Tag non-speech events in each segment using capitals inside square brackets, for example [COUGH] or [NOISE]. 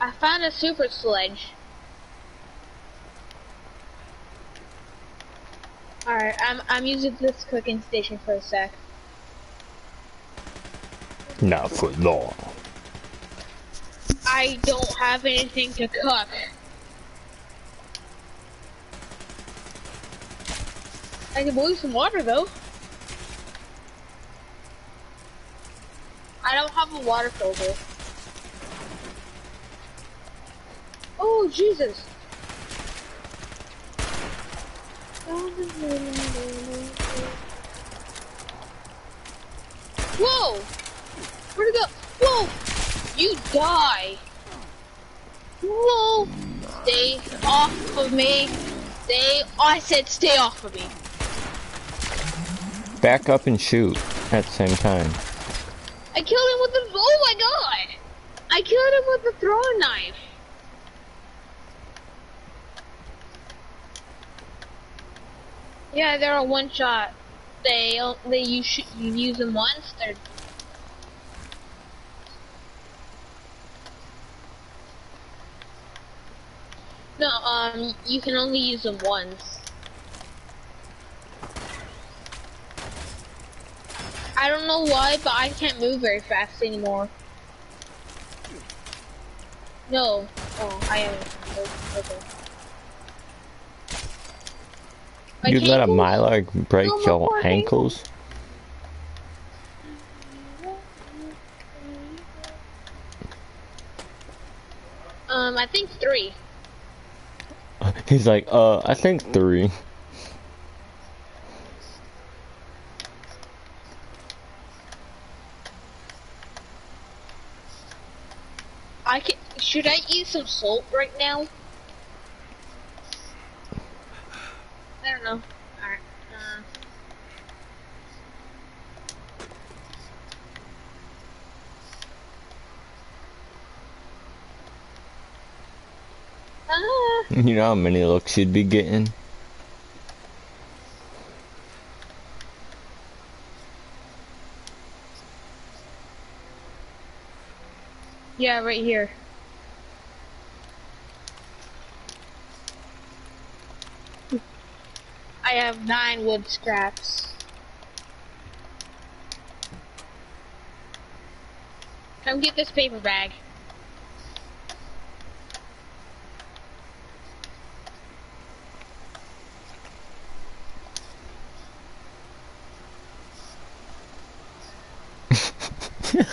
I found a super sledge. Alright, I'm I'm using this cooking station for a sec. Not for long. I don't have anything to cook. I can boil some water though. I don't have a water filter. Oh Jesus! Whoa! Where'd it go? Whoa! You die! Whoa! Stay off of me! Stay- I said stay off of me! Back up and shoot at the same time. I killed him with the- oh my god! I killed him with the throwing knife! Yeah, they're a one shot. They they you should you use them once. They're no um you can only use them once. I don't know why, but I can't move very fast anymore. No. Oh, I am. Okay. You let a mylar break No, your ankles? Um, I think three. [LAUGHS] He's like, uh, I think three. I can. Should I eat some salt right now? Alright. Uh, ah, [LAUGHS] You know how many looks you'd be getting? yeah, right here. I have nine wood scraps. Come get this paper bag. [LAUGHS]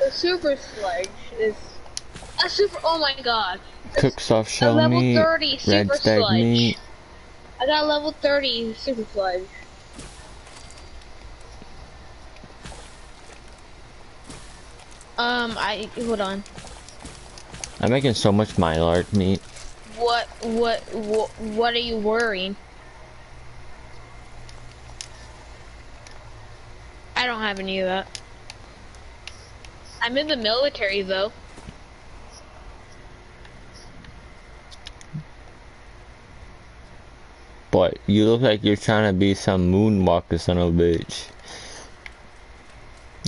The super sledge is a super. Oh my god! Cook soft shell level meat, 30 red stag sludge. meat. I got level 30 super sledge. Um, I hold on. I'm making so much mylar meat. What, what, what, what are you worrying? I don't have any of that. I'm in the military though. But you look like you're trying to be some moonwalker son of a bitch.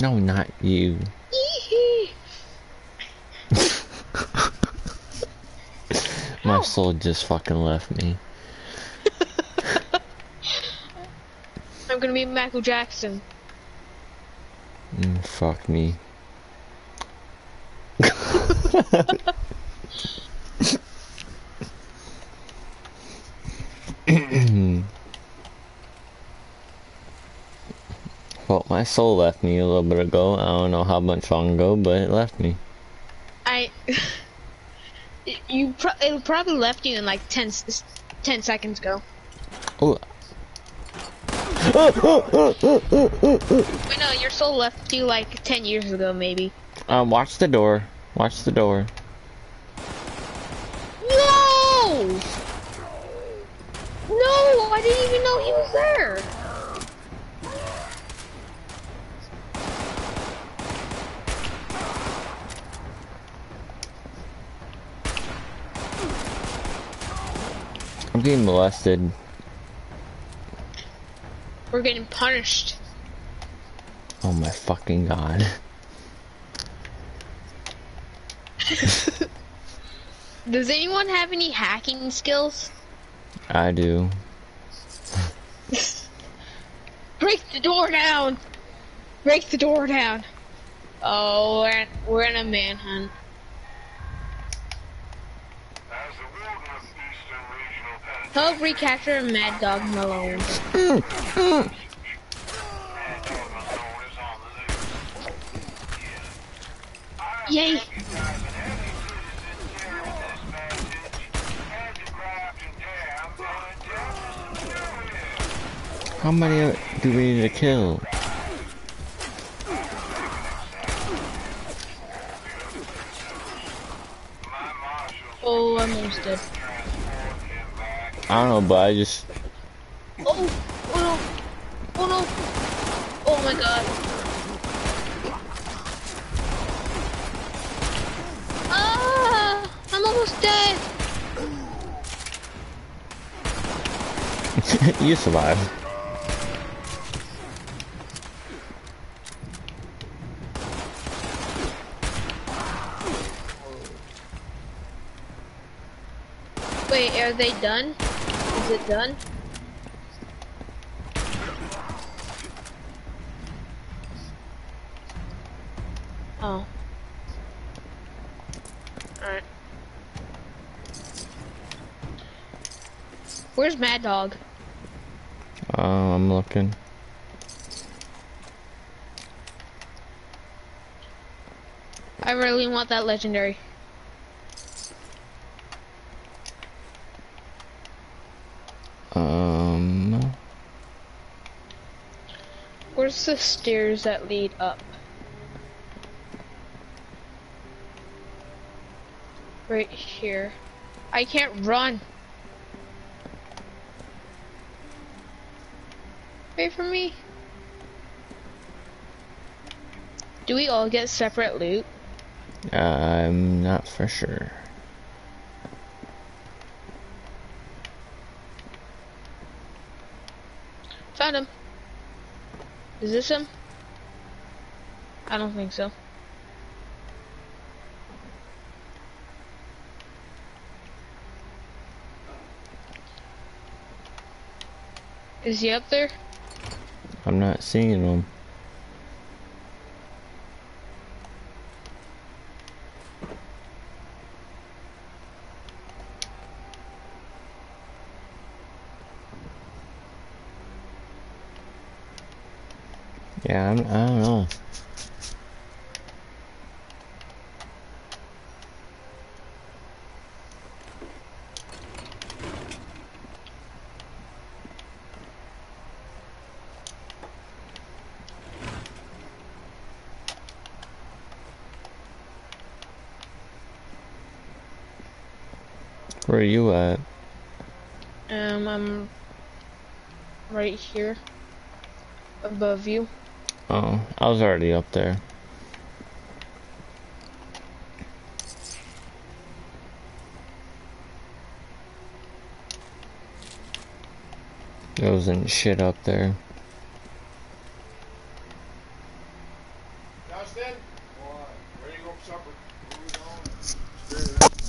No, not you. [LAUGHS] My soul just fucking left me. I'm gonna be Michael Jackson. Mm, fuck me. [LAUGHS] well, my soul left me a little bit ago. I don't know how much long ago, but it left me. I. [LAUGHS] you pro- it probably left you in like 10, s- 10 seconds ago. Oh. Wait, no, your soul left you like 10 years ago, maybe. Um, watch the door. Watch the door. No! No, I didn't even know he was there. I'm being molested. We're getting punished. Oh my fucking god. [LAUGHS] Does anyone have any hacking skills? I do. [LAUGHS] Break the door down! Break the door down! Oh, we're, we're in a manhunt. As the Wilderness Eastern Regional Penitentiary, Help recapture Mad Dog Malone. Mad Dog Malone is on the loose. Yeah. I Yay! recognize that any citizen hearing this message had to grab and dab the devil's How many do we need to kill? Oh, I'm almost dead. Transport him back. I don't know, but I just Oh! Oh no! Oh no! Oh my god. Ah! I'm almost dead! [LAUGHS] you survived. Wait, are they done? Is it done? Oh. Alright. Where's Mad Dog? Uh, I'm looking. I really want that legendary. Um, Where's the stairs that lead up? Right here. I can't run. Wait for me. Do we all get separate loot? I'm not for sure. Found him. Is this him? I don't think so. Is he up there? I'm not seeing them. Yeah, I'm, I don't know. Where are you at? Um, I'm right here. Above you. Oh, I was already up there. There wasn't shit up there. Justin? What? Ready to go for supper? Where we going? Spirit.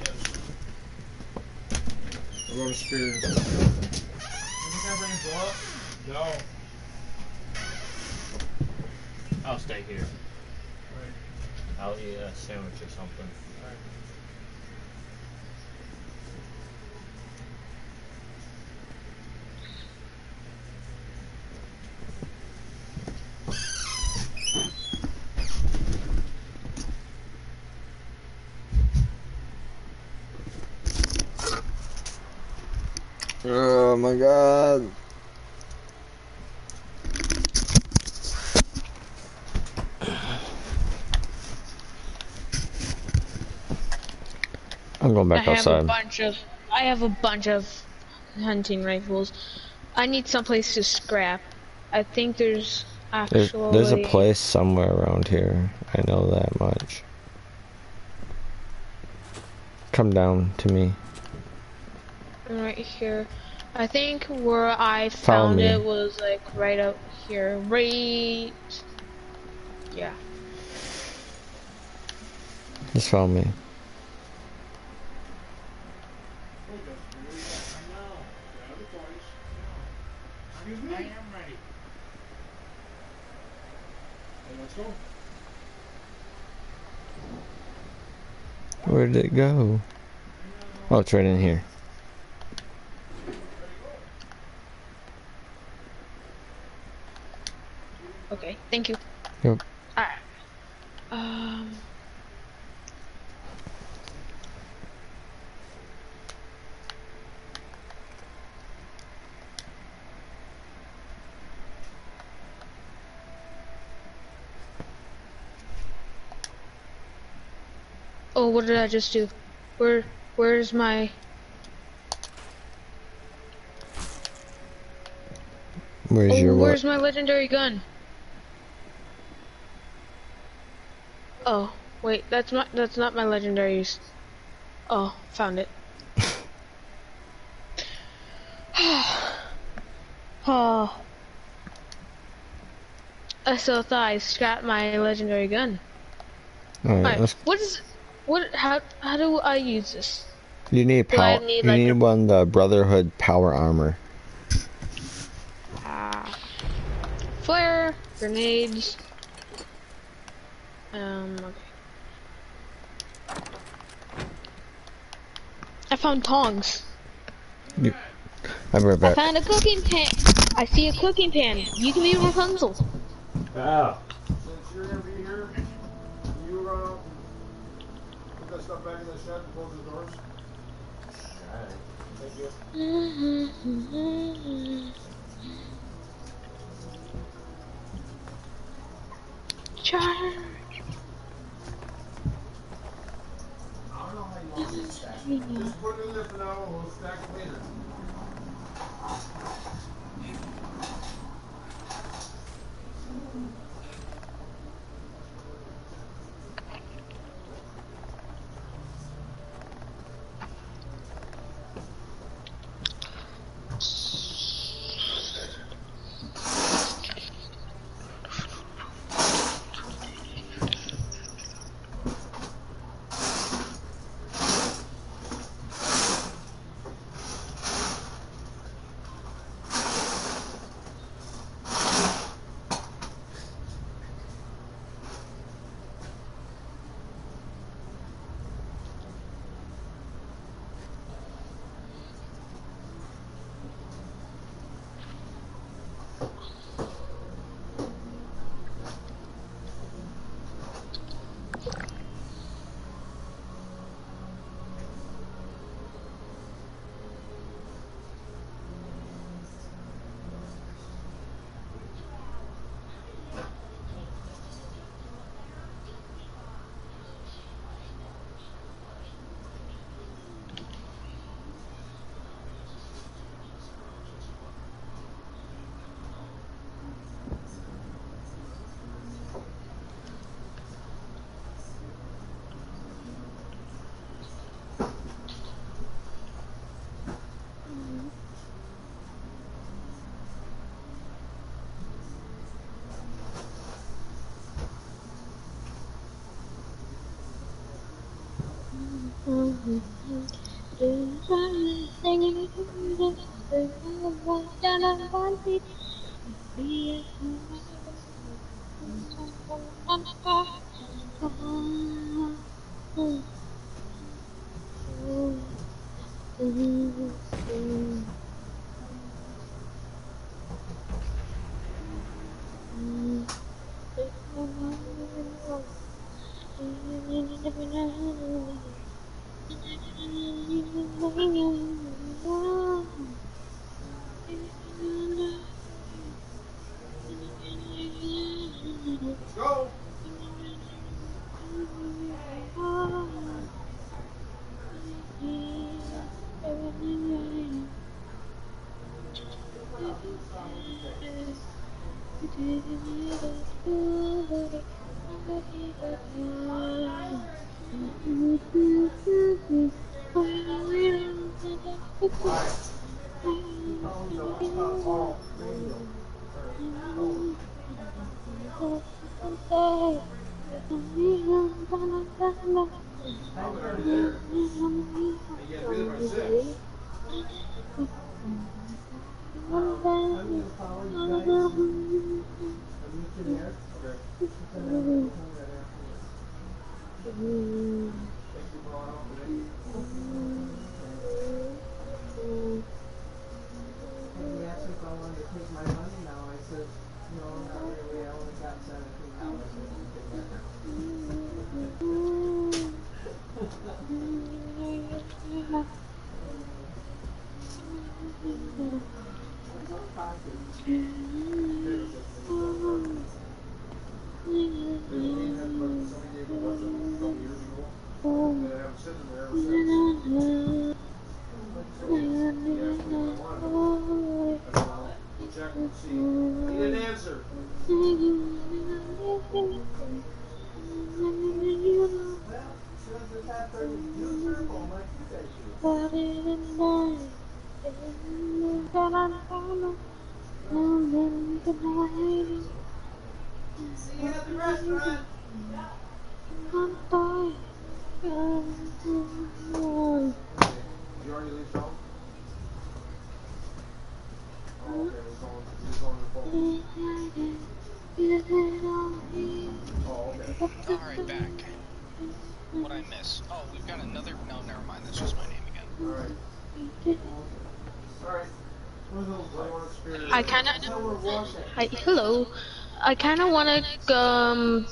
Yes. We're going to Spirit. You think that brings up? No. I'll stay here. I'll eat a sandwich or something. Oh my god. I'm going I back have a bunch of I have a bunch of hunting rifles. I need someplace to scrap. I think there's There's, actually there's a place somewhere around here. I know that much. Come down to me. right here. I think where I Follow found it was like right up here. Right Yeah. Just follow me. Excuse me. I am ready. Then let's go. Where did it go? Oh, it's right in here. Okay, thank you. Yep. Alright. Um. Oh, what did I just do? Where, where's my? Where's Oh, your what? where's my legendary gun? Oh, wait, that's my that's not my legendary use. Oh, found it. [SIGHS] oh. [SIGHS] I still thought I scrapped my legendary gun. Alright, what is what how how do I use this? You need Do I power. need, you like, need a- one the Brotherhood power armor. Ah. Flare, grenades. Um, okay. I found tongs. You, I'll be right I found a cooking pan. I see a cooking pan. You can be Rapunzel. Oh. Since you're gonna be here, you run out and put that stuff back in the shed and close the doors. Thank you. Charge. I don't know how you want to stack. Just put it in there for now and we'll stack later. Let's kind of want to um.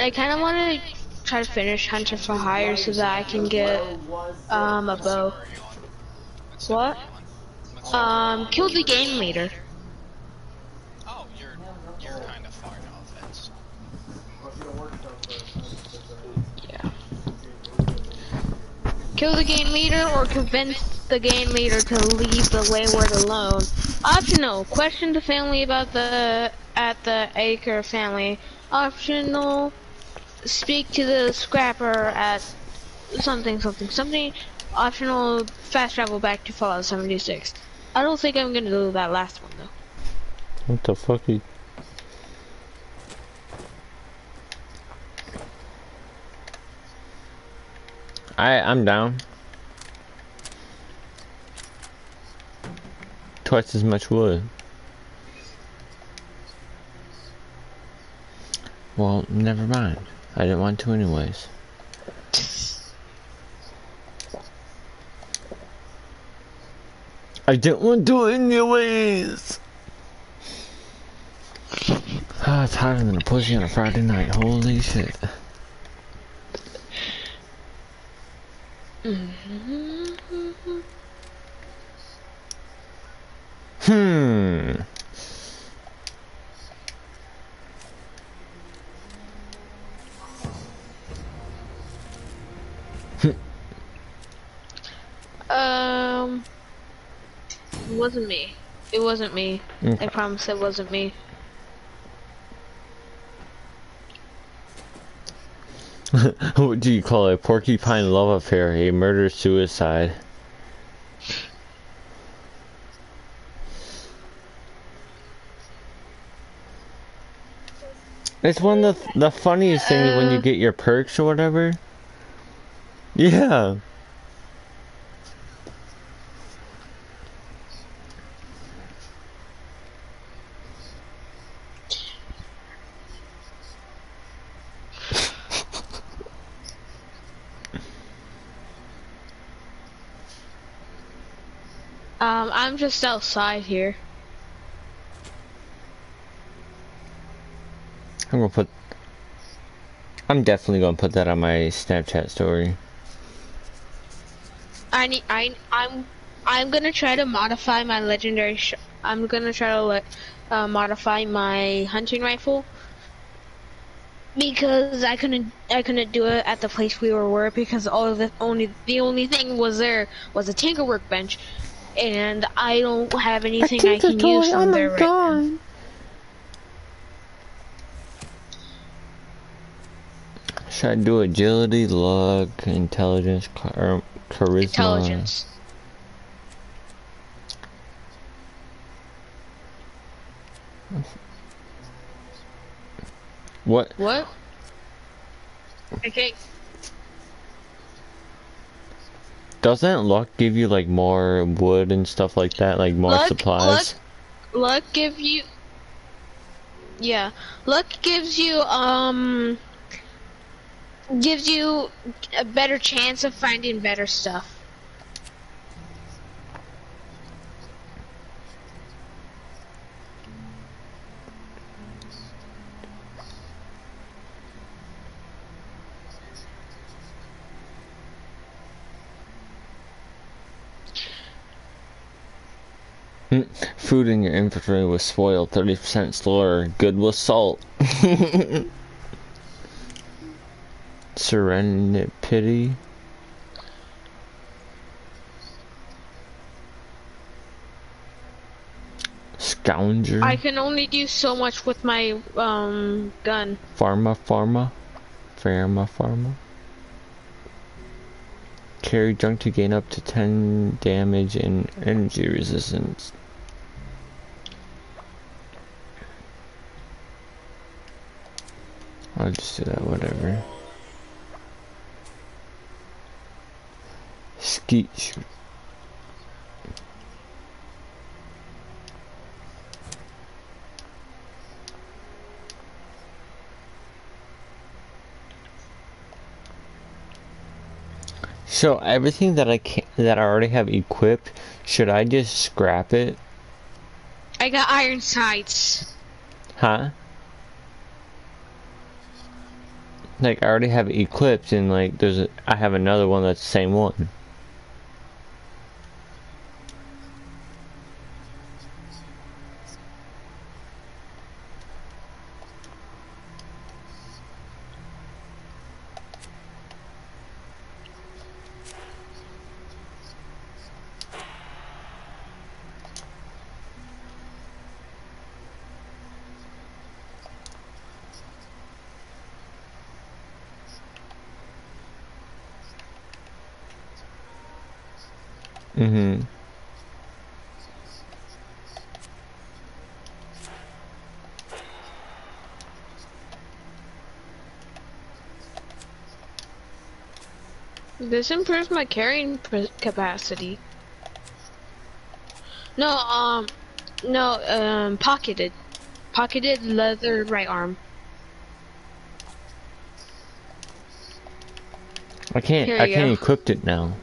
I kind of want to try to finish Hunter for Hire so that I can get um a bow. What Um, kill the game leader. Oh, you're you're kind of far. Offense. Yeah. Kill the game leader or convince the game leader to leave the wayward alone. Optional. Question the family about the at the Acre family. Optional. Speak to the scrapper at something something something. Optional. Fast travel back to Fallout 76. I don't think I'm gonna do that last one though. What the fuck? You... I I'm down. Twice as much wood. Well, never mind. I didn't want to anyways. I didn't want to anyways. Ah, it's hotter than a pussy on a Friday night. Holy shit. Hmm. Um, it wasn't me. It wasn't me. I promise it wasn't me. [LAUGHS] what do you call it? A porcupine love affair, a murder suicide. It's one of the, the funniest things when you Uh. get your perks or whatever. Yeah. Um, I'm just outside here. I'm gonna put. I'm definitely gonna put that on my Snapchat story. I need. I. I'm. I'm gonna try to modify my legendary. Sh- I'm gonna try to let, uh, modify my hunting rifle because I couldn't. I couldn't do it at the place we were were because all of the only the only thing was there was a tinker workbench, and I don't have anything I, can use from there right now. Should I do agility, luck, intelligence, char- er, charisma? Intelligence. What? What? Okay. Doesn't luck give you like more wood and stuff like that, like more Luck- supplies? Luck give you. Yeah, luck gives you um gives you a better chance of finding better stuff. Food in your inventory was spoiled, 30% slower. Good with salt. [LAUGHS] Serenity. Scrounger. I can only do so much with my um gun. Pharma, Farma. Pharma, Farma. Carry junk to gain up to 10 damage and energy resistance. I'll just do that, whatever. Skeet So everything that I can that I already have equipped, should I just scrap it? I got iron sights. Huh? Like I already have equipped and like there's a, I have another one that's the same one. Mm-hmm. This improves my carrying pr- capacity. No, um, no, um, pocketed, pocketed leather right arm. I can't Here I can't go. equip it now.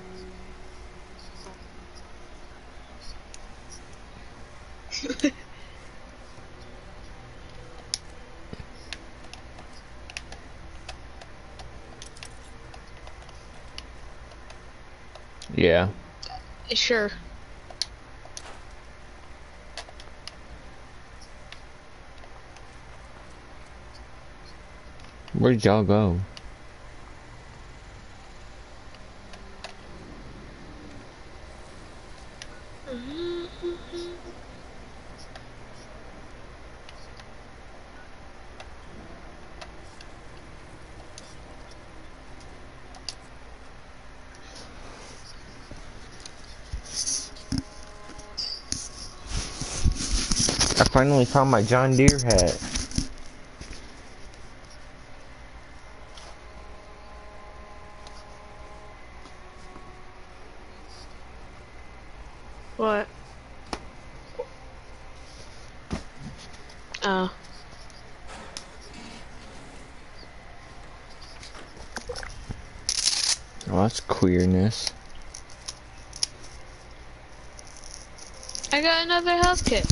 Yeah. Sure. Where'd y'all go? Finally found my John Deere hat. What? Oh. Oh, that's queerness. I got another health kit.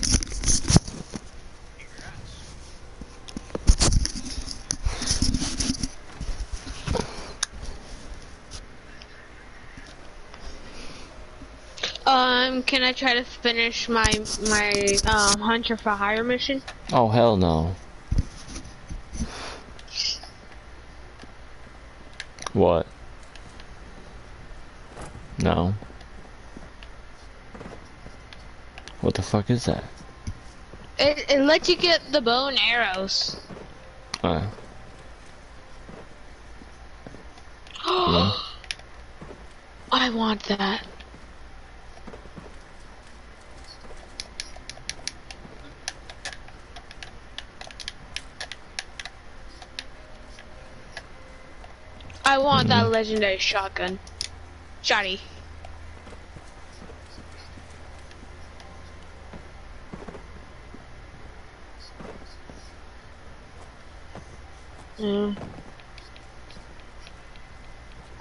Um, can I try to finish my my um hunter for hire mission? Oh hell no. What? No. What the fuck is that? It it lets you get the bow and arrows. Uh, yeah. [GASPS] I want that. I want that mm-hmm. legendary shotgun. Shotty. Yeah. Mm.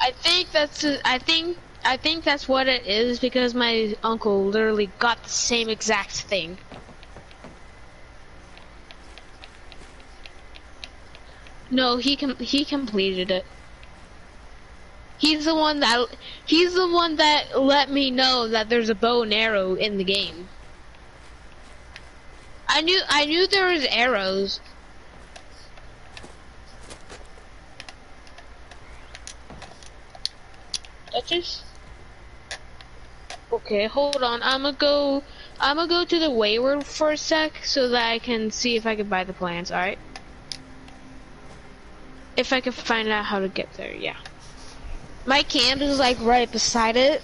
I think that's I think I think that's what it is because my uncle literally got the same exact thing. No, he com he completed it. He's the one that he's the one that let me know that there's a bow and arrow in the game. I knew I knew there was arrows. Duchess? Okay, hold on. I'm gonna go. I'm gonna go to the wayward for a sec so that I can see if I can buy the plants. All right. If I can find out how to get there, yeah. My camp is like right beside it,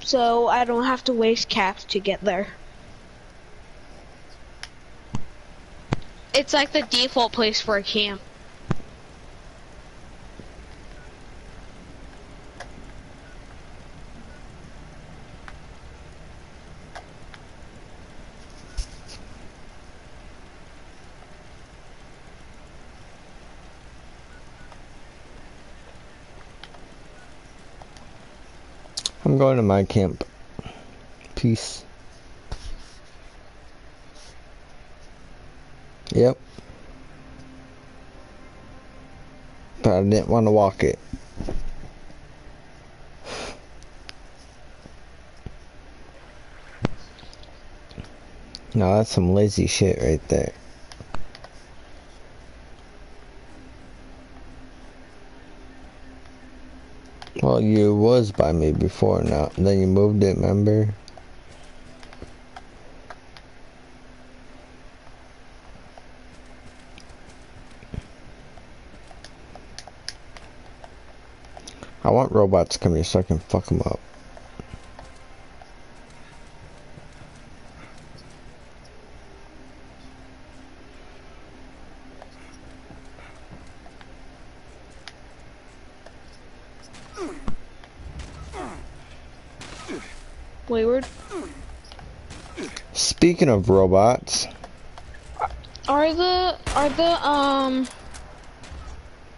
so I don't have to waste caps to get there. It's like the default place for a camp. I'm going to my camp. Peace. Yep. But I didn't want to walk it. [SIGHS] No, that's some lazy shit right there. Well, you was by me before now. Then you moved it, remember? I want robots to come here so I can fuck them up. Wayward. Speaking of robots, Are the are the um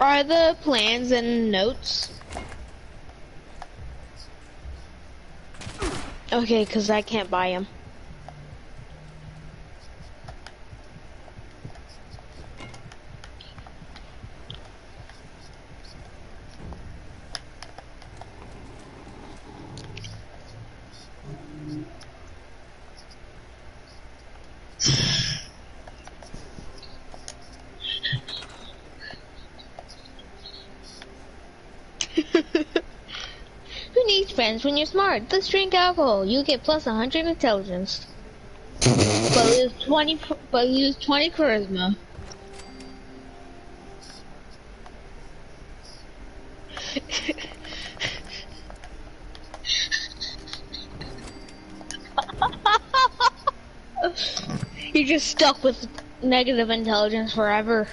are the plans and notes? Okay, cause I can't buy them. Who needs when you're smart? Let's drink alcohol. You get plus 100 intelligence. but lose 20. But lose 20 charisma. [LAUGHS] You're just stuck with negative intelligence forever.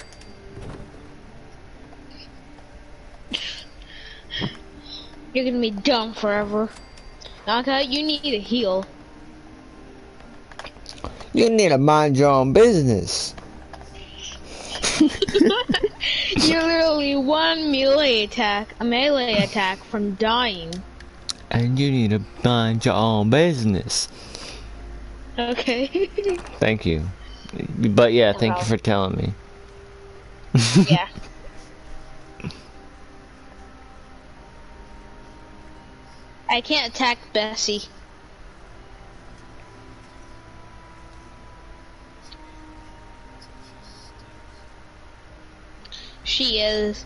You're gonna be dumb forever. Naka, you need a heal. you need to mind your own business. [LAUGHS] You're literally one melee attack, a melee attack from dying. And you need to mind your own business. Okay. [LAUGHS] Thank you. But yeah, thank you for telling me. yeah. [LAUGHS] I can't attack Bessie. She is.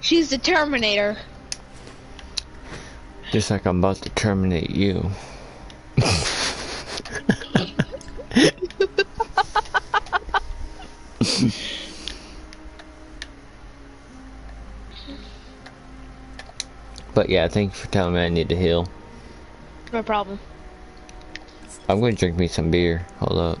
She's the Terminator. Just like I'm about to terminate you. Yeah, thank you for telling me I need to heal. No problem. I'm going to drink me some beer. Hold up.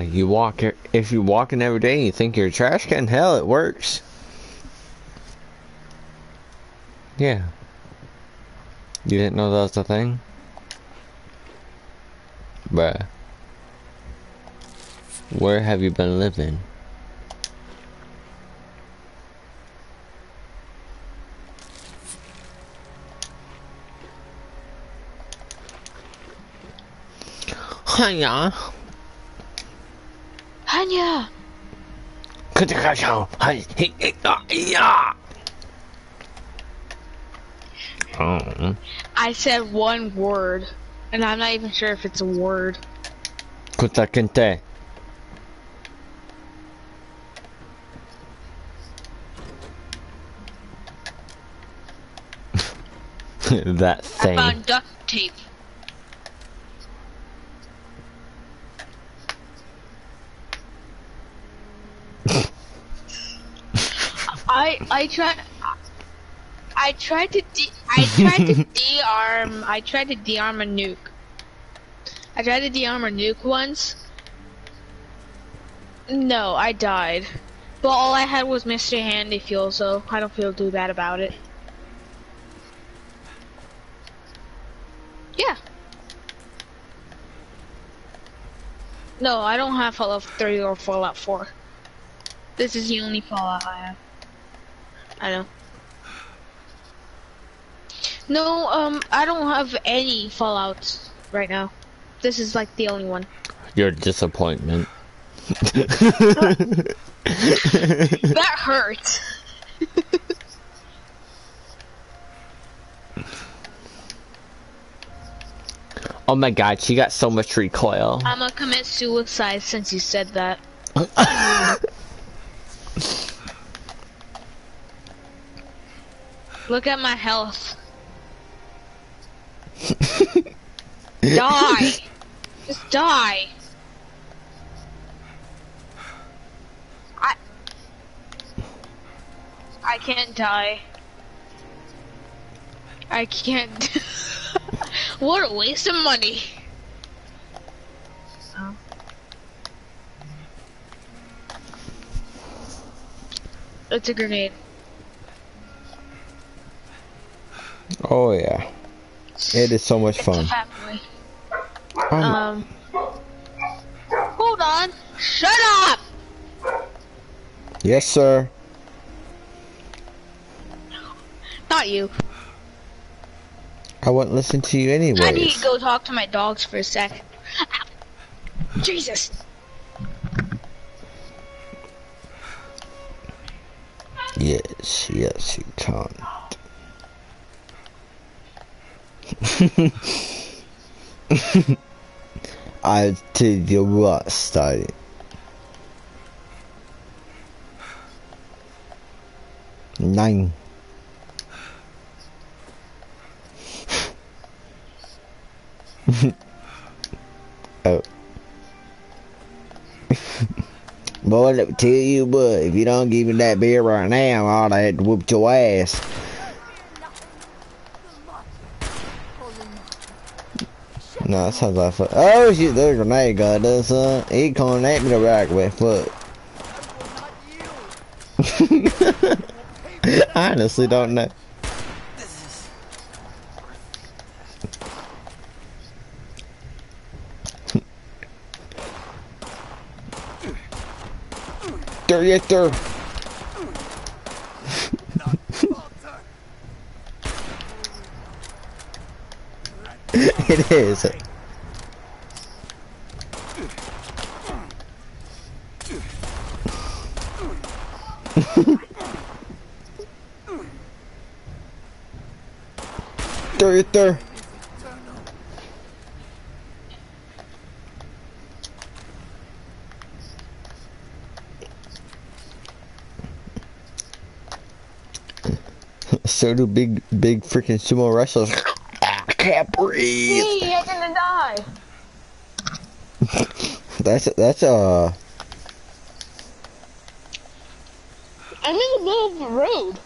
You walk if you walking every day you think you're a trash can, hell, it works. Yeah. You didn't know that was a thing? Bruh. Where have you been living? Hiya. Anya! Could you guys help? Hey, hey, hey, yeah! Oh. I said one word, and I'm not even sure if it's a word. Cosa [LAUGHS] cantè? that thing. I found duct tape. I I tried I tried to de I tried to [LAUGHS] de-arm I tried to de-arm a nuke. I tried to de-arm a nuke once. No, I died. But all I had was Mr. Handy Fuel, so I don't feel too bad about it. Yeah. No, I don't have Fallout 3 or Fallout 4. This is the only Fallout I have. I know. No, um, I don't have any Fallouts right now. This is like the only one. Your disappointment. [LAUGHS] That hurts. oh my god, she got so much recoil. I'm gonna commit suicide since you said that. [LAUGHS] Look at my health. [LAUGHS] die! Just die! I... I can't die. I can't... [LAUGHS] what a waste of money. Oh. It's a grenade. Oh yeah. It is so much It's fun. Um, Um. Hold on. Shut up! yes, sir. Not you. I wouldn't listen to you anyway. I need to go talk to my dogs for a sec. Ow. Jesus. Yes, yes, you can't. [LAUGHS] I tell [LAUGHS] oh. [LAUGHS] you what, study. Nine. oh. Boy, me tell you what, if you don't give me that beer right now, I'll have to whoop your ass. No, that sounds like fun. Oh shit, there's a grenade guy, does son. He coming at me the right way, fuck. [LAUGHS] I honestly don't know. There, yes, there. [LAUGHS] it is. Yes, [LAUGHS] there. So do big, big freaking sumo wrestlers. I can't breathe. Hey, I'm gonna die. [LAUGHS] That's that's uh. I'm in the middle of the road.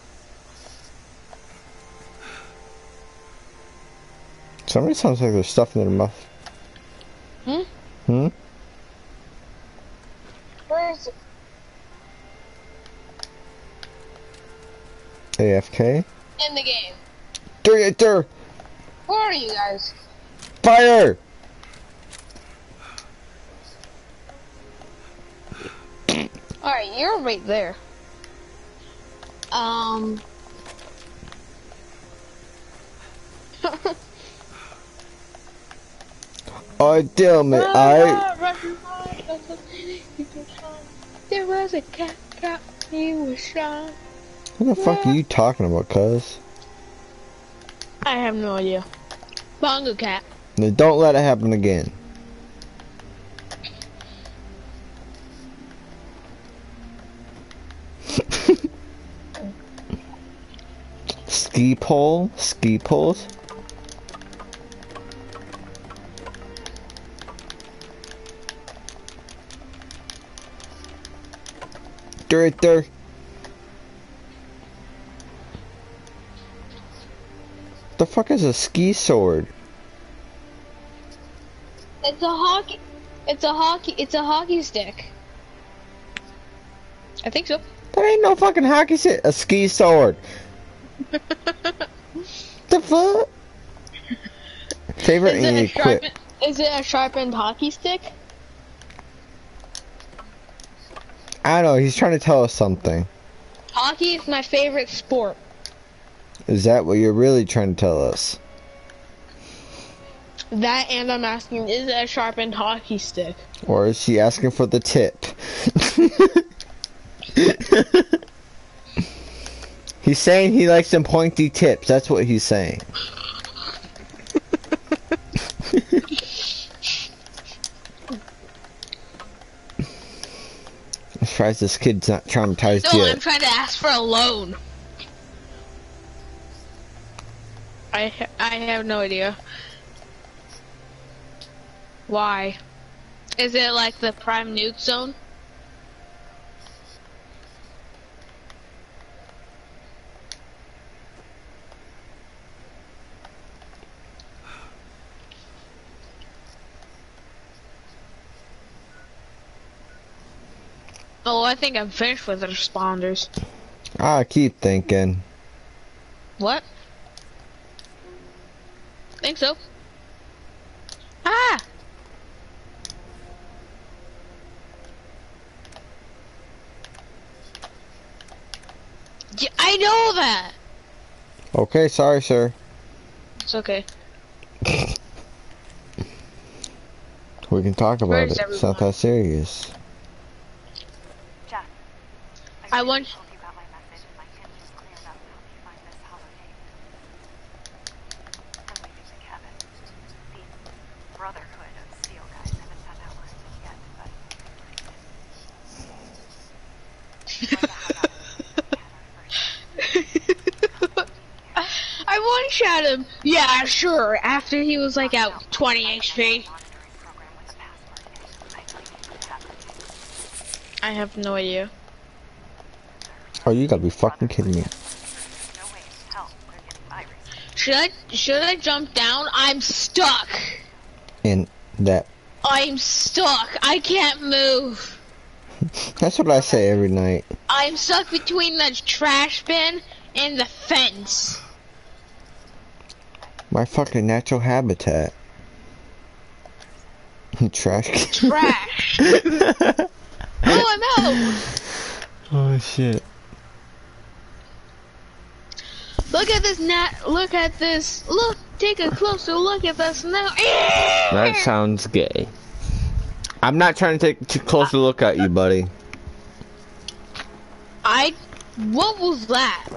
Somebody sounds like there's stuff in their mouth. Hmm? Hmm? Where is it? AFK? In the game. There, there! Where are you guys? Fire! Alright, you're right there. Um. Oh, damn it, I. There was a cat, cat, he was shot. What the fuck are you talking about, cuz? I have no idea. Bongo cat. Then don't let it happen again. [LAUGHS] ski pole? Ski poles? Right there. The fuck is a ski sword? It's a hockey. It's a hockey. It's a hockey stick. I think so. That ain't no fucking hockey stick. A ski sword. [LAUGHS] the fuck? Favorite Is it, a equip. sharpened, is it a sharpened hockey stick? I don't know. He's trying to tell us something. Hockey is my favorite sport. Is that what you're really trying to tell us? That and I'm asking, is it a sharpened hockey stick? Or is she asking for the tip? [LAUGHS] he's saying he likes them pointy tips. That's what he's saying. [LAUGHS] surprised this kid's not traumatized No, I'm trying to ask for a loan. I ha I have no idea. Why? Is it like the prime nuke zone? Oh, I think I'm finished with the responders. I keep thinking. What? Think so. Ah! Yeah, I know that! Okay, sorry, sir. It's okay. [LAUGHS] We can talk about Where's it. It's not that serious. I want- told you about my message and my intentions clear enough to help you find this holotape. I'm leaving to Kevin. The Brotherhood of Steel guys haven't found out what it is yet, but Like a hot apple. I one shot him. Yeah, sure. After he was like at 20 HP. monitoring program with a password. I believe you accept. I have no idea. Oh, you gotta be fucking kidding me. There's no way in hell they're getting my research. Should I should I jump down? I'm stuck. In that. I'm stuck. I can't move. [LAUGHS] That's what I say every night. I'm stuck between the trash bin and the fence. My fucking natural habitat. [LAUGHS] Trash. Trash. [LAUGHS] oh, I'm out. oh shit. Look at this nat. Look at this. Look. Take a closer look at this now. That sounds gay. I'm not trying to take too close a look at you, buddy. I. What was that?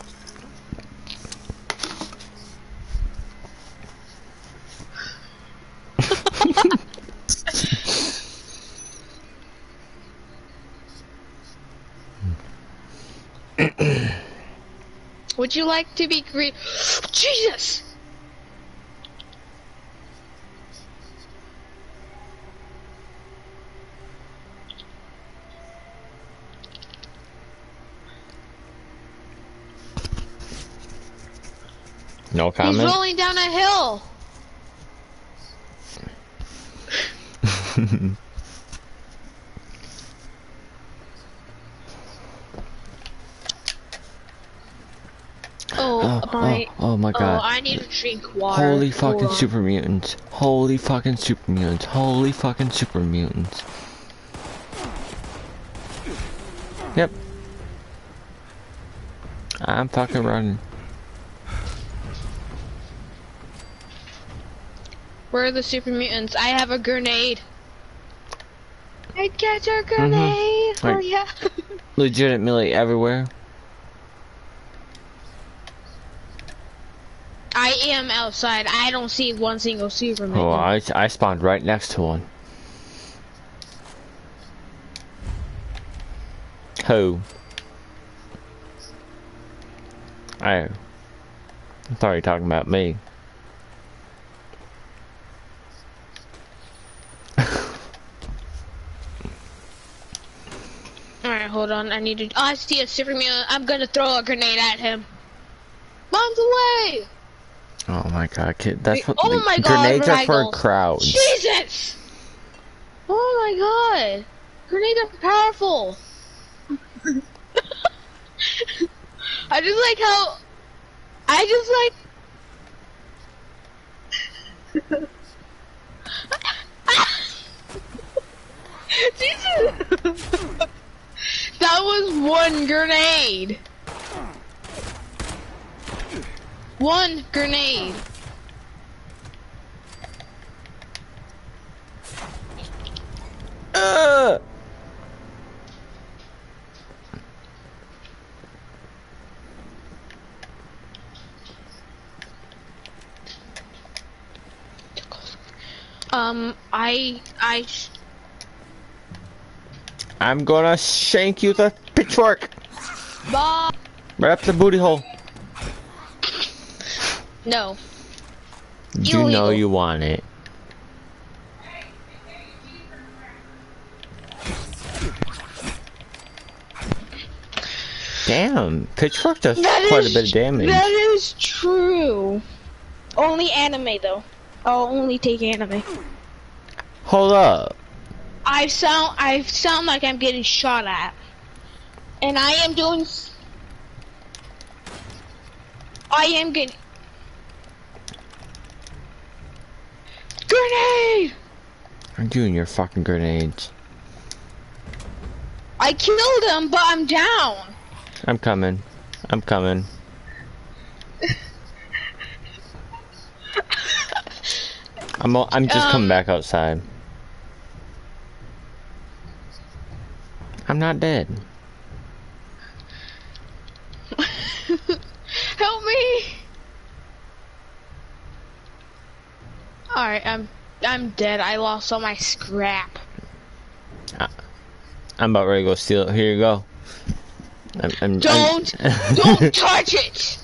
[LAUGHS] Would you like to be green? Jesus! No comment. He's rolling down a hill. [LAUGHS] Oh, oh, oh, my. oh, oh my Oh, god. I need to drink water. Holy fucking super mutants. Holy fucking super mutants. Holy fucking super mutants. Yep. I'm fucking running. Where are the super mutants? I have a grenade. I get your mm-hmm. grenade. Oh Like- yeah. [LAUGHS] Legitimately everywhere. I am outside. I don't see one single Superman. Oh, I, I spawned right next to one. Who? Oh. I thought you were talking about me. Alright, hold on. I need to. Oh, I see a Superman. I'm gonna throw a grenade at him. Bombs away! Oh my god, kid. That's what oh my God, grenades are for crowds. Jesus! Oh my god! Grenades are powerful! [LAUGHS] I just like how. I just like. [LAUGHS] Jesus! [LAUGHS] that was one grenade! One grenade! Ugh. Um, I, I, I'm gonna shank you with a pitchfork Bob. right up the booty hole. No. You know you want it. Damn, pitchfork does That quite is a bit of damage. That is true. Only anime though. I'll only take anime. Hold up. I sound I sound like I'm getting shot at. And I am doing I am getting Grenade! I'm doing your fucking grenades. I killed him, but I'm down. I'm coming. I'm coming. I'm o- I'm just coming Um, back outside. I'm not dead. [LAUGHS] Help me! Alright, I'm I'm dead. I lost all my scrap. I'm about ready to go steal it. Here you go. I'm, I'm, Don't I'm- don't [LAUGHS] touch it!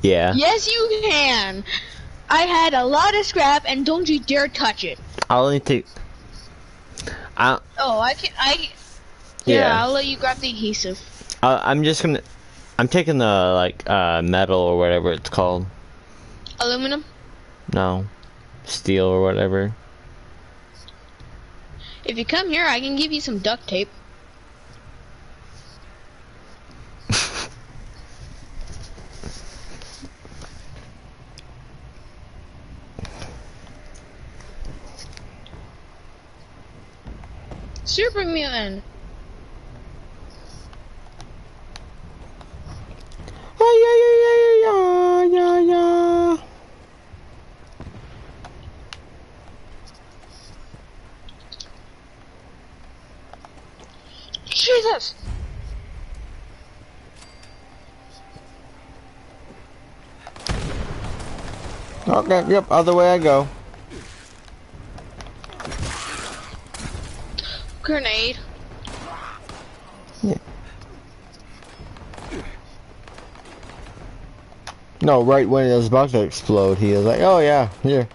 yeah. Yes you can! I had a lot of scrap and don't you dare touch it. I'll only take. I Oh, I can I Yeah, yeah. I'll let you grab the adhesive. I, I'm just gonna. I'm taking the like uh metal or whatever it's called. Aluminum? No, steel or whatever. If you come here I can give you some duct tape. [LAUGHS] Super mutant. Oh yeah yeah yeah yeah yeah yeah. Jesus! Okay, yep, other way I go. Grenade. No, right when it was about to explode, he was like, "Oh yeah, here."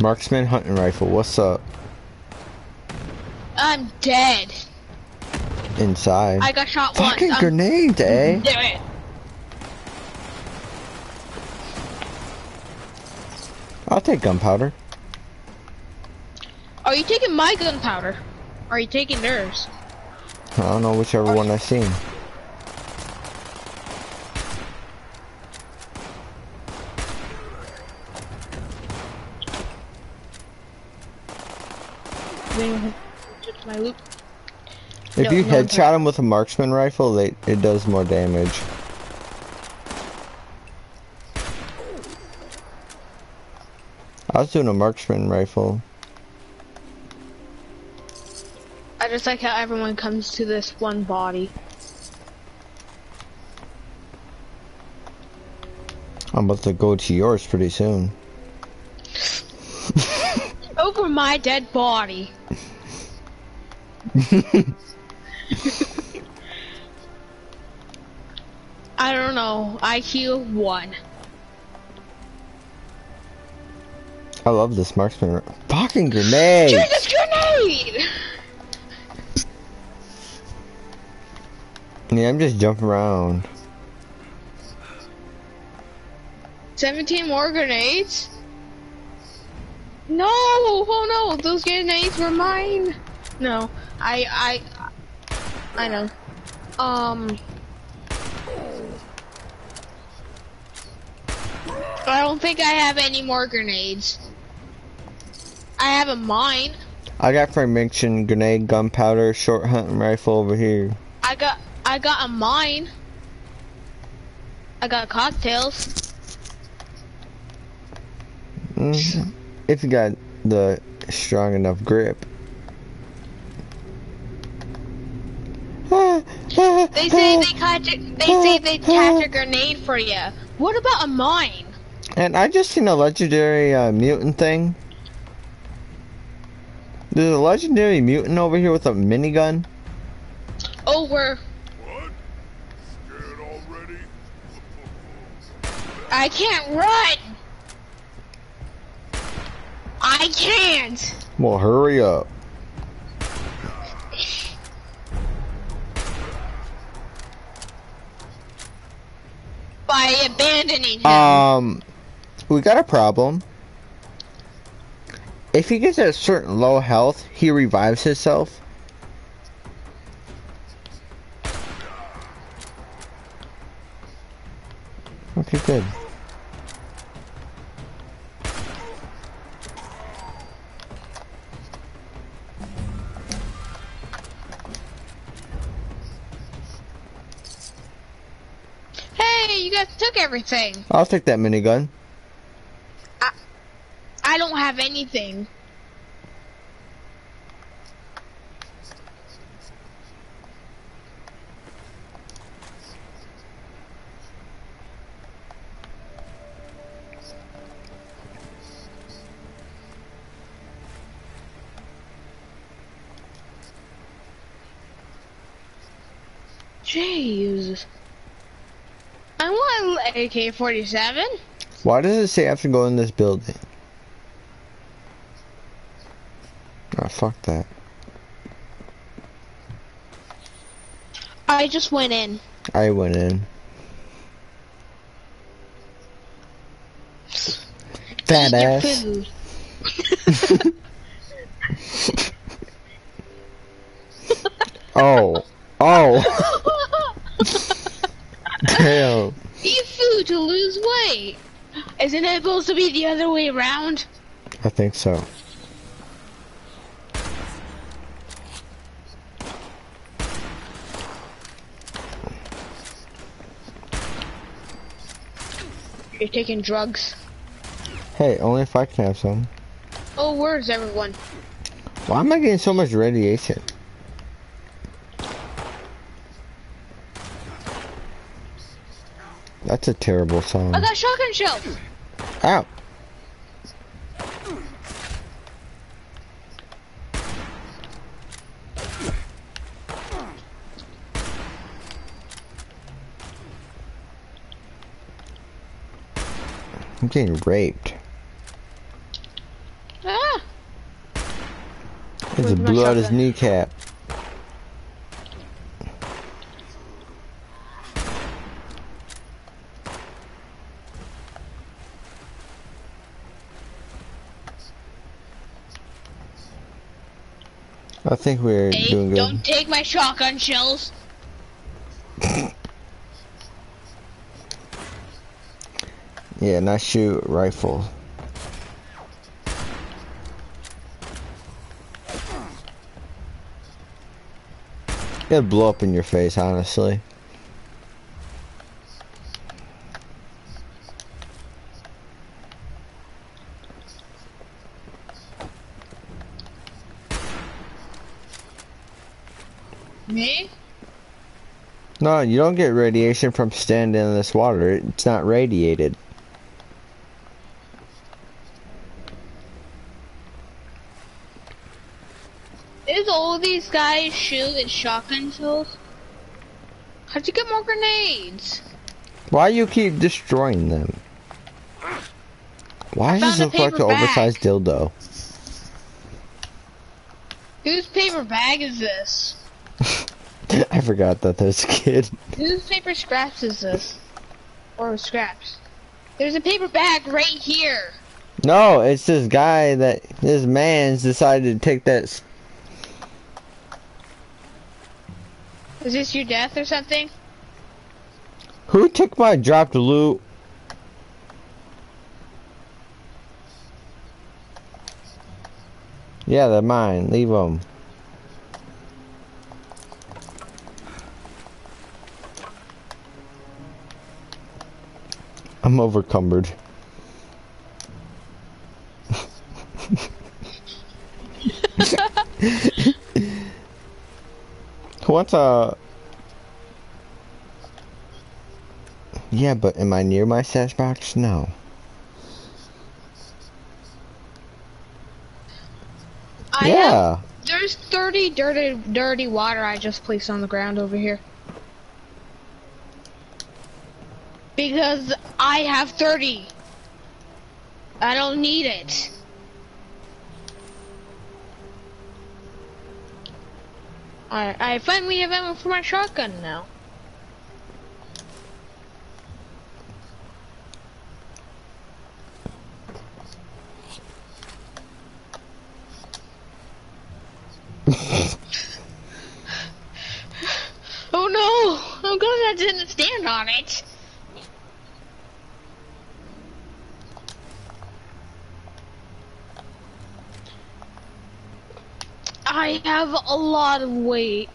Marksman hunting rifle. What's up? I'm dead. Inside. I got shot Fucking once. I'm grenades, eh? dead. I'll take gunpowder. Are you taking my gunpowder? Are you taking theirs? I don't know whichever one I seen. My loot. If No, you no, headshot him with a marksman rifle, they, it does more damage. I was doing a marksman rifle. I just like how everyone comes to this one body. I'm about to go to yours pretty soon. Over my dead body. I don't know. IQ one. I love this marksman. Fucking grenade! Jesus grenade! Yeah, I'm just jumping around. 17 more grenades? No! Oh no! Those grenades were mine! No. I, I, I know. Um. I don't think I have any more grenades. I have a mine. I got fragmentation, grenade, gunpowder, short hunting rifle over here. I got, I got a mine. I got cocktails. Mm, if you got the strong enough grip. They say they catch a, they say they catch a grenade for you. What about a mine? And I just seen a legendary uh, mutant thing. There's a legendary mutant over here with a minigun. Oh, we're What? Scared already? I can't run. I can't. Well, hurry up. By abandoning him. Um, we got a problem. If he gets at a certain low health, he revives himself. Okay, good. You guys took everything. I'll take that minigun. I I don't have anything. AK-47. Why does it say I have to go in this building? Ah, fuck that. I just went in. I went in. Fat ass. [LAUGHS] [LAUGHS] Oh. Oh. Damn. Eat food to weight. Isn't it supposed to be the other way around? I think so. You're taking drugs. Hey, only if I can have some. Oh, where's everyone? Why am I getting so much radiation? That's a terrible song. I got shotgun shells. Ow. I'm getting raped. Ah, It Where's just blew out his kneecap. I think we're Hey, doing good. don't take my shotgun shells. [LAUGHS] Yeah, not shoot rifle. It'd blow up in your face, honestly. Me? No, you don't get radiation from standing in this water. It's not radiated. Is all these guys shoot at shotgun shells? How'd you get more grenades? Why you keep destroying them? Why does this look like an oversized dildo? Whose paper bag is this? Forgot that there's a kid. Whose paper scraps is this? Or scraps? There's a paper bag right here. No, it's this guy that this man's decided to take that. Is this your death or something? Who took my dropped loot? Yeah, they're mine. Leave them. I'm overcumbered. Who wants a? Yeah, but am I near my stash box? No. I yeah. have, there's 30 dirty, dirty water I just placed on the ground over here. Because I have 30. I don't need it. Alright, I finally have ammo for my shotgun now. [LAUGHS] Oh no! I'm glad I didn't stand on it. I have a lot of weight,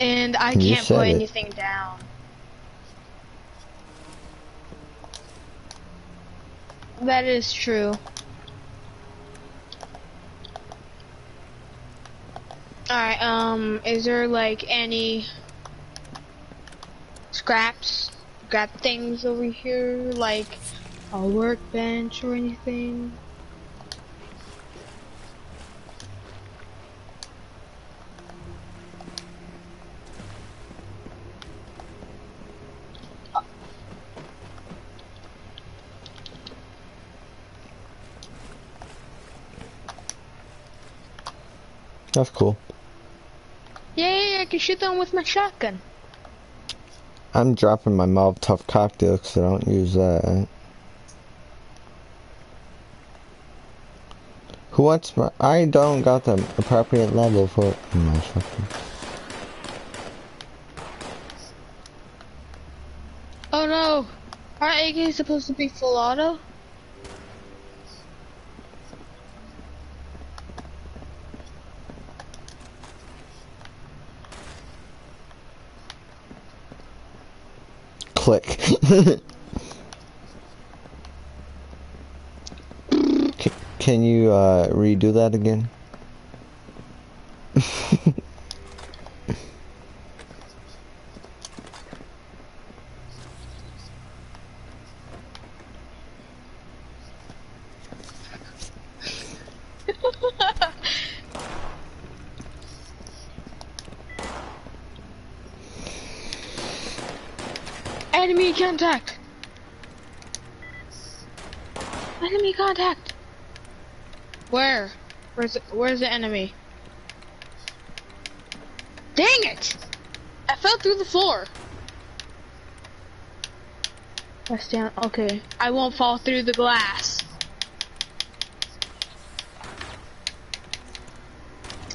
and I You can't put it. anything down. That is true. Alright, um, is there like any scraps, scrap things over here, like a workbench or anything? That's cool. Yay, I can shoot them with my shotgun. I'm dropping my Molotov cocktail because I don't use that. Who wants my? I don't got the appropriate level for oh, my fucking. Oh no, our AK is supposed to be full auto? Click. [LAUGHS] Can you uh, redo that again? [LAUGHS] Enemy contact! Enemy contact! Where? Where's the, where's the enemy? Dang it! I fell through the floor. Press down. Okay, I won't fall through the glass.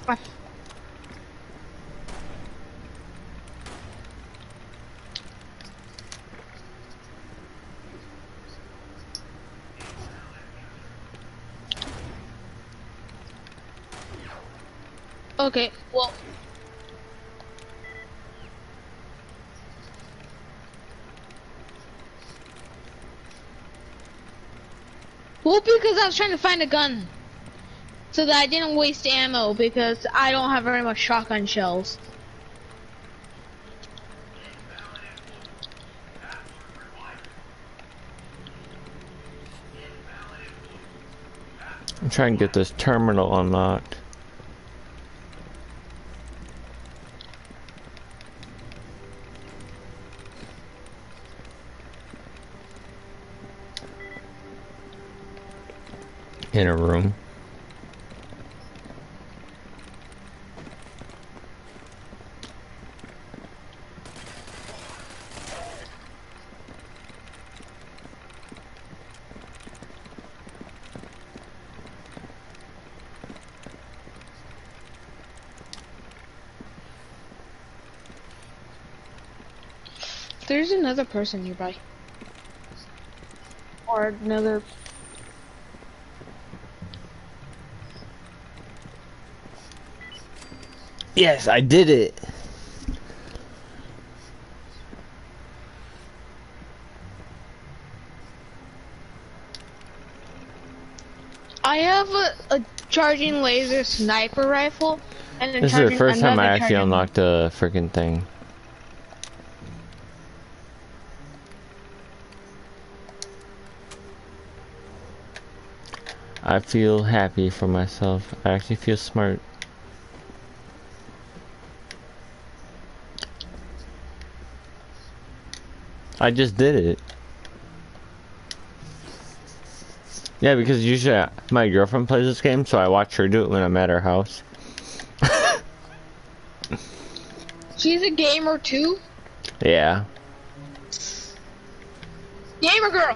I, Okay, well. Well, because I was trying to find a gun. So that I didn't waste ammo because I don't have very much shotgun shells. I'm trying to get this terminal unlocked. In a room. There's another person nearby. Or another. Yes, I did it. I have a, a charging laser sniper rifle, and a This is the first time I another actually charging- unlocked a freaking thing. I feel happy for myself. I actually feel smart. I just did it. Yeah, because usually I- my girlfriend plays this game, so I watch her do it when I'm at her house. [LAUGHS] She's a gamer too. Yeah. Gamer girl.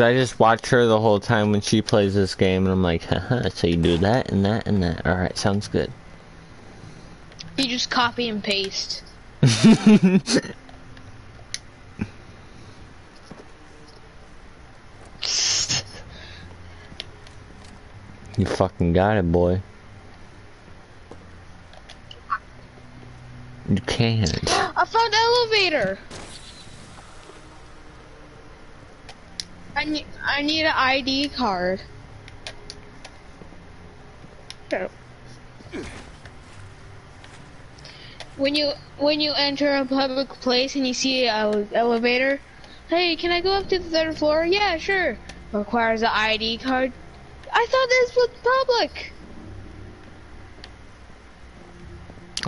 Because I just watch her the whole time when she plays this game, and I'm like, haha, so you do that and that and that. Alright, sounds good. You just copy and paste. [LAUGHS] you fucking got it, boy. You can't. [GASPS] I found elevator. I need an ID card. Sure. When you when you enter a public place and you see a elevator, hey, can I go up to the third floor? Yeah, sure. Requires an ID card. I thought this was public.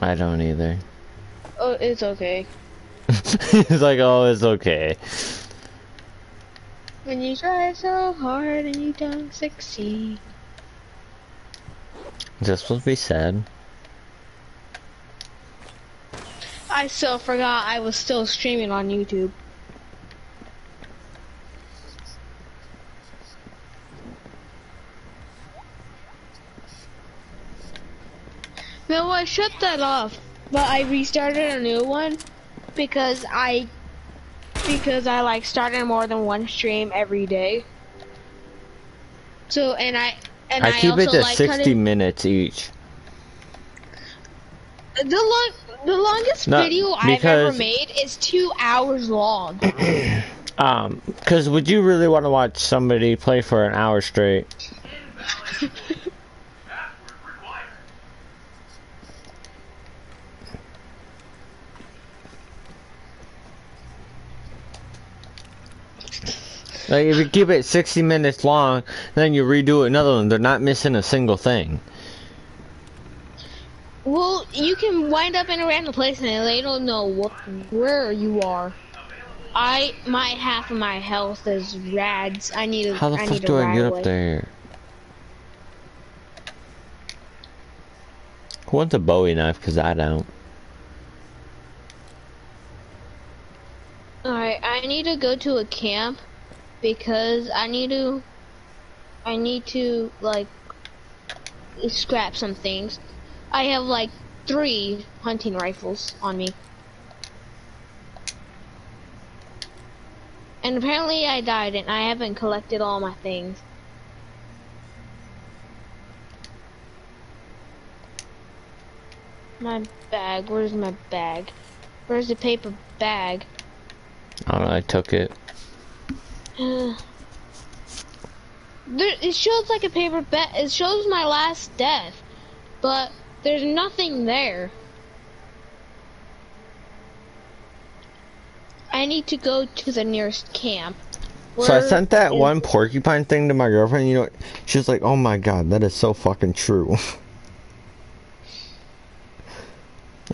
I don't either. Oh, it's okay. [LAUGHS] He's like, oh, it's okay. When you try so hard and you don't succeed. Is that supposed to be sad? I still forgot I was still streaming on YouTube. No, I shut that off, but I restarted a new one because I because I like started more than one stream every day. So and I and I, I keep also it to like 60 cutting- minutes each. the long the longest No, video I've ever made is two hours long. [COUGHS] Um, cause would you really want to watch somebody play for an hour straight? [LAUGHS] Like if you keep it 60 minutes long, then you redo another one, they're not missing a single thing. Well, you can wind up in a random place and they don't know what, where you are. I my half of my health is rads. I need a How the I fuck do I get up there? Who wants a Bowie knife? Cause I don't. Alright, I need to go to a camp because I need to I need to like scrap some things. I have like three hunting rifles on me. And apparently I died and I haven't collected all my things. My bag, where's my bag? Where's the paper bag? I don't know, I took it. [SIGHS] there, it shows like a paper bet. It shows my last death, but there's nothing there. I need to go to the nearest camp. So I sent that one porcupine thing to my girlfriend, you know, she was like, oh my god, that is so fucking true. [LAUGHS]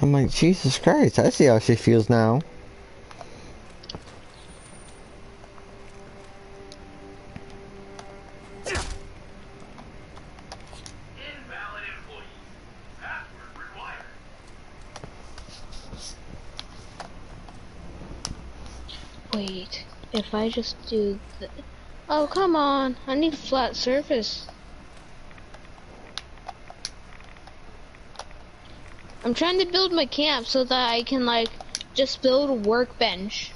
I'm like, Jesus Christ, I see how she feels now. Wait, if I just do the... Oh, come on. I need a flat surface. I'm trying to build my camp so that I can, like, just build a workbench.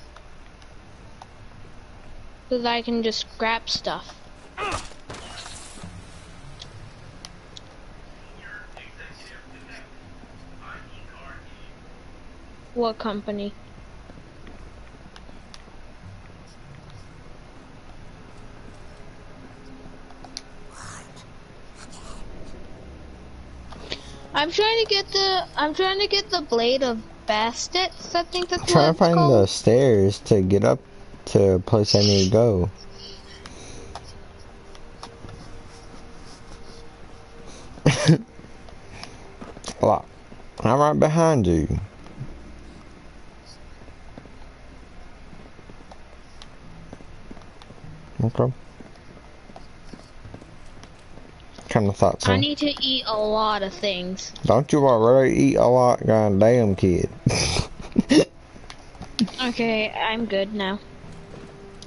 So that I can just scrap stuff. What company? Trying to get the I'm trying to get the blade of Bastet. I think that's I'm Trying to find the stairs to get up to a place I need to go. [LAUGHS] Look, I'm right behind you. Okay. Kind of thought so. I need to eat a lot of things. Don't you already eat a lot, goddamn kid? [LAUGHS] Okay, I'm good now.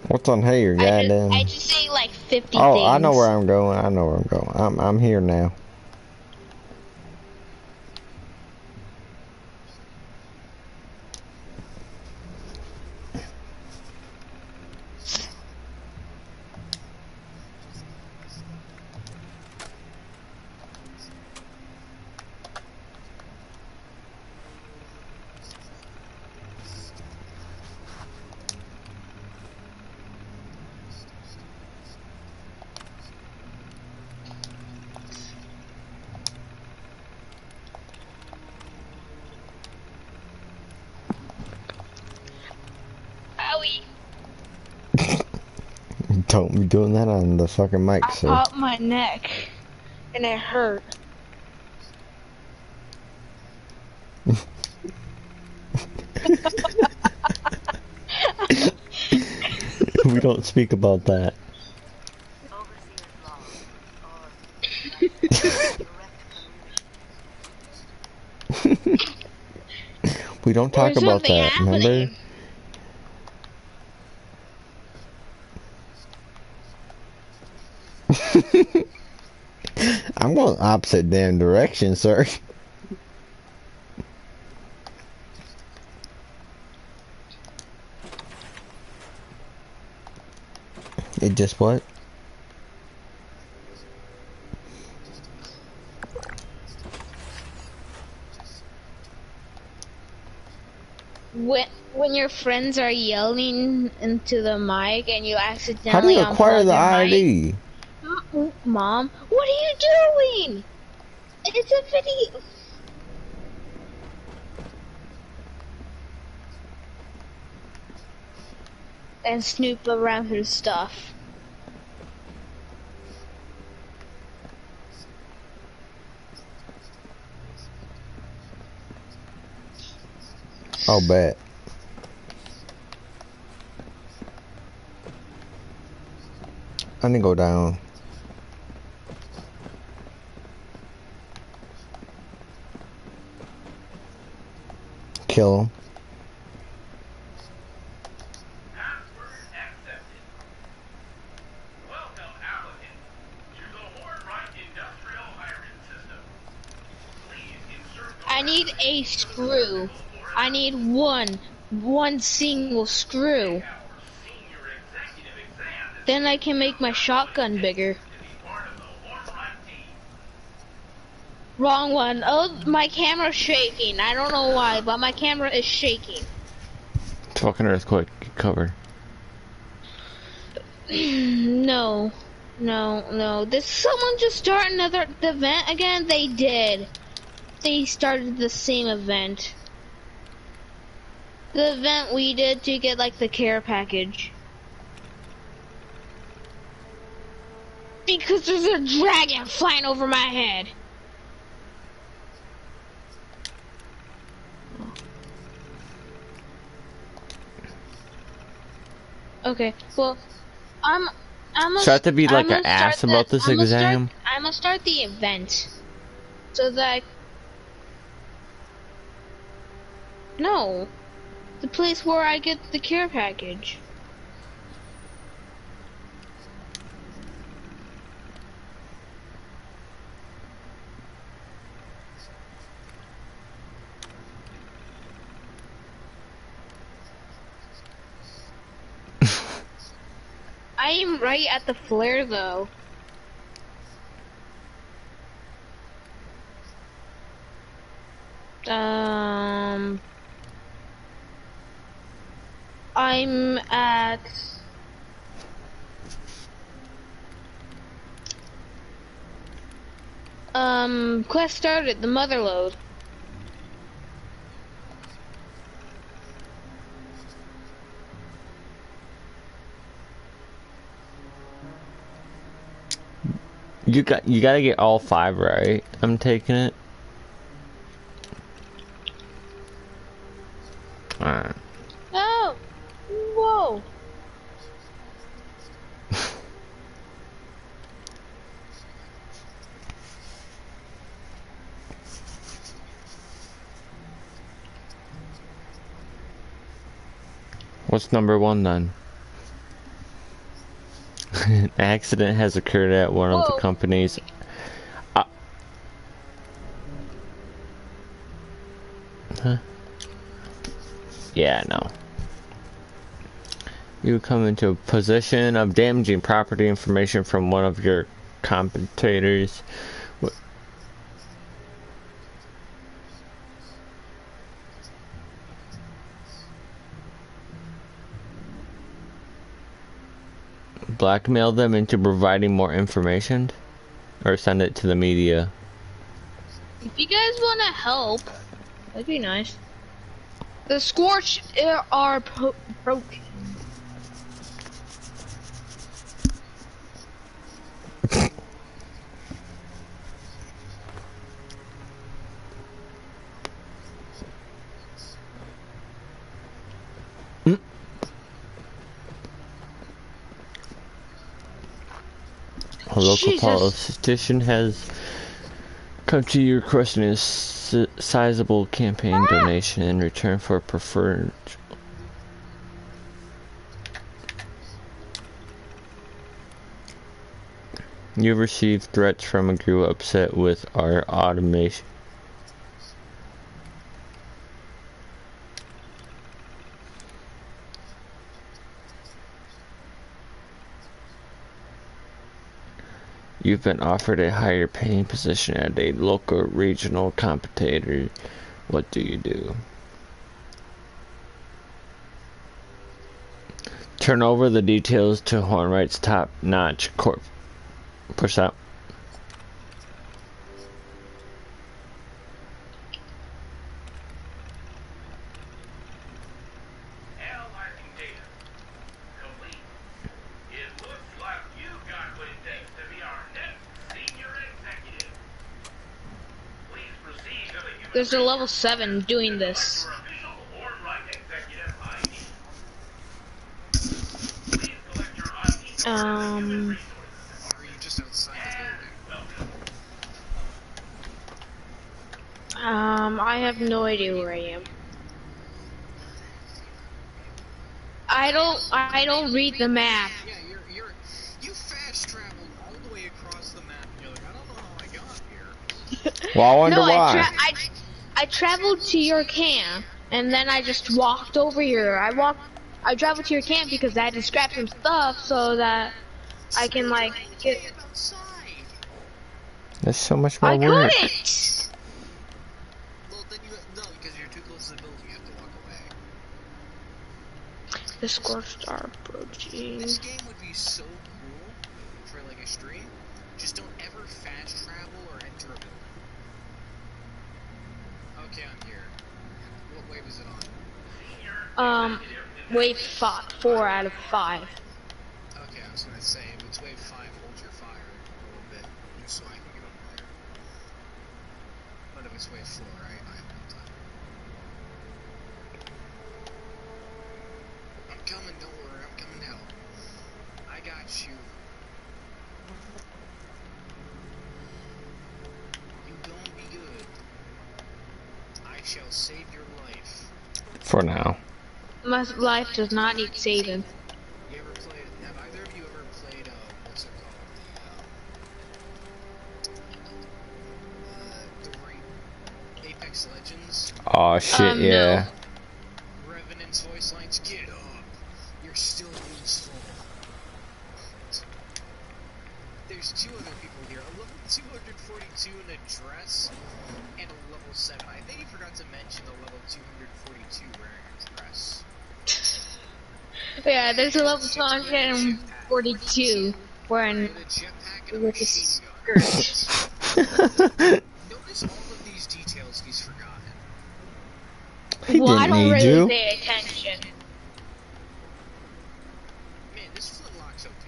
What's on here, I goddamn? just, I just ate like 50 Oh, things. I know where I'm going. I know where I'm going. I'm I'm here now. Owie. Don't be doing that on the fucking mic, I sir. popped my neck. And it hurt. [LAUGHS] we don't speak about that. Overseer's law. Or direct We don't talk There's about that, remember? happening. I'm going opposite damn direction, sir. [LAUGHS] It just what? When, when your friends are yelling into the mic and you accidentally How do you acquire the mic- uh, ID? Mom, what are doing? It's a video. And snoop around through stuff. Oh, bet. I need to go down. Kill him. Password accepted. Welcome, applicant, to the Hornwright Industrial Hiring System. Please insert the I need a screw. I need one, one single screw. Then I can make my shotgun bigger. Wrong one. Oh, my camera's shaking. I don't know why, but my camera is shaking. It's fucking earthquake Get covered. [CLEARS THROAT] no. No, no. Did someone just start another event again? They did. They started the same event. The event we did to get like the care package. Because there's a dragon flying over my head. Okay, well, I'm, I'm. So I have to be like an ass about the- this I'ma exam? Start, I'm gonna start the event, so that. No, the place where I get the care package. I am right at the flare though. Um, I'm at. Um, quest started, the mother load. You got you gotta get all five right. I'm taking it. Alright. Oh! Whoa! What's number one then? [LAUGHS] An accident has occurred at one of the companies. Uh, huh? Yeah, no. You come into a position of damaging property information from one of your competitors. Blackmail them into providing more information? Or send it to the media? If you guys want to help, that'd be nice. The Scorch eh, are pro- protein. A local Jesus. politician has come to you requesting a sizable campaign donation in return for preferred. You have received threats from a group upset with our automation. You've been offered a higher paying position at a local regional competitor. What do you do? Turn over the details to Hornwright's top notch corp. Push that. Analyzing data. Complete. It looks like you got what it takes to be our next senior executive. Please proceed to the human There's a level 7 doing this. your official Hornwright executive ID. Please collect your ID Um, are you just outside the um, I have no idea where I am. I don't, I don't read the map. Yeah, you're you're you fast traveled all the way across the map. And you're like, I don't know how I got here. Well, I wonder no, I, why. tra- I, I traveled to your camp, and then I just walked over here. I walked, I travel to your camp because I had to scrap some stuff so that I can like get. Camp. That's so much more I work. couldn't. Well, then you no, because you're too close to the building. You have to walk away. The scorched are approaching. This game would be so cool for like a stream. Just don't ever fast travel or enter a building. Okay, I'm here. What wave is it on? Um, wave five, four out of five. Okay, I was gonna say, if it's wave 5, hold your fire a little bit, just so I can get up there. But if it's wave 4, I, I have no time. I'm coming, don't worry, I'm coming to help. I got you. You gonna be good. I shall save your life. For now. My life does not need saving. You ever played, have either of you ever played, uh, what's it called? The, uh, uh, the Apex Legends? Oh shit, Um, yeah. Revenant's voice lines, get up! You're still useful. There's two other people here, a level 242 in a dress, and a level 7. I think you forgot to mention the level 242 wearing a dress. Yeah, there's a level 242 wearing With a jetpack a with a machine gun. skirt. Notice all of these details he's forgotten. [LAUGHS] he well, I didn't don't need really you. pay attention. Man, this flintlock's OP.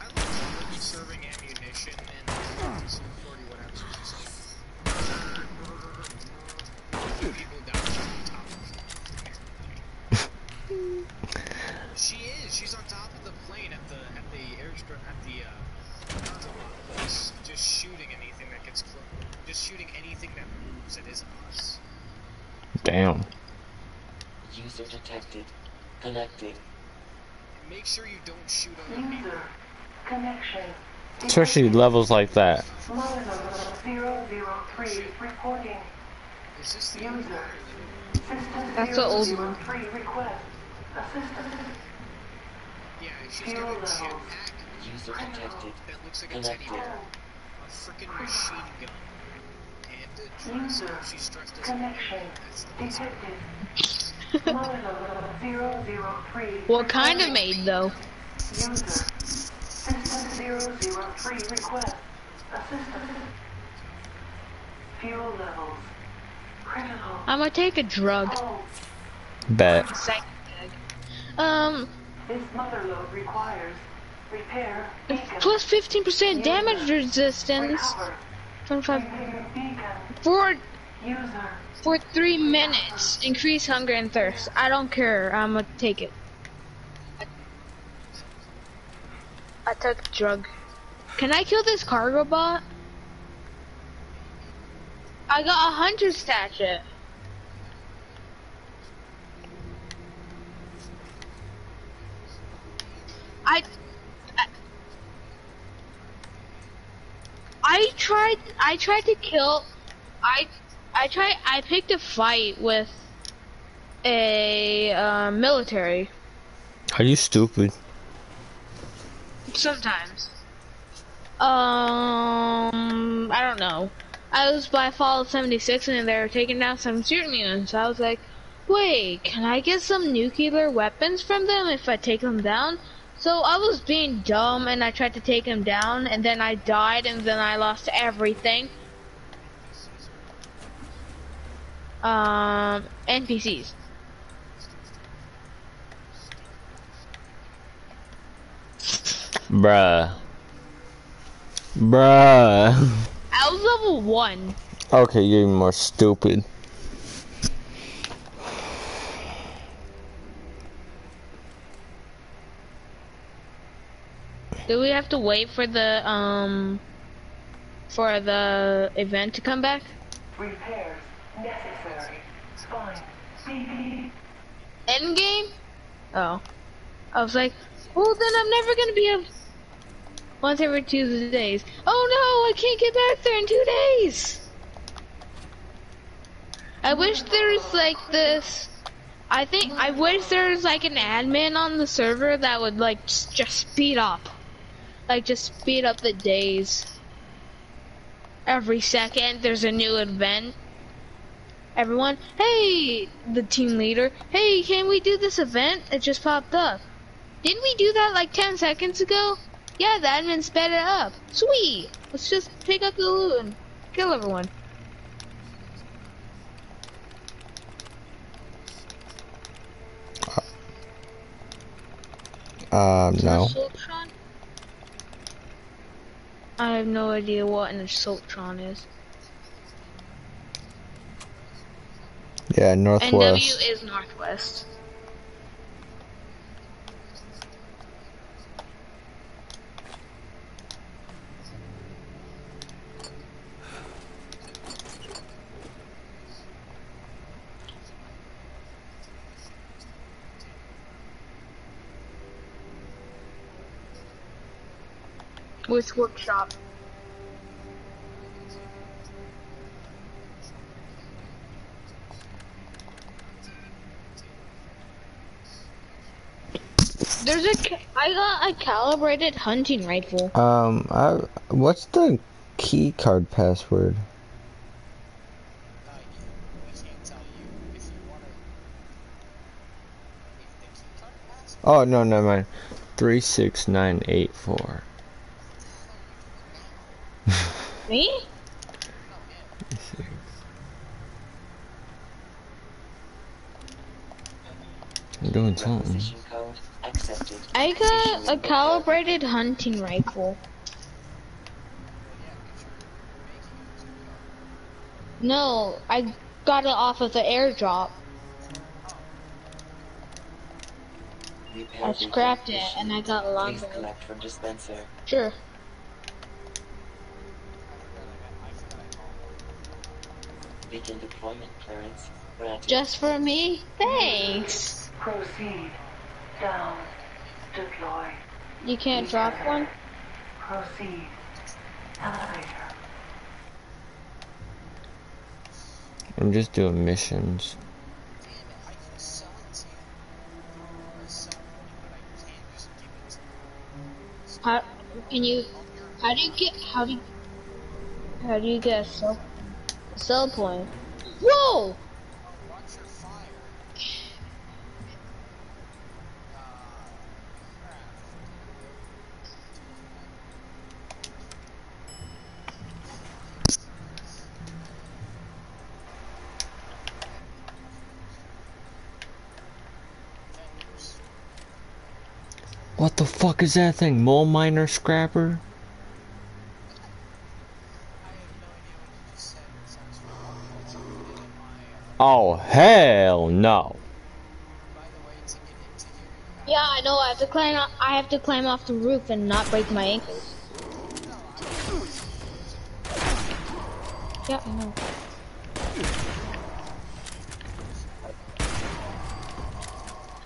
I love how conserving ammunition and this 40 whatever is like two people down on top of She is. She's on top of the plane at the at the airstrip at the uh Roundabout place, just shooting anything that gets close. Just shooting anything that moves that isn't us. Damn. User detected. Connecting. And make sure you don't shoot other people. User connection. Especially levels like that. Mother 003 reporting. Is this the User. old one or System That's the old one. 003 request. Assistance. the Yeah, she's Fuel got a levels. jetpack User detected. that looks like a teddy bear. A freaking machine gun. And a dress. User. She's dressed as a Connection. That's the best. Detected. Mother 003. What kind of maid though? [LAUGHS] User. System 003 request. Assistance. Fuel levels. Critical. I'm gonna take a drug. Pulse. Bet. Um, This mother load requires repair beacon. plus 15% damage resistance. Recover. 25 for User. for three minutes. Increase hunger and thirst. I don't care. I'm gonna take it. I took drug. Can I kill this cargo bot? I got a hunter statue. I, I I tried I tried to kill I I tried I picked a fight with a uh, military Are you stupid? Sometimes. Um I don't know. I was by Fallout 76 and they were taking down some certain units. I was like, wait, can I get some nuclear weapons from them if I take them down? So I was being dumb and I tried to take him down and then I died and then I lost everything. Um, NPCs. Bruh. Bruh. I was level one. Okay, you're even more stupid. Do we have to wait for the um for the event to come back? Repairs necessary. Spine. CP. End game? Oh, I was like, well then I'm never gonna be able. once every two days. Oh no, I can't get back there in two days. I wish there's like this. I think I wish there's like an admin on the server that would like just speed up, like just speed up the days. Every second there's a new event. Everyone, hey, the team leader, hey, can we do this event? It just popped up. Didn't we do that like 10 seconds ago? Yeah, the admin sped it up. Sweet. Let's just pick up the loot and kill everyone. Um, no. I have no idea what an Assaultron is. Yeah, northwest. NW is northwest. Which workshop? There's a. I got a calibrated hunting rifle. Um, I, what's the key card password? Oh no, we can't tell you if you want to. If the key card password. Oh, no, never mind. 36984. [LAUGHS] Me? I'm doing something. Requisition code accepted. I got a calibrated hunting rifle. No, I got it off of the airdrop. Repair I scrapped it and I got a lot of it. collect from dispenser. Sure. Beacon deployment clearance granted. Just for me? Thanks. Proceed. Down. Deploy. You can't drop one? Proceed. Elevator. I'm just doing missions. Damn it, I can sell it to you. Or sell it, but I can't just give it to you. How can you? How do you get? How do you? How do you get a sell? A sell point? Whoa! Watch your fire. Uh, crap. Vendors. What the fuck is that thing? Mole miner scrapper? I have no idea what you just said. It sounds wrong. It's included in my, uh, Oh hell no. by the way, to get into here, you have Yeah, I know. I have to climb. o- I have to climb off the roof and not break my ankles. Yeah, I know.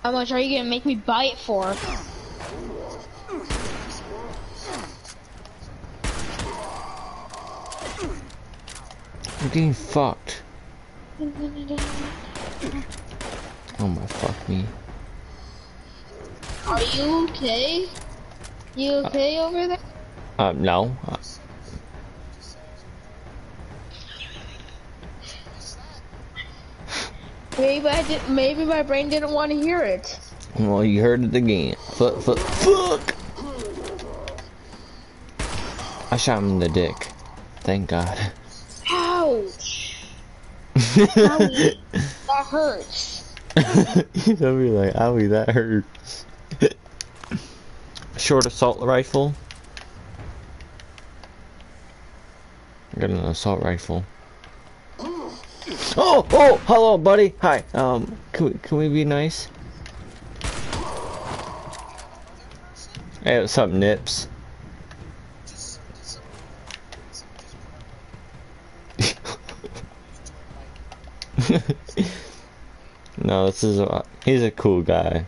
How much are you gonna make me buy it for? I'm getting fucked. Oh my fuck me. Are you okay? You okay over there? Um, no. Uh, Maybe I did. Maybe my brain didn't want to hear it. well, you heard it again. Fuck, fuck, fuck! I shot him in the dick. Thank God. Ouch! Owie. that hurts. [LAUGHS] He's over be like, owie, that hurts. Short assault rifle. I got an assault rifle. Oh, oh, hello, buddy. Hi. Um, can we, can we be nice? Hey, what's up, Nips? just, just, just, just put on [LAUGHS] no, this is a, he's a cool guy.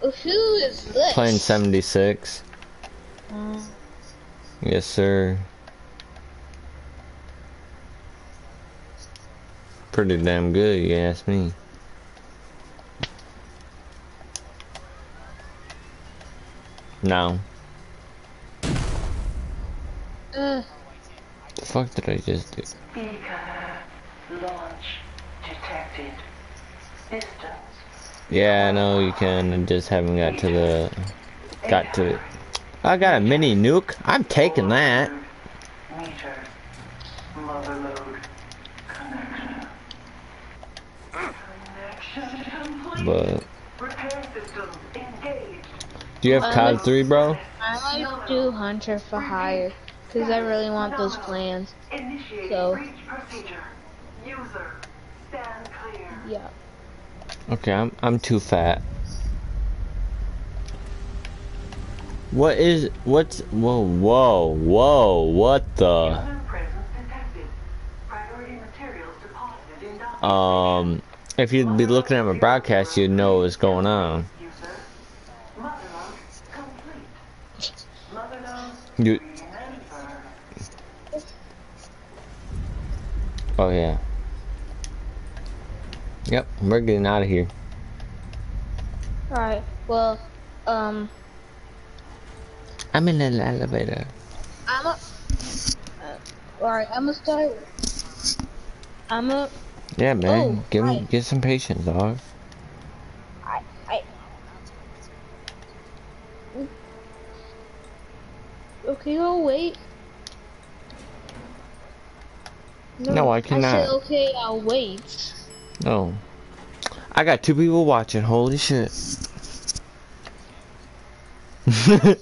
Who is this? Playing 76. Mm, Yes, sir. Pretty damn good, you ask me. No. uh, The fuck did I just do? Beacon. Launch detected. Distance. Yeah, I know you can. I just haven't got to the. Got to it. I got a mini nuke. I'm taking that. Meter. Mother load. Connection. Connection complete. But Repair system engaged. do you have Uh, COD 3, bro? I like to do Hunter for hire because I really want those plans. So- User. Stand clear. Yeah. Okay, I'm I'm too fat. What is what's whoa whoa whoa what the User presence detected. Priority materials deposited in document. um if you'd be looking at my broadcast you'd know what's going on. User. Mother load complete. Mother load You oh yeah. Yep, we're getting out of here. Alright. Well, um, I'm in an elevator. I'm a. Uh, Alright, I'm gonna start. I'm a. Yeah, man, Oh, give me get some patience, dog. I. I. Okay, I'll wait. No, I I cannot. said okay, I'll wait. No, I got two people watching. Holy shit. [LAUGHS]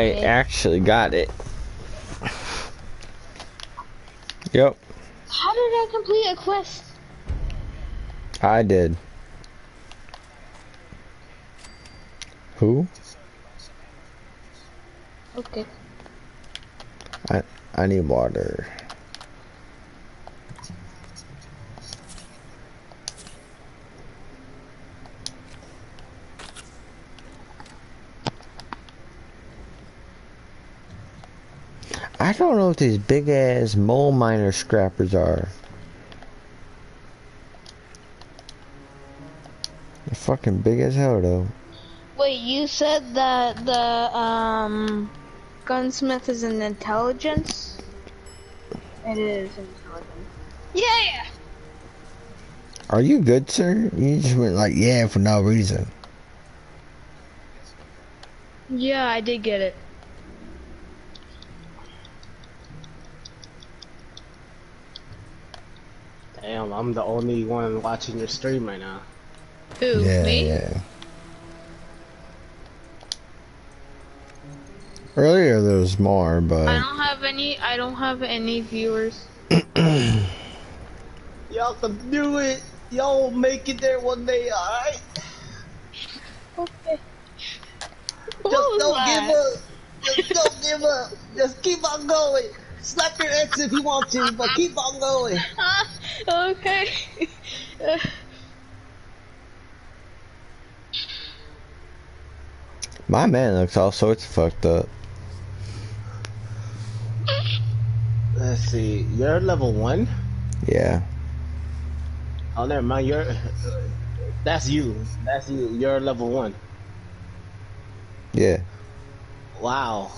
I actually got it. Yep, How did I complete a quest? I did. Who? Okay. I I need water. These big ass mole miner scrappers are. They're fucking big as hell though. Wait, you said that the um gunsmith is an intelligence? It is intelligence. Yeah. Are you good, sir? You just went like yeah for no reason. Yeah, I did get it. Damn, I'm the only one watching your stream right now. Who? yeah, me? yeah. Earlier there was more, but I don't have any. I don't have any viewers. [CLEARS THROAT] Y'all can do it. Y'all make it there one day, alright? Okay. Just don't give up. Just don't give up. Just keep on going. Slap your ex if you want to, but keep on going. [LAUGHS] okay. my man looks all sorts of fucked up. Let's see. You're level one. Yeah. Oh, never mind. You're. That's you. That's you. You're level one. Yeah. Wow.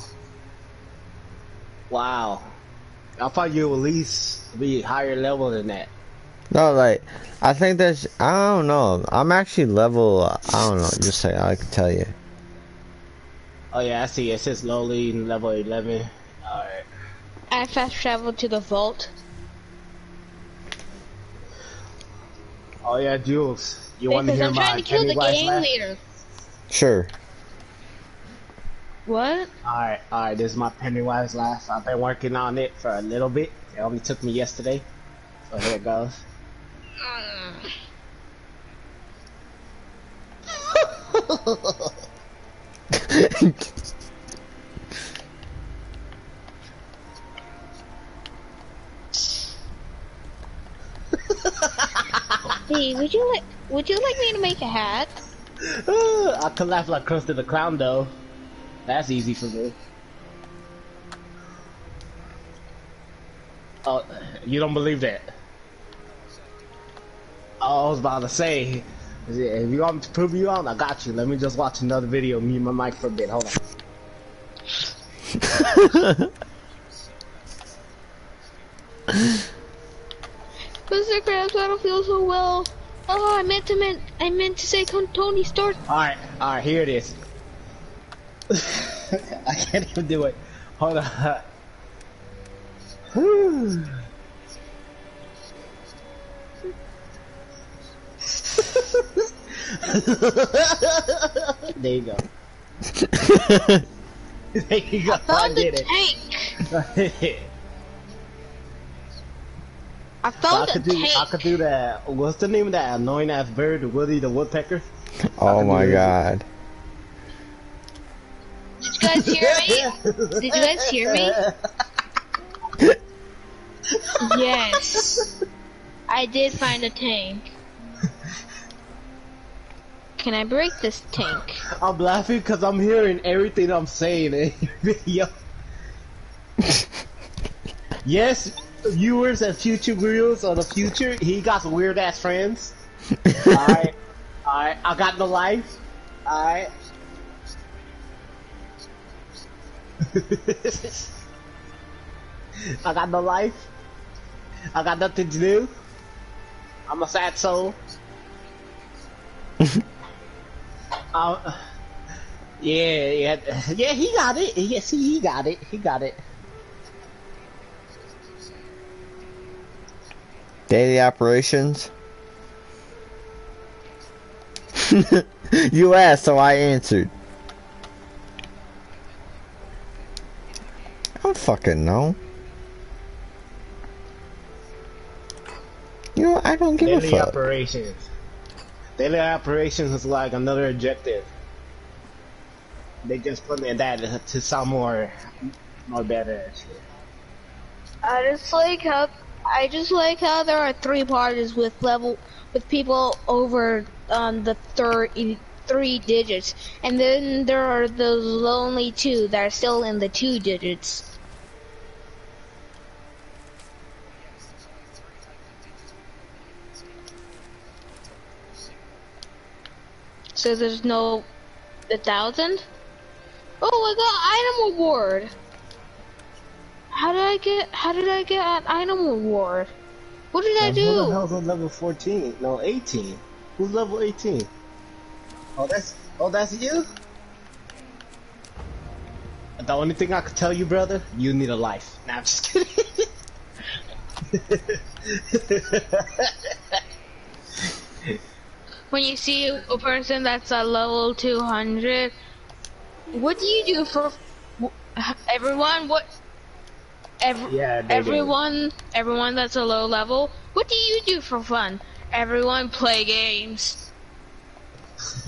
Wow. I thought you were at least be higher level than that. No, like I think that's I don't know. I'm actually level. I don't know. Just say I can tell you. Oh yeah, I see. It says lowly level 11. Alright. I fast traveled to the vault. Oh yeah, Jules. You want to Because hear I'm my trying to kill the Pennywise gang laugh? leader. Sure. What? Alright, alright, this is my Pennywise laugh. I've been working on it for a little bit. It only took me yesterday. So here it goes. hey, would you like would you like me to make a hat? [LAUGHS] I could laugh like Krusty the Clown though. That's easy for me. Oh, you don't believe that? Oh, I was about to say, if you want me to prove you wrong, I got you. Let me just watch another video, mute my mic for a bit. Hold on. [LAUGHS] Mr. Krabs, I don't feel so well. Oh, I meant to meant I meant to say Tony Stark. Alright, alright, here it is. [LAUGHS] I can't even do it. Hold on. Whew. [LAUGHS] there you go. [LAUGHS] there you go. I, Found the did tank. it. I So I found could the do. I could do that. What's the name of that annoying ass bird, Woody the woodpecker? Oh my god. Did you guys hear me? Did you guys hear me? Yes. I did find a tank. Can I break this tank? I'm laughing because I'm hearing everything I'm saying in video. yes, viewers and future viewers of the future, he got some weird ass friends. [LAUGHS] Alright, alright, I got no life. Alright. I got no life. I got nothing to do. I'm a sad soul. [LAUGHS] Uh, yeah, yeah, yeah. He got it. Yeah, see, he got it. He got it. Daily operations. [LAUGHS] you asked, so I answered. Don't fucking know. You know, I don't give a Daily fuck. operations. Daily operations is like another objective. They just put in that to sound more, more better. shit. I just like how I just like how there are three parties with level with people over um the third three digits, and then there are those lonely two that are still in the two digits. So there's no a thousand. Oh, I got item award. How did I get? How did I get an item award? What did I Now, Who the do? hell's on level 14? No, 18. Who's level 18? Oh, that's oh, that's you. The only thing I could tell you, brother, you need a life. Nah, I'm just kidding. [LAUGHS] When you see a person that's a level 200, what do you do for everyone? What? Every, Yeah, they do. everyone, everyone that's a low level. What do you do for fun? Everyone play games. [LAUGHS]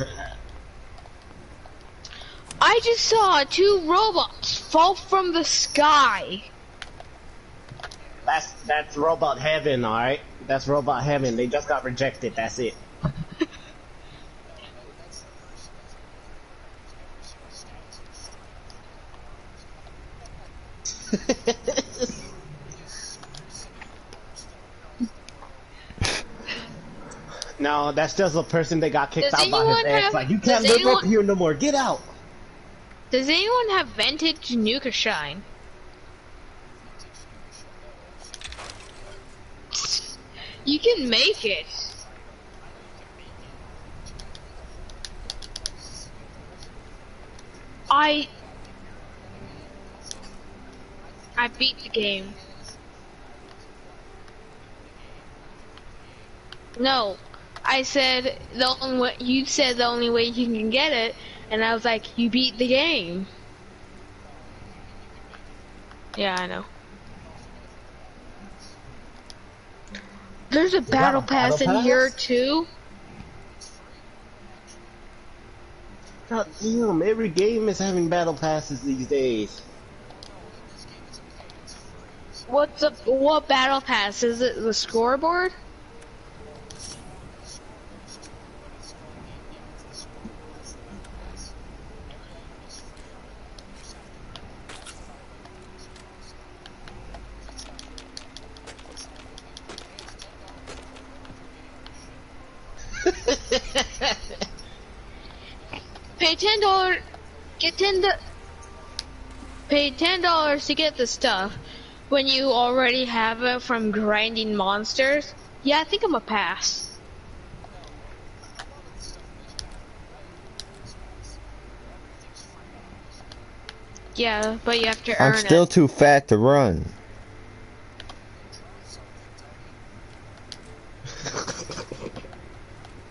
I just saw two robots fall from the sky. That's that's robot heaven, all right. That's robot heaven. They just got rejected. That's it. No, that's just a person that got kicked Does out by his anyone ex. like you can't live anyone- up here no more. Get out. Does anyone have vintage Nukashine? You can make it. I I beat the game. No, I said the only way, you said the only way you can get it, and I was like, you beat the game. Yeah, I know. There's a battle a battle pass in here too. God damn, every game is having battle passes these days. What's the what battle pass? Is it the scoreboard? Pay ten dollars. Get ten. Do- pay ten dollars to get the stuff when you already have it from grinding monsters. Yeah, I think I'm a pass. Yeah, but you have to earn I'm still it. too fat to run. [LAUGHS]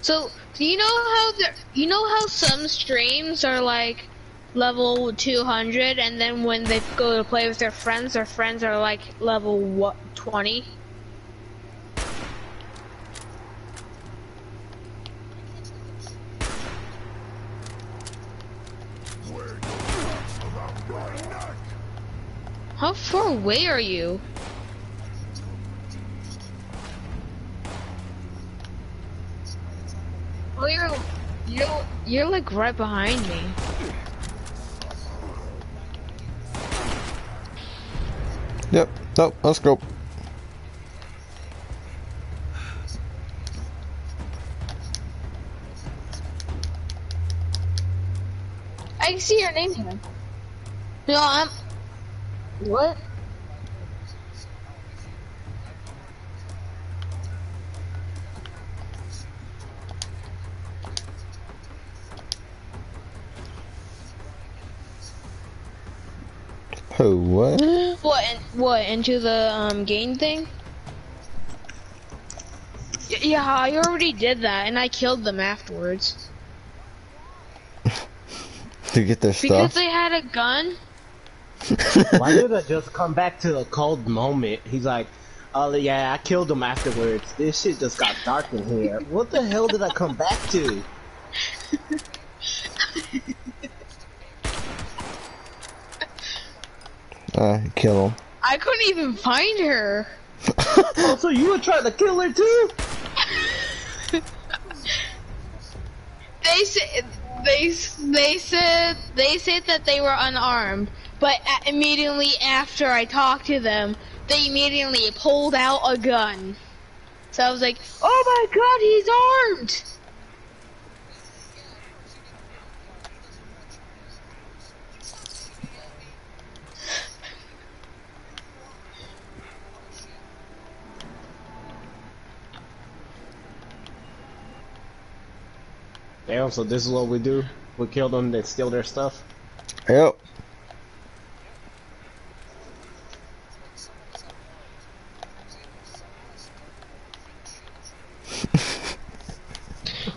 So, do you know how the you know how some streams are like level 200 and then when they go to play with their friends, their friends are like level what 20? How far away are you? Oh, you're you're you're like right behind me. Yep. Nope. Let's go. I can see your name here. No, I'm. What? Who? What? What? In, what? Into the um game thing? Y- Yeah, I already did that, and I killed them afterwards [LAUGHS] To get their because stuff? they had a gun. [LAUGHS] Why did I just come back to a cold moment? He's like, oh yeah, I killed him afterwards. This shit just got dark in here. What the hell did I come back to? [LAUGHS] Uh, kill him. I couldn't even find her. [LAUGHS] Oh, so you were trying to kill her too? [LAUGHS] They said they they said they said that they were unarmed, but immediately after I talked to them, they immediately pulled out a gun. So I was like, "Oh my god, he's armed!" Damn, so this is what we do? We kill them, they steal their stuff? Yep. [LAUGHS]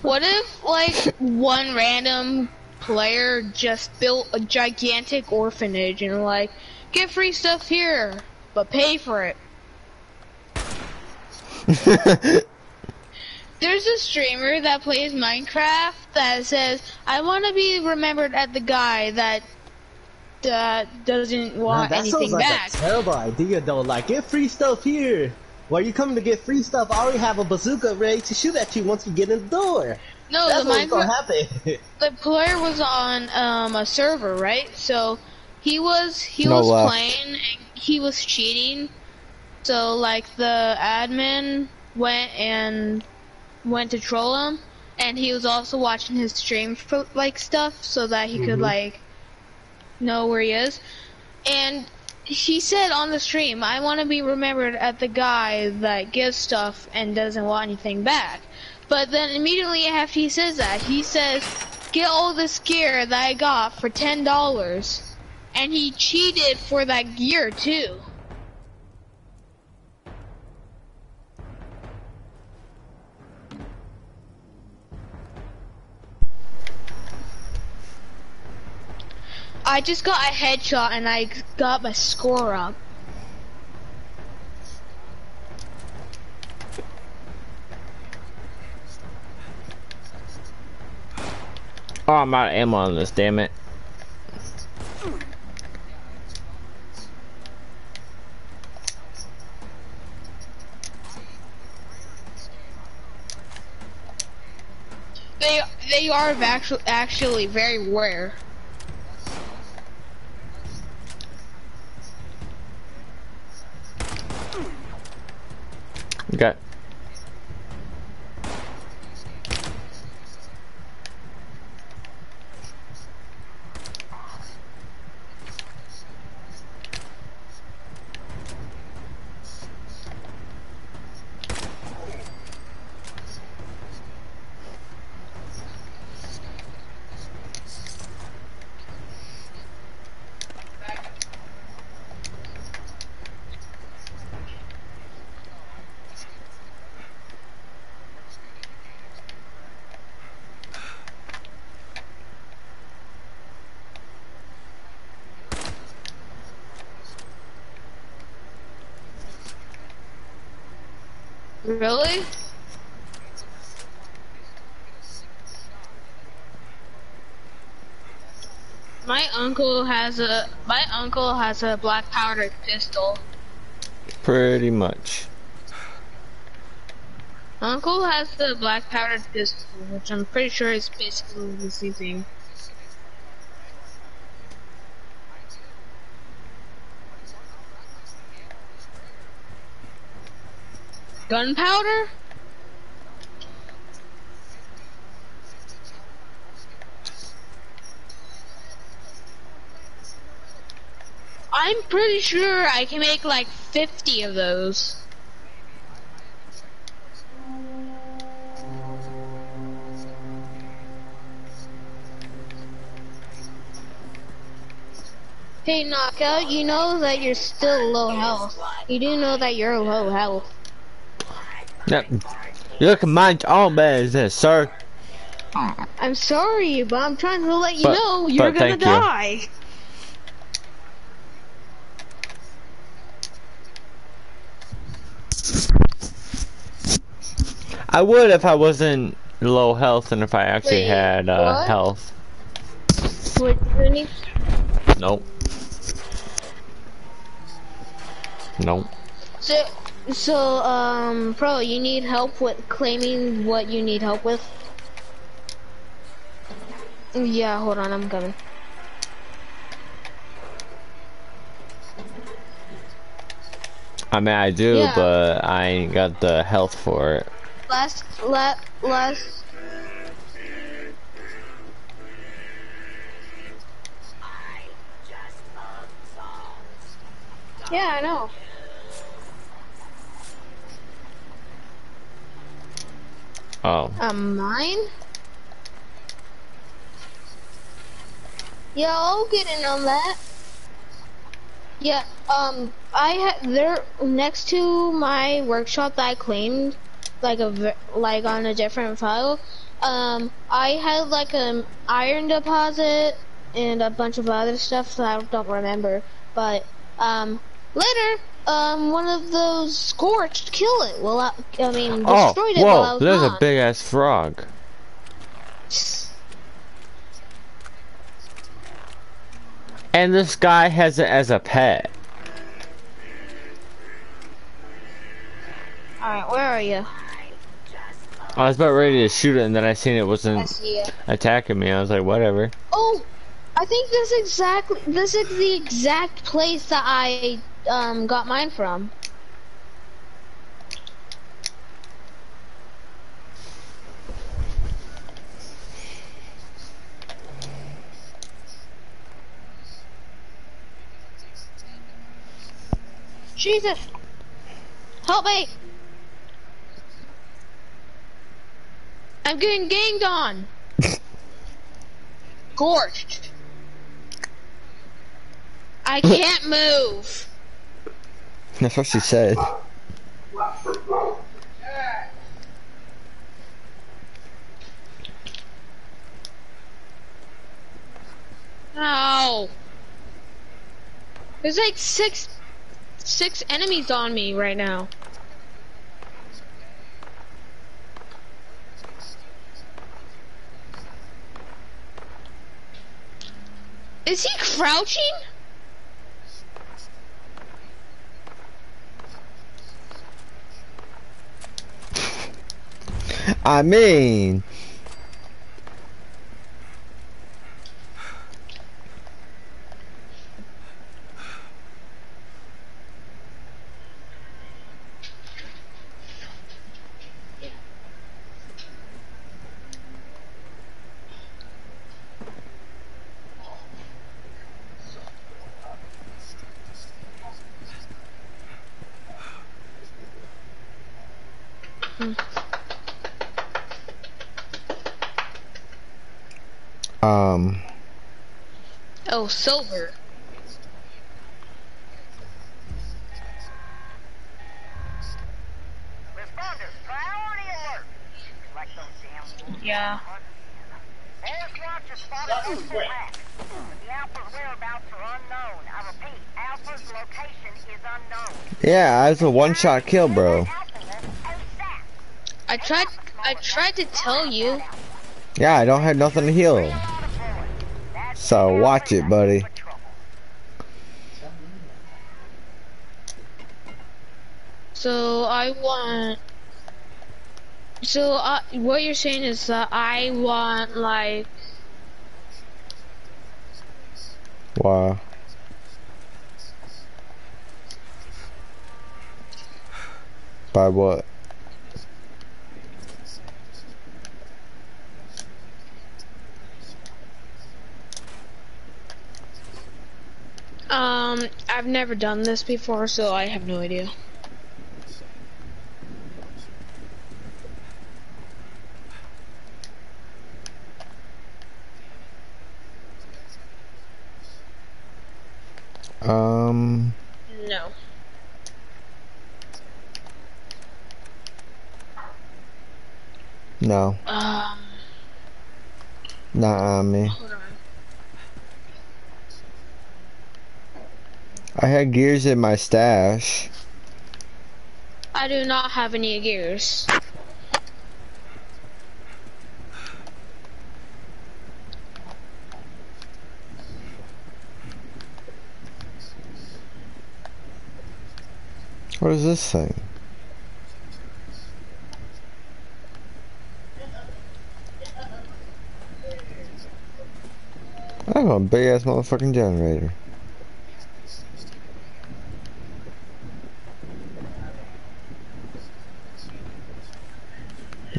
What if like one random player just built a gigantic orphanage and like, get free stuff here, but pay for it? [LAUGHS] There's a streamer that plays Minecraft that says, I want to be remembered as the guy that that doesn't want that anything sounds like back. a terrible idea though. Like, get free stuff here. Why you coming to get free stuff? I already have a bazooka ready to shoot at you once you get in the door. No, That's the what's gonna happen. [LAUGHS] the player was on um, a server, right? So he was he No was left. playing and he was cheating. So like the admin went and went to troll him, and he was also watching his stream for like stuff so that he could Mhm. like know where he is. And he said on the stream, "I want to be remembered as the guy that gives stuff and doesn't want anything back." But then immediately after he says that, he says, "Get all this gear that I got for ten dollars," and he cheated for that gear too. I just got a headshot and I got my score up. Oh, I'm out of ammo on this, damn it. They they are actually actually very rare. Okay. Really? My uncle has a my uncle has a black powder pistol. Pretty much. Uncle has the black powder pistol, which I'm pretty sure is basically the same thing. Gunpowder? I'm pretty sure I can make like 50 of those. Hey, Knockout, you know that you're still low health. You do know that you're low health. Yep. You look at my all bad as this, sir. I'm sorry, but I'm trying to let you But- know you're gonna thank you. die. I would if I wasn't low health and if I actually Wait, had uh, health. What, Rooney? Nope. Nope. So, so, um, Pro, you need help with claiming what you need help with? Yeah, hold on, I'm coming. I mean, I do, Yeah. but I ain't got the health for it. Last, la, last. Yeah, I know. Oh. Um, mine? Yeah, I'll get in on that. Yeah, um, I had there next to my workshop that I claimed, like a like on a different file. Um, I had like an iron deposit and a bunch of other stuff that I don't remember. But um, later, um, one of those scorched kill it. Well, I, I mean, Oh, destroyed it while I whoa! was There's a gone. big ass frog. And this guy has it as a pet. Alright, where are you? I was about ready to shoot it, and then I seen it wasn't see attacking me. I was like, whatever. Oh, I think this exactly this is the exact place that I um got mine from. Jesus! Help me! I'm getting ganged on! Gorged! I can't move! That's what she said. No! There's like six, six enemies on me right now. Is he crouching? I mean, um, Oh, silver. Responders, priority alert. Like those damn wolves. Yeah. Forest Watch has spotted multiple rats. Um, oh, the Alpha's whereabouts are unknown. I repeat, Alpha's location is unknown. yeah, that's a one-shot kill, bro. I tried. I tried to tell you. Yeah, I don't have nothing to heal. So watch it, buddy. So I want. So uh, what you're saying is that I want like Wow. By what? Um I've never done this before, so I have no idea. Um, No. no, Um. on me. Hold on. I had gears in my stash. I do not have any gears. What is this thing? I got a big ass motherfucking generator.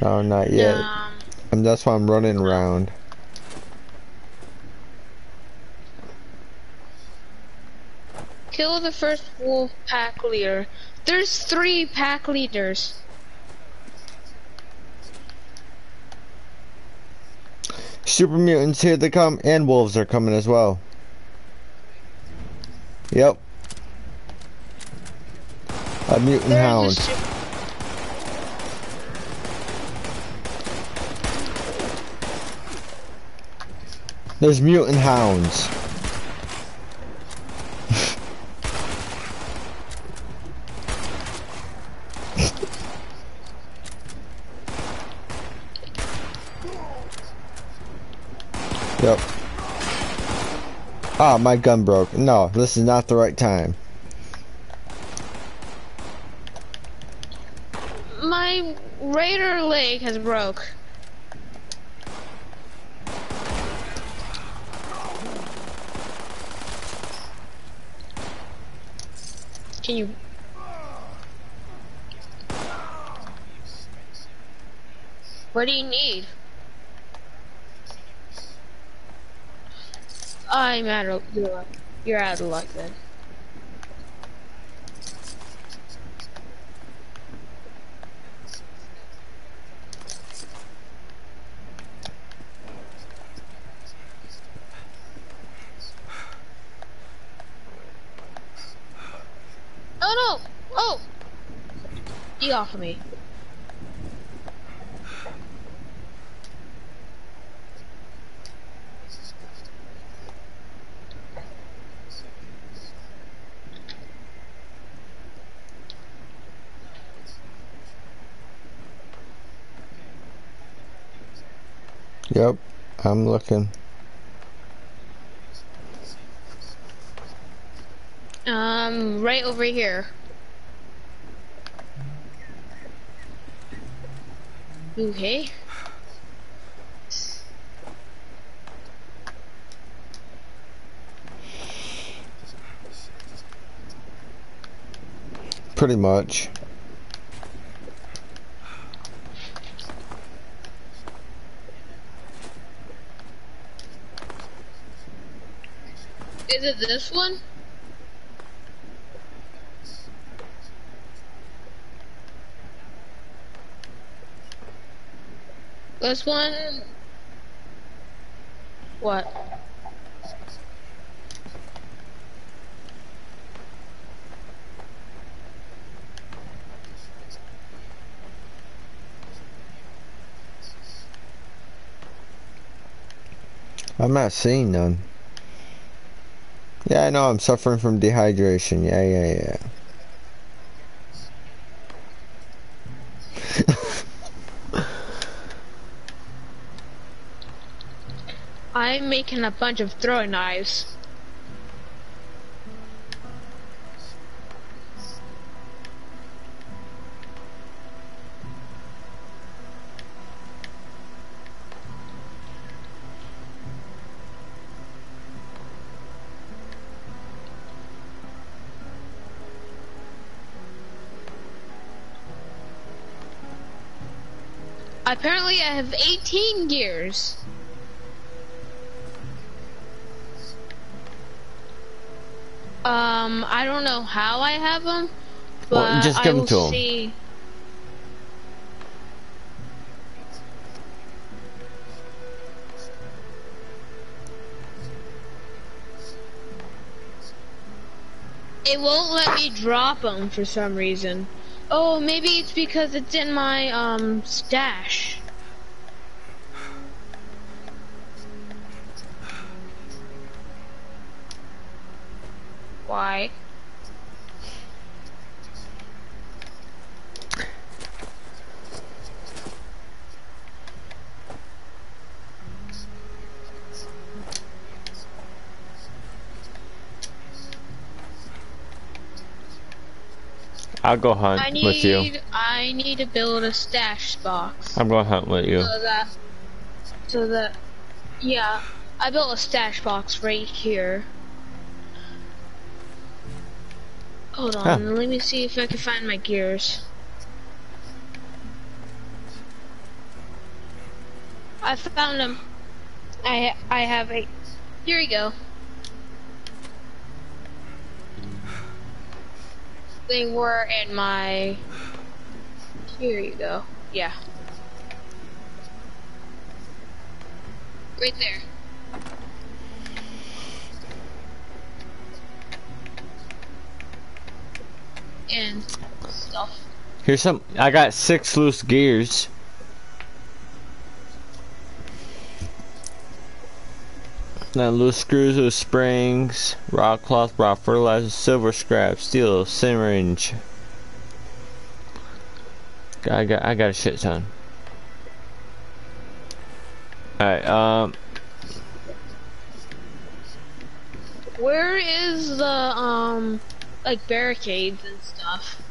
No, not yet. Um. And that's why I'm running around. Kill the first wolf pack leader. There's three pack leaders. Super mutants, here they come, and wolves are coming as well. Yep. A mutant There's a hound. su- There's mutant hounds. [LAUGHS] yep. Ah, my gun broke. No, this is not the right time. My raider leg has broke. Can you? What do you need? I'm out of you're, you're out of luck then. off of me. Yep, I'm looking. Um, right over here. Okay. Pretty much. Is it this one? This one? What? I'm not seeing none. Yeah, I know I'm suffering from dehydration. Yeah, yeah, yeah. I'm making a bunch of throwing knives. Apparently I have 18 gears. Um, I don't know how I have them, but Well, just give I will to 'em. see. It won't let me drop them for some reason. Oh, maybe it's because it's in my um stash. Why? I'll go hunt I need with you. I need to build a stash box. I'm going to hunt with you. So that so that yeah, I built a stash box right here. Hold on, Huh. let me see if I can find my gears. I found them. I I have a. Here you go. They were in my. Here you go. Yeah. Right there. And stuff. Here's some. I got six loose gears. Then loose screws with springs, rock cloth, rock fertilizer, silver scrap, steel, syringe. I got, I got a shit ton. Alright, um, Where is the um like barricades and stuff?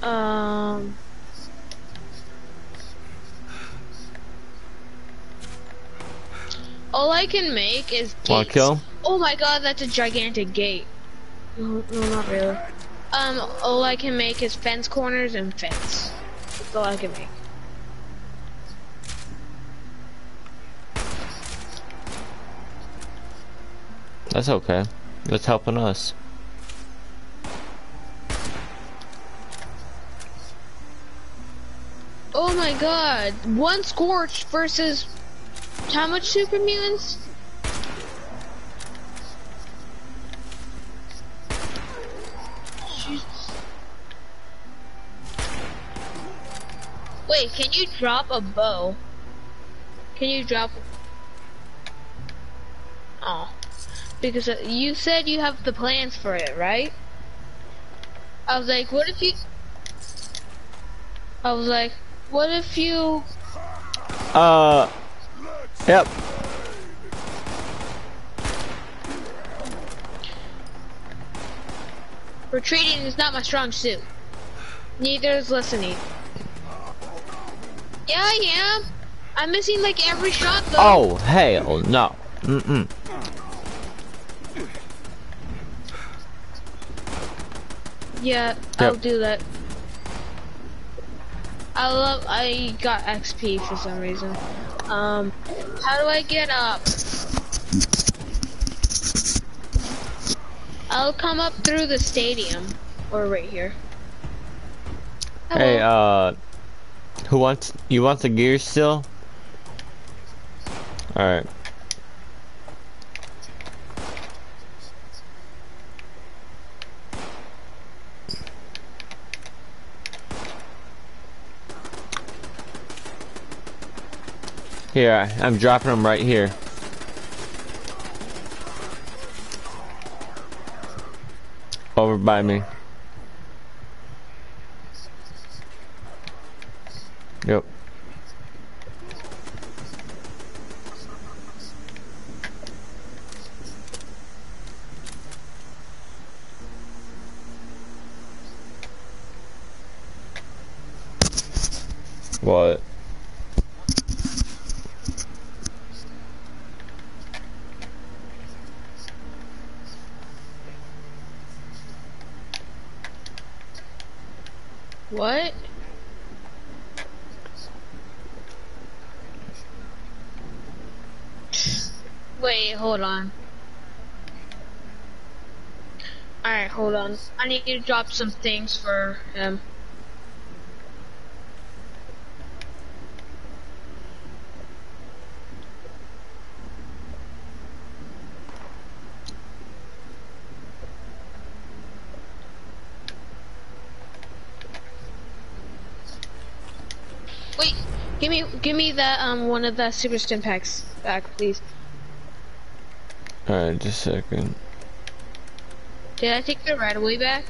Um All I can make is wanna kill? Oh my god, that's a gigantic gate. No, no, not really. Um, all I can make is fence corners and fence. That's all I can make. That's okay. That's helping us. Oh my god, one Scorch versus how much super mutants? Wait, can you drop a bow? Can you drop? Oh, because uh, you said you have the plans for it, right? I was like, what if you? I was like, what if you? Uh, Yep. Retreating is not my strong suit. Neither is listening. Yeah, I am. I'm missing like every shot though. Oh, hell no. Mm-mm. Yeah, yep. I'll do that. I love, I got XP for some reason. Um, how do I get up? I'll come up through the stadium, or right here. Hey, uh, who wants, you want the gear still? Alright. Here, I'm dropping them right here. Over by me. Yep. What? What? Wait, hold on. Alright, hold on. I need to drop some things for him. Wait, give me give me that um one of the super stim packs back, please. Alright, just a second. Did I take the right away back?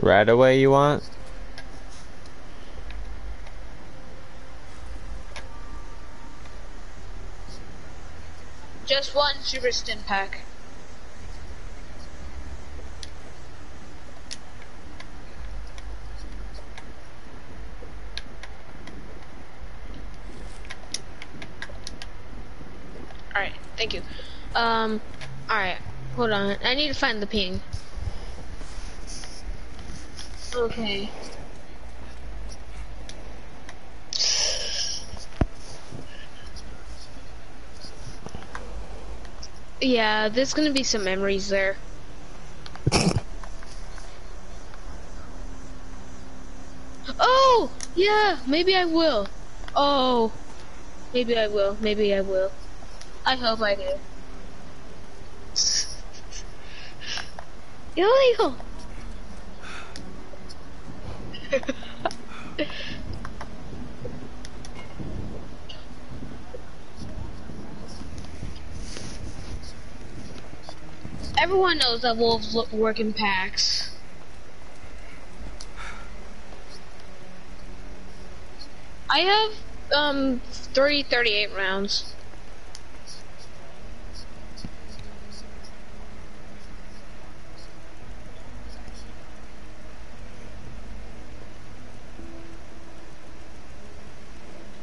Right away you want? Just one super stim pack. Alright, thank you. Um, alright, hold on. I need to find the ping. Okay. Yeah, there's gonna be some memories there. [LAUGHS] oh, yeah, maybe I will. Oh, maybe I will. Maybe I will. I hope I do. Illegal. Everyone knows that wolves look, work in packs. I have um three 38 rounds.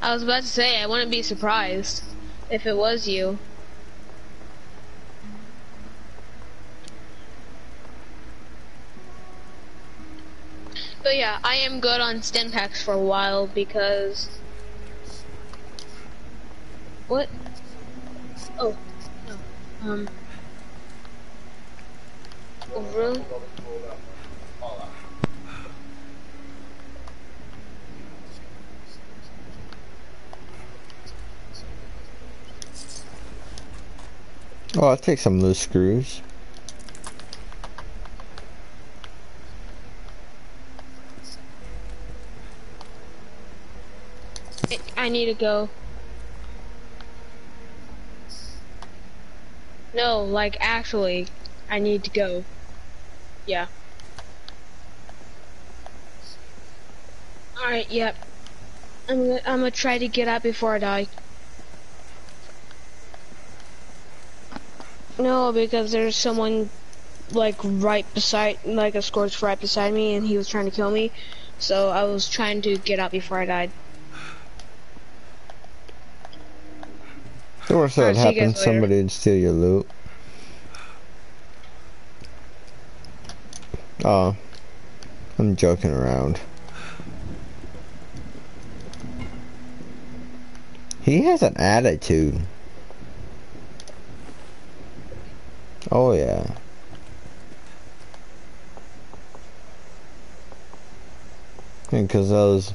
I was about to say I wouldn't be surprised if it was you. But yeah, I am good on stim packs for a while because what? Oh. Um. Oh, really? Oh, I'll take some loose screws. I- I need to go. No, like actually, I need to go. Yeah. Alright, yep. I'm gonna, I'm gonna try to get out before I die. No, because there's someone like right beside, like a scorch right beside me, and he was trying to kill me. So I was trying to get out before I died. The worst that would Alright, see you happen, guys later. somebody would steal your loot. Oh. I'm joking around. He has an attitude. Oh yeah. Because those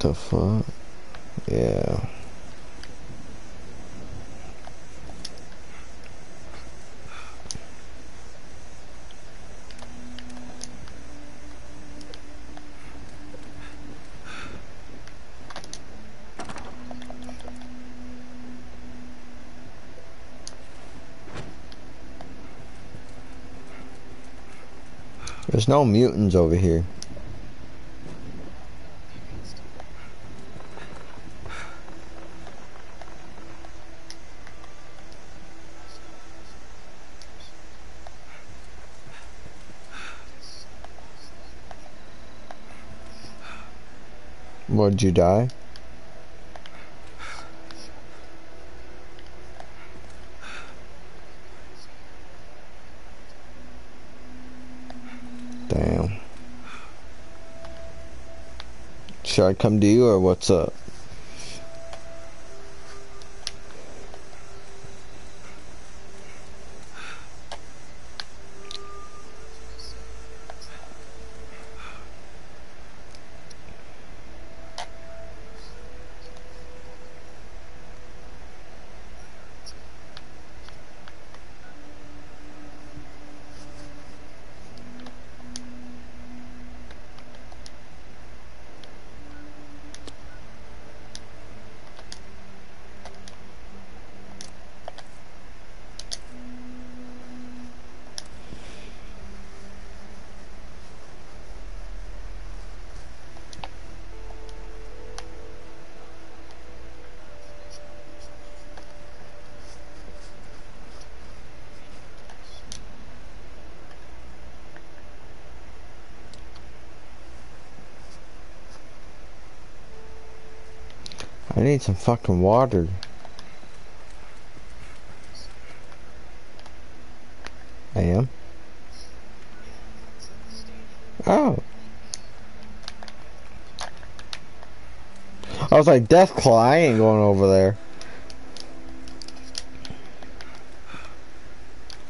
the fuck? Yeah. There's no mutants over here. What'd you die? Damn. Should I come to you or what's up? I need some fucking water. I am. Oh. I was like, Deathclaw, I ain't going over there.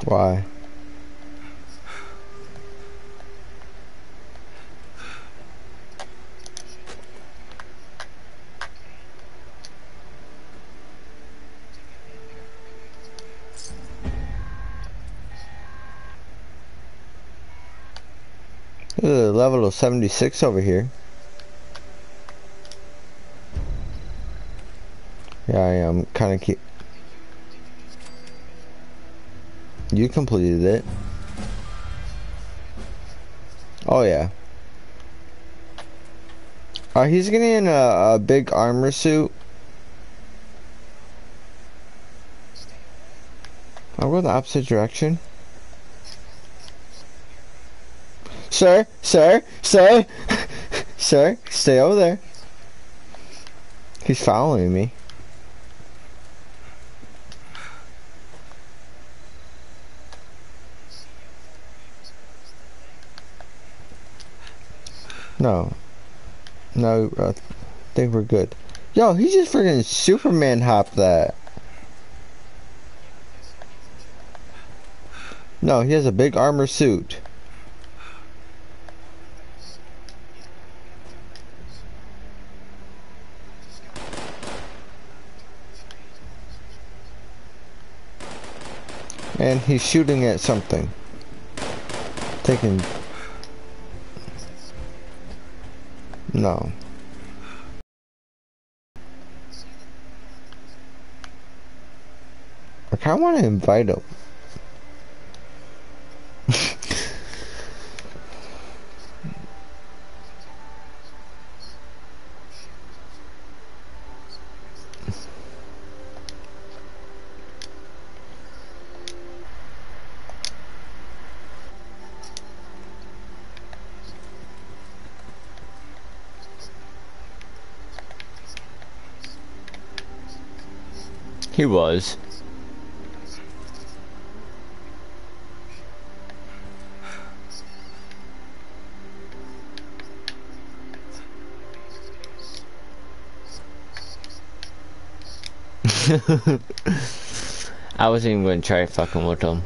Why? Level 76 over here. Yeah, I am kind of keep. You completed it. Oh yeah. Uh, he's getting a, a big armor suit. I'll go the opposite direction. Sir, sir, sir, [LAUGHS] sir, stay over there. He's following me. No. No, uh, I think we're good. Yo, he just freaking Superman hopped that. No, he has a big armor suit. And he's shooting at something. Taking... No. I kinda wanna invite him. He was. [LAUGHS] I wasn't even gonna try fucking with him.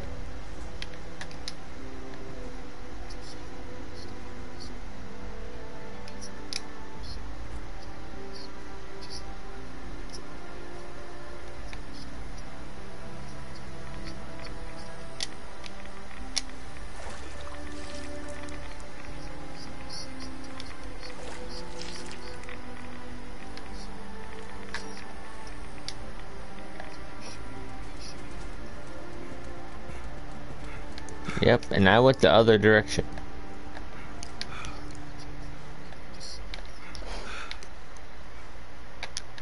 I went the other direction.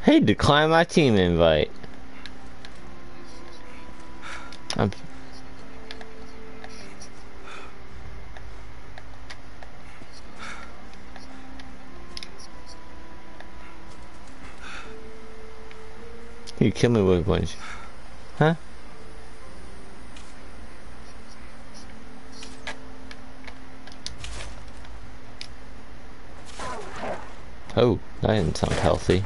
Hey, decline my team invite. I'm You kill me with a bunch. Huh? Oh, that didn't sound healthy.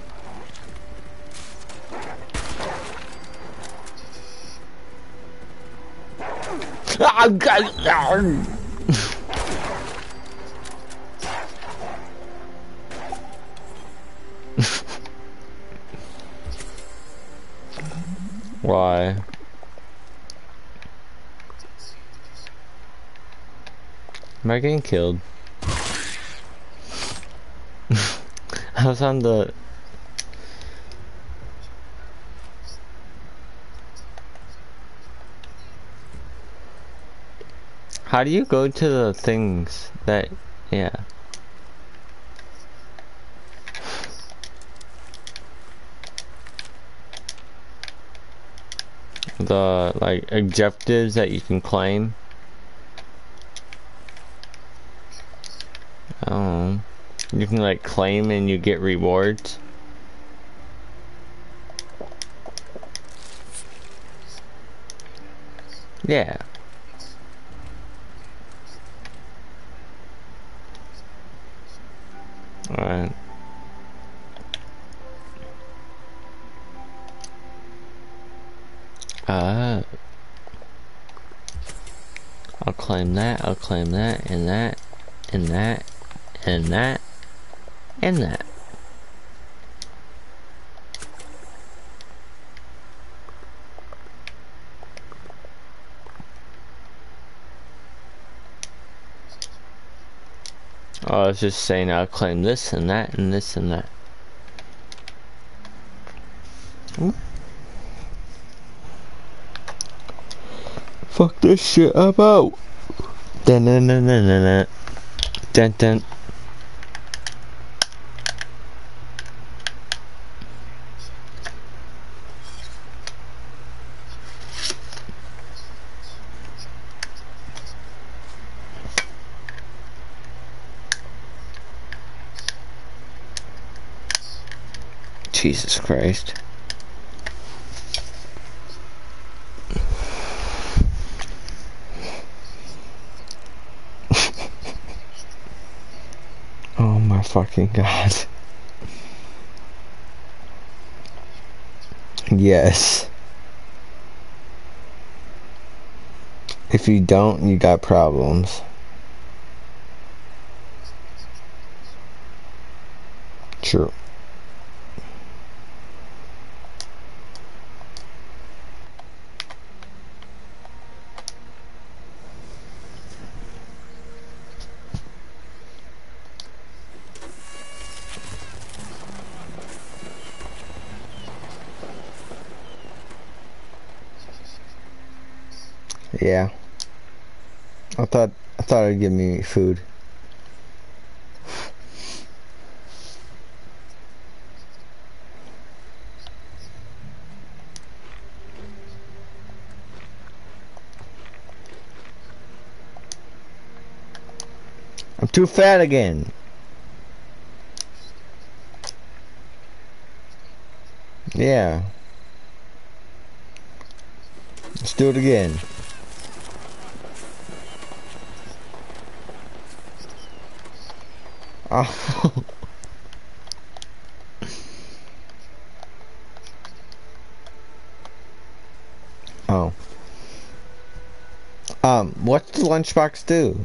Ah, God. [LAUGHS] Why? Am I getting killed? How do you go to the things that... Yeah. The, like, objectives that you can claim. I don't know. You can like claim and you get rewards. Yeah. Alright. Uh, I'll claim that, I'll claim that, and that, and that, and that, and that. Oh, I was just saying I'll claim this and that and this and that. Fuck this shit I'm out. Dun dun dun dun dun dun. Dun dun. Jesus Christ. [LAUGHS] oh my fucking god. Yes. If you don't, you got problems. True. Yeah. I thought It'd give me food. I'm too fat again. Yeah. Let's do it again. [LAUGHS] Oh. Um, what's the lunchbox do?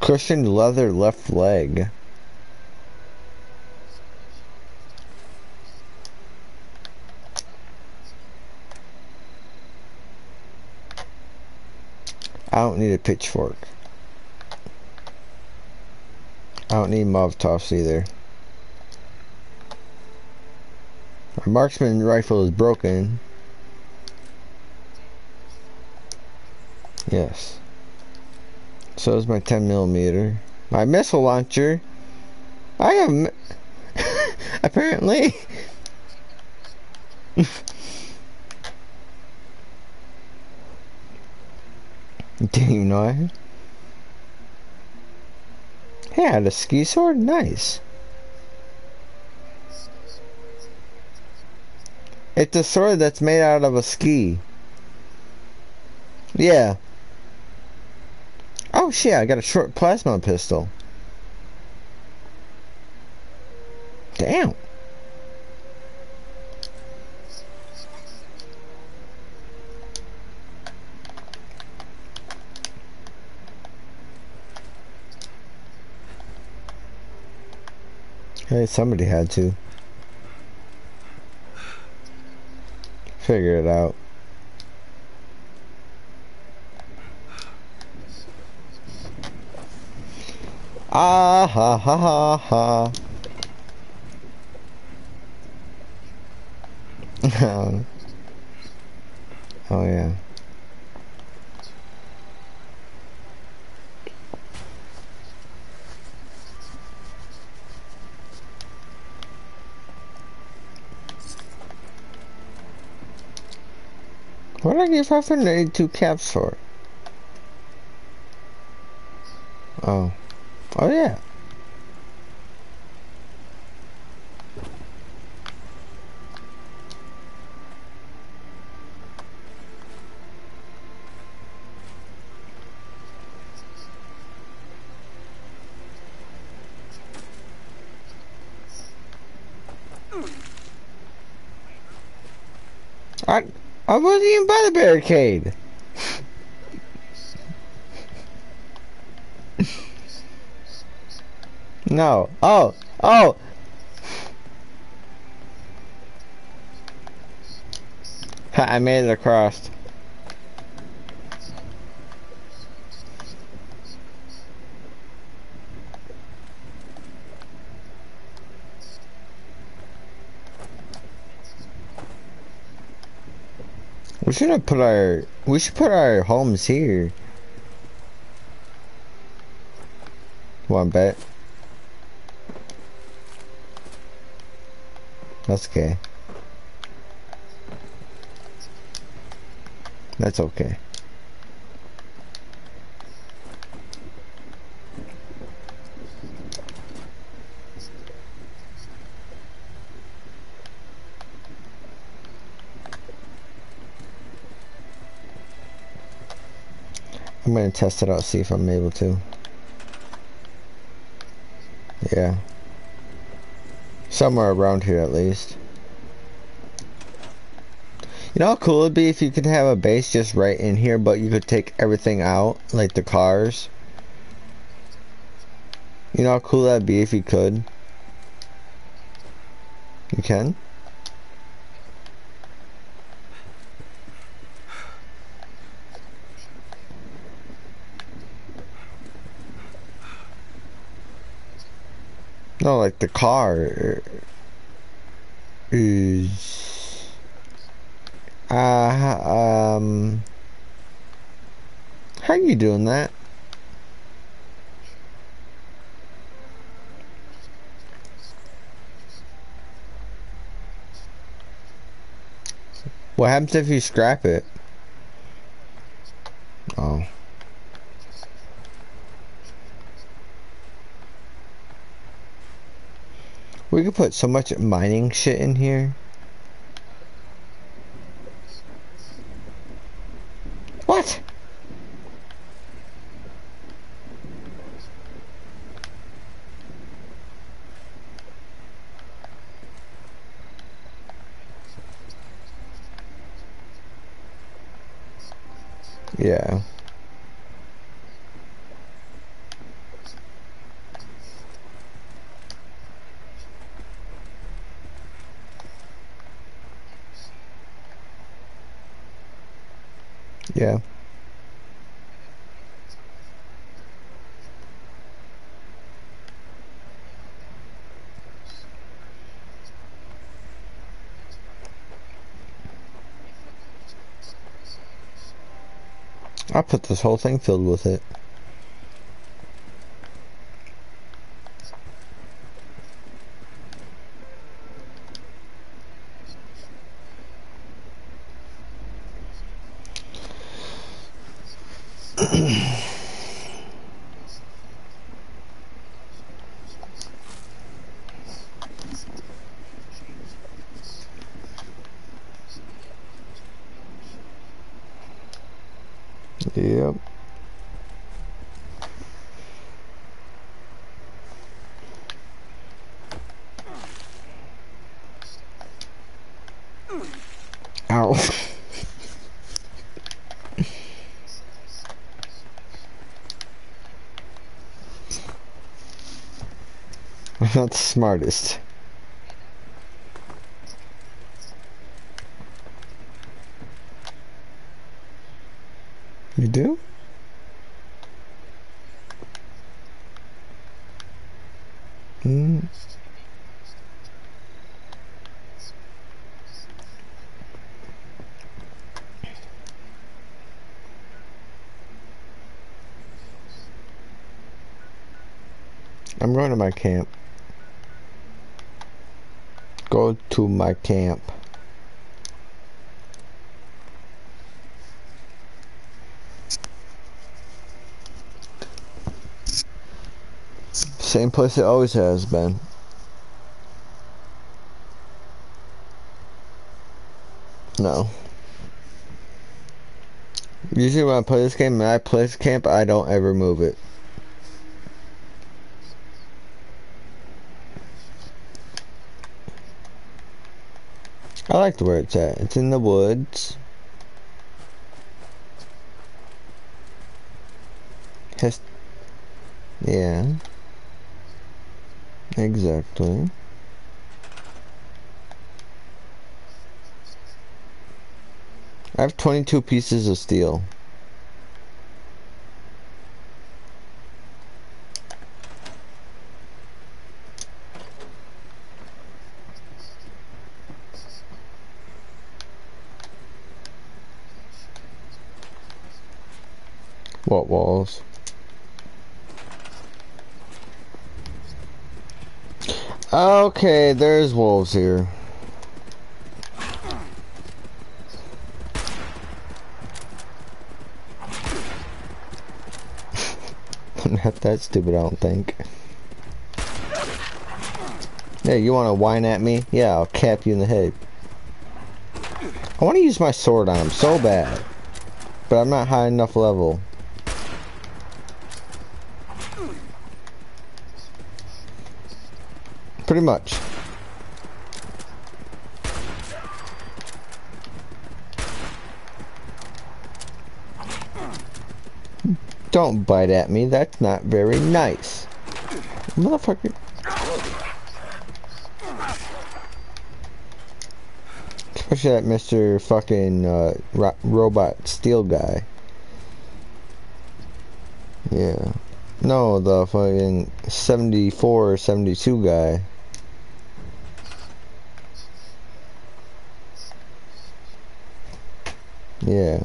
Cushioned leather left leg. I don't need a pitchfork. I don't need Molotovs either. My marksman rifle is broken. Yes. So is my 10 millimeter. My missile launcher. I am [LAUGHS] apparently. Didn't even know I had. Hey, I had a ski sword? Nice. It's a sword that's made out of a ski. Yeah. Oh shit, I got a short plasma pistol. Damn. Somebody had to. Figure it out. Ah ha ha ha ha. oh yeah. What did I get 582 caps for? Oh. Oh yeah. I wasn't even by the barricade. no. Oh. Oh. I made it across. Shouldn't put our we should put our homes here. One bet. That's okay. That's okay. Test it out, see if I'm able to. Yeah. Somewhere around here at least. You know how cool it'd be if you could have a base just right in here, but you could take everything out, like the cars? You know how cool that'd be if you could? You can? No, like the car is uh um how are you doing that? What happens if you scrap it? Oh. We could put so much mining shit in here. What? Yeah. Yeah. I put this whole thing filled with it. Yep. Ow. I'm not the smartest. You do? Mm. I'm going to my camp. To my camp. Same place it always has been. No. Usually when I play this game and I play this camp, I don't ever move it. Like where it's at. It's in the woods. Has yeah. Exactly. I have 22 pieces of steel. What walls? Okay, there's wolves here. [LAUGHS] Not that stupid, I don't think. Hey, you want to whine at me? Yeah, I'll cap you in the head. I want to use my sword on him so bad. But I'm not high enough level. Pretty much. Don't bite at me, that's not very nice. Motherfucker. Especially that Mr. fucking uh, ro robot steel guy. Yeah. No, the fucking 74 or 72 guy. Yeah.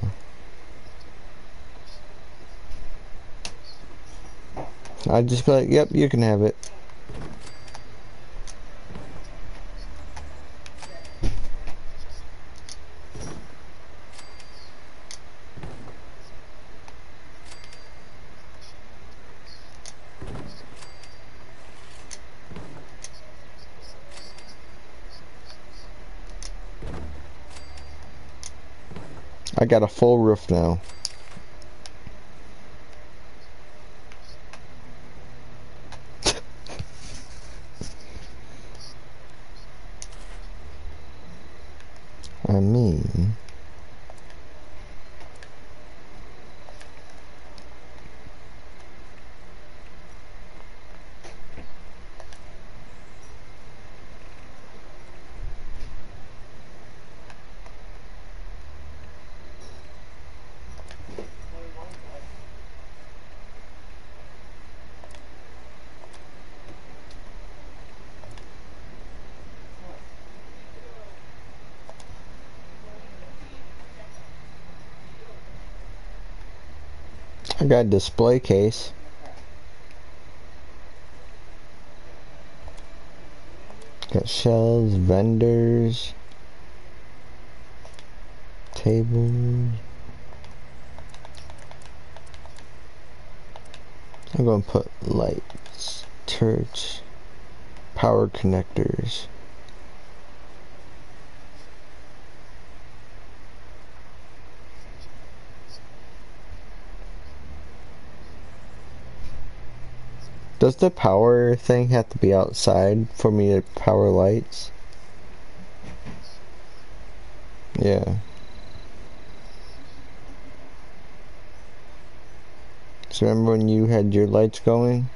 I'd just be like, yep, you can have it. Got a full roof now. I mean... I got display case. Got shelves, vendors, tables. I'm gonna put lights, torch, power connectors. Does the power thing have to be outside for me to power lights? Yeah. So remember when you had your lights going?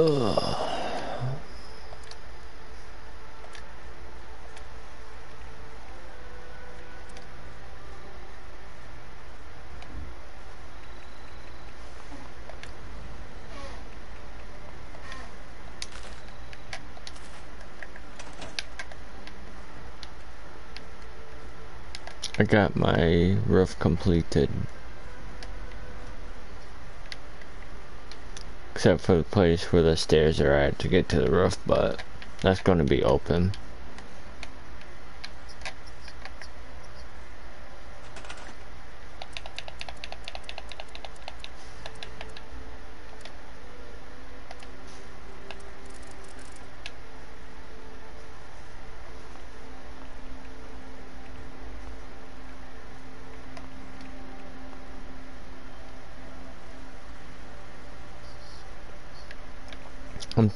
I got my roof completed. Except for the place where the stairs are at to get to the roof, but that's going to be open.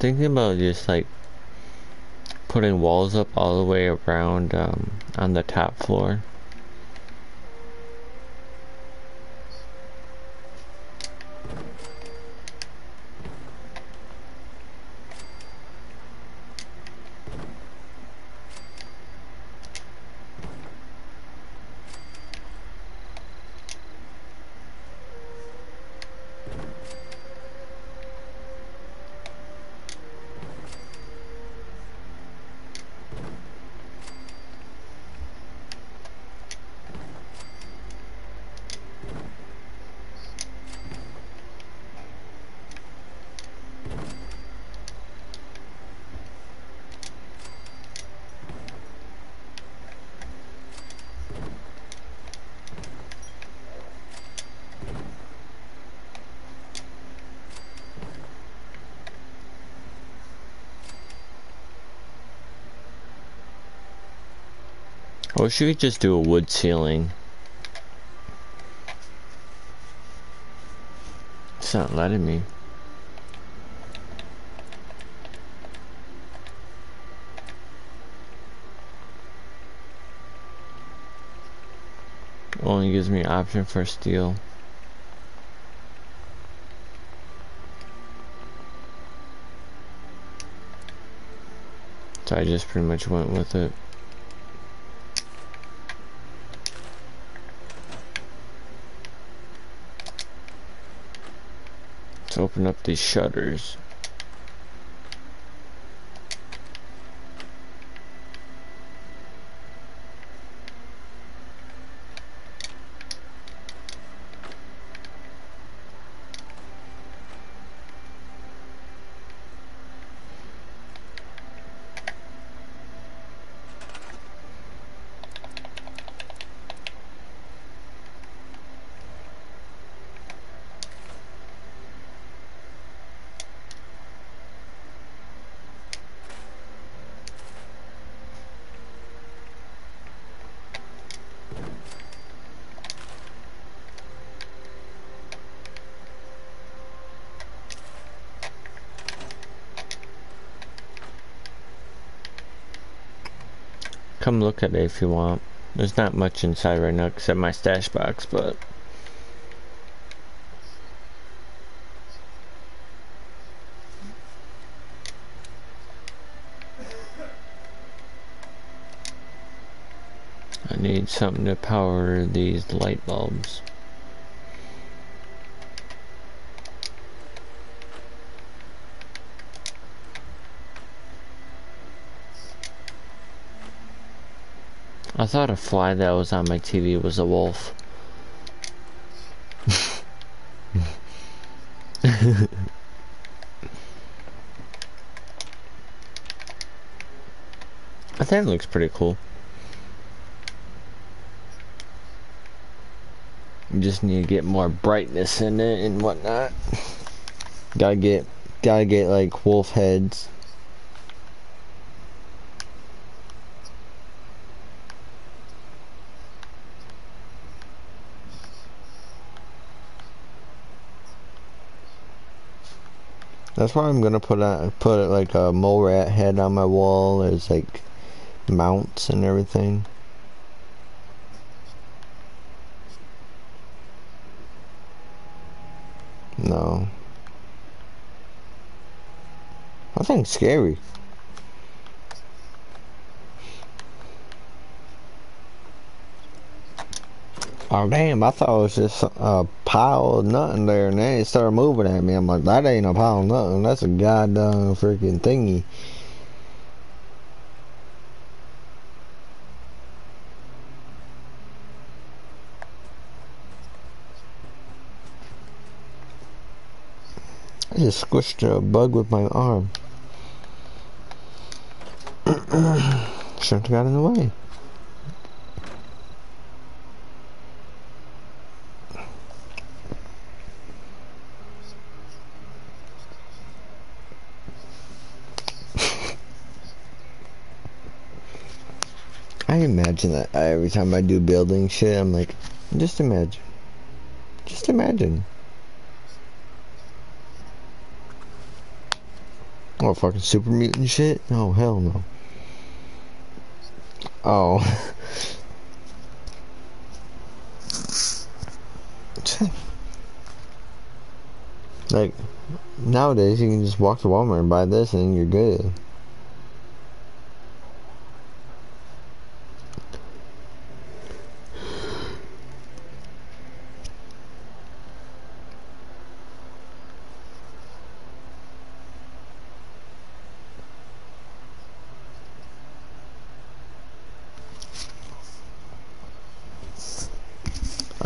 Thinking about just like putting walls up all the way around um, on the top floor. Or should we just do a wood ceiling? It's not letting me. Only gives me option for steel. So I just pretty much went with it. Open up these shutters. Come look at it if you want. There's not much inside right now except my stash box, but... I need something to power these light bulbs. I thought a fly that was on my TV was a wolf. I think it looks pretty cool. You just need to get more brightness in it and whatnot. Gotta get, gotta get like wolf heads. That's why I'm gonna put a, put like a mole rat head on my wall as like mounts and everything. No. I think scary. Oh damn, I thought it was just a pile of nothing there and then it started moving at me. I'm like, that ain't a pile of nothing, that's a goddamn freaking thingy. I just squished a bug with my arm. [CLEARS THROAT] Shouldn't have got in the way. Imagine that every time I do building shit, I'm like, just imagine. Just imagine. Oh, fucking super mutant shit? Oh, hell no. Oh. [LAUGHS] like, nowadays you can just walk to Walmart and buy this and you're good.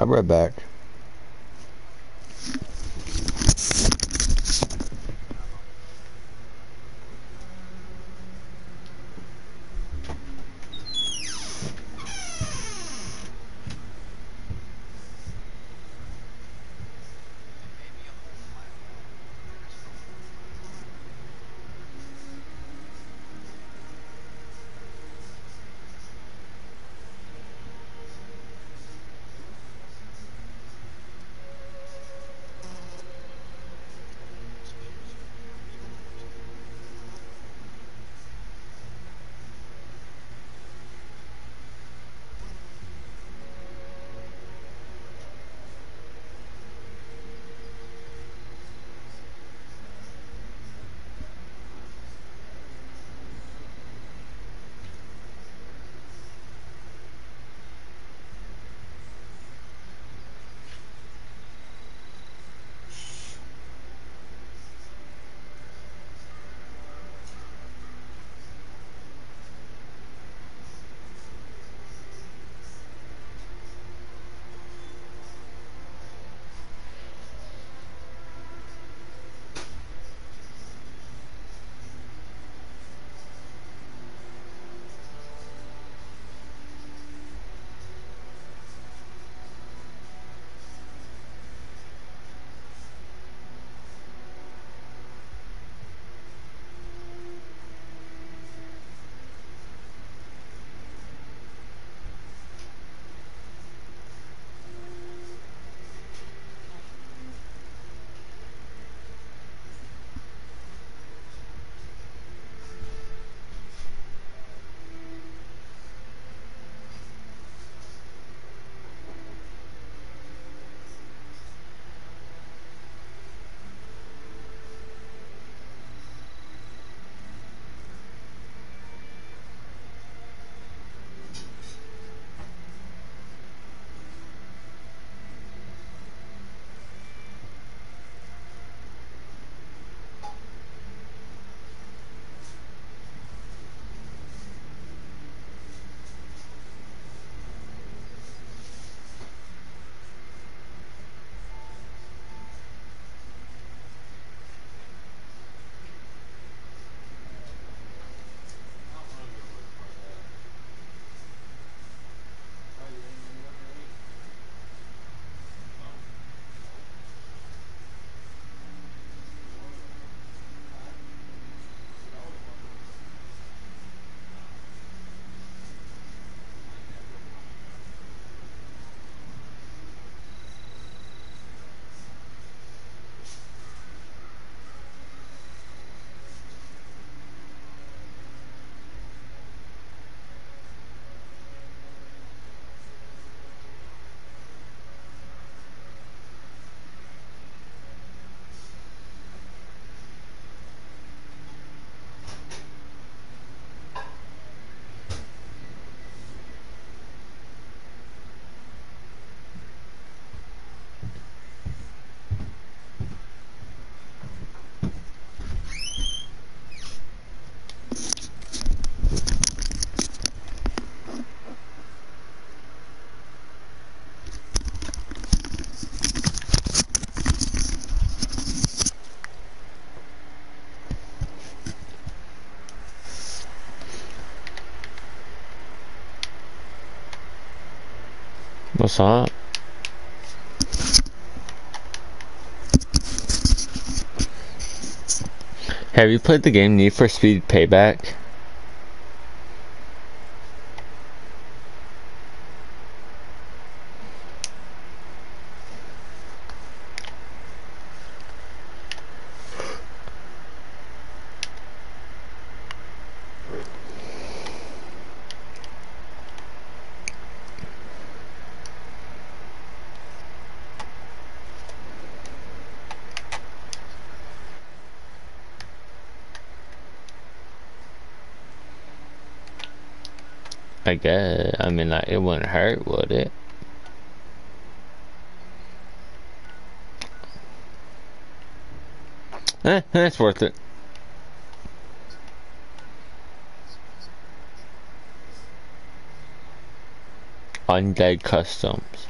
Right back. What's up? Have you played the game Need for Speed Payback? Guess. I mean, like, it wouldn't hurt, would it? Eh, it's worth it. Undead Customs.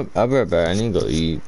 I'm going. I'll be right back. I need to go eat.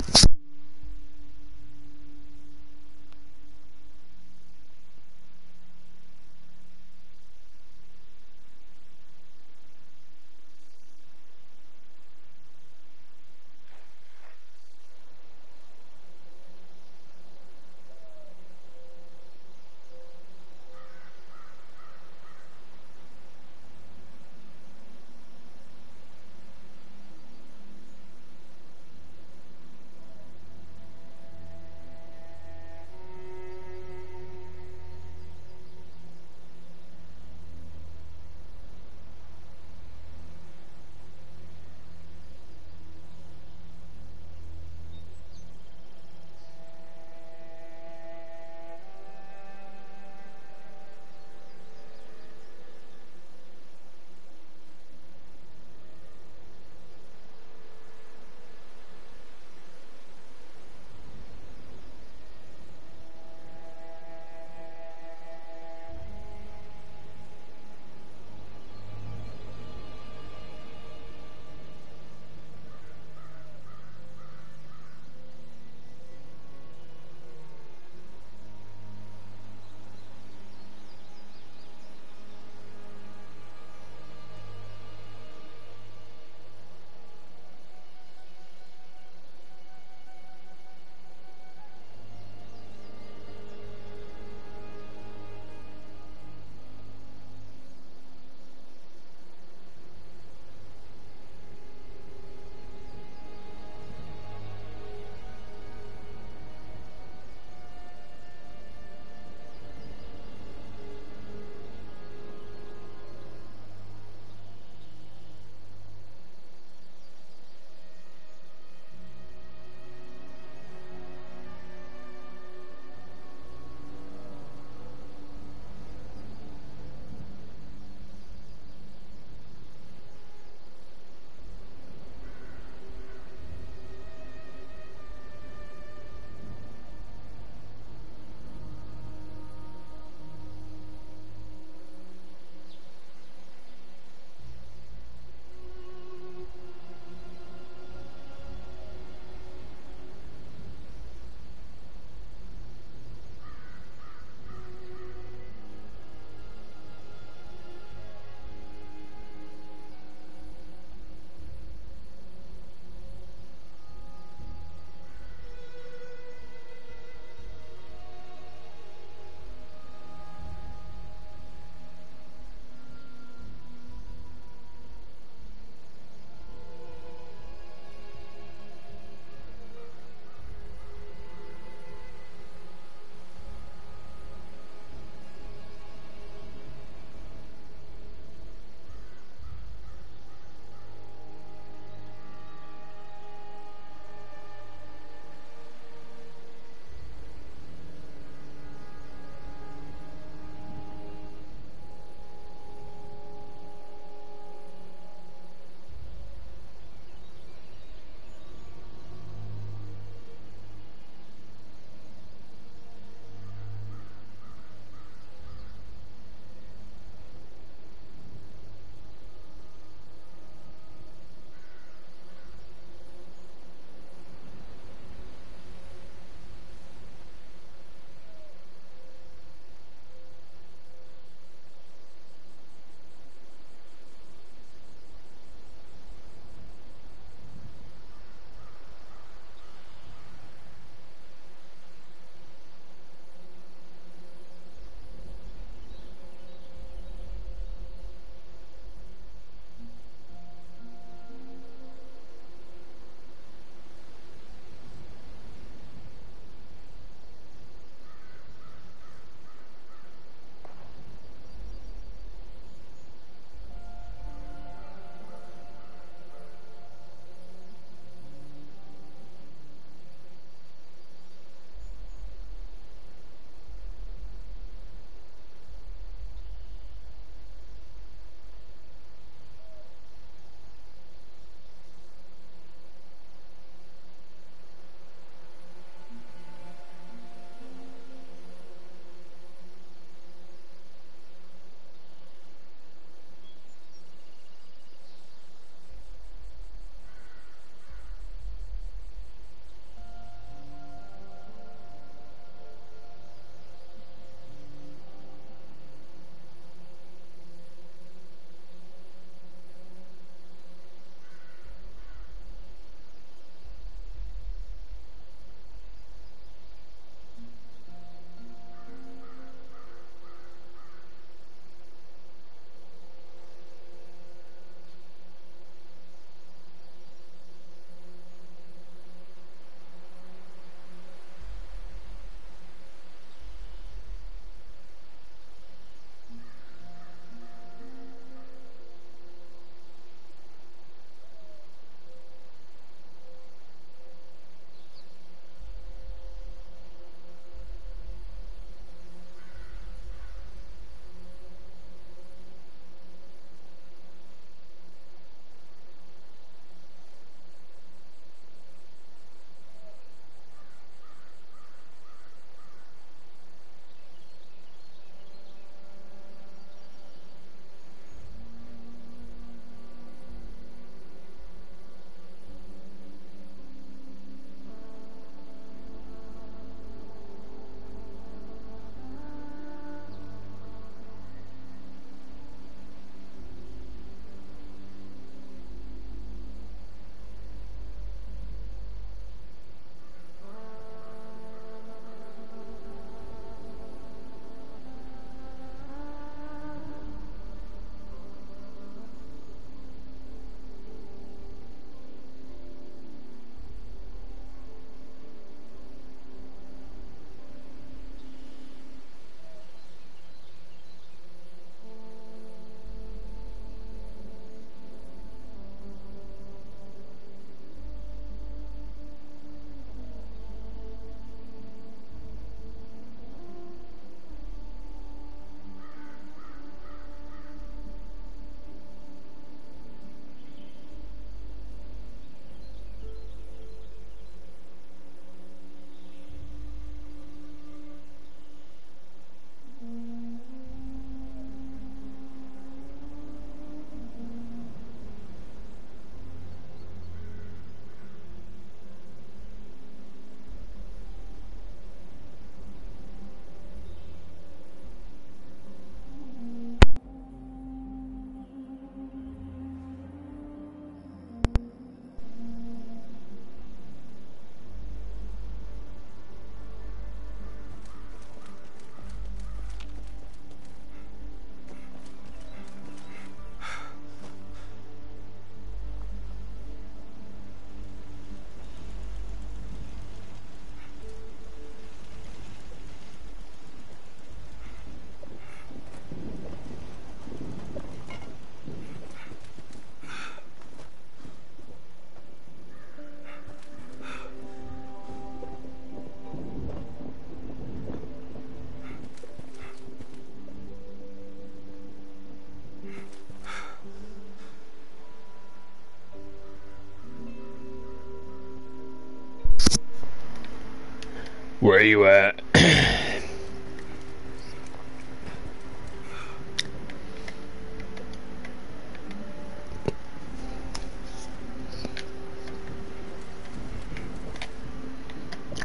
Where you at?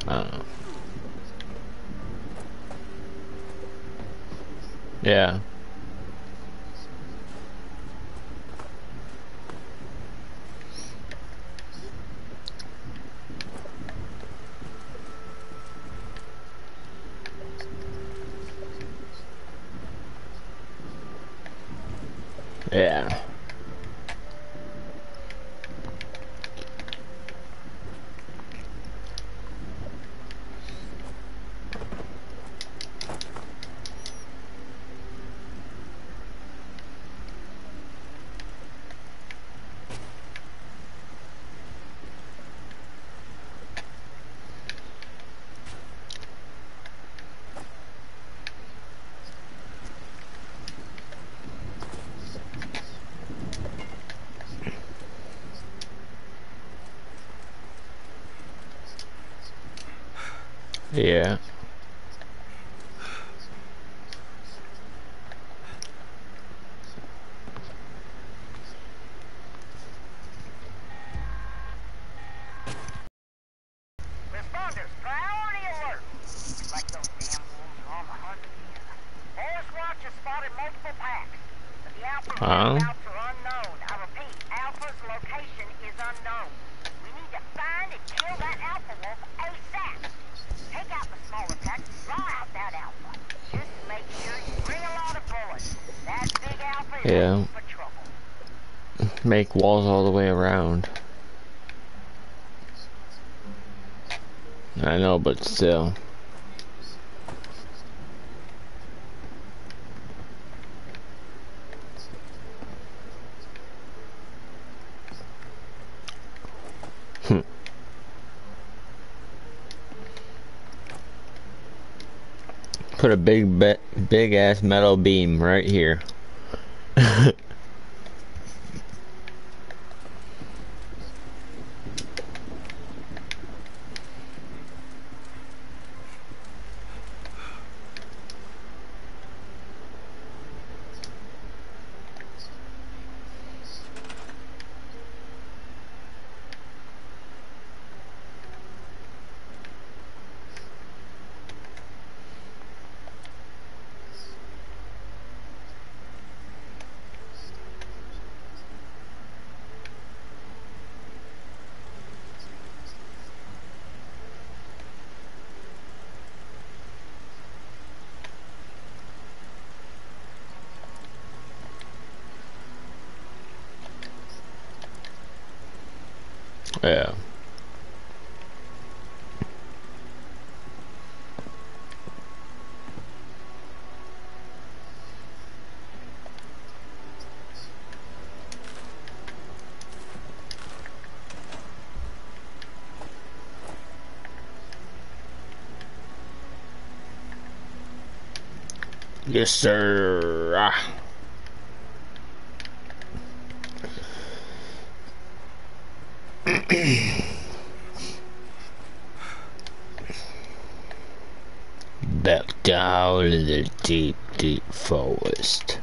Uh, yeah. Yeah. Yeah. Responders, priority alert. Like those damn wolves are on the hunt again. Forest Watch has spotted multiple packs. But the Alpha's Huh? whereabouts are unknown. I repeat, Alpha's location is unknown. We need to find and kill that Alpha wolf ASAP. Take out the smaller pack, draw out that Alpha. Just make sure you bring a lot of bullets. That big Alpha is Yeah. in for trouble. Make walls all the way around. I know, but still. Hmm. Put a big, big ass metal beam right here. [LAUGHS] Yeah. Yes, sir. [COUGHS] Back down in the deep, deep forest.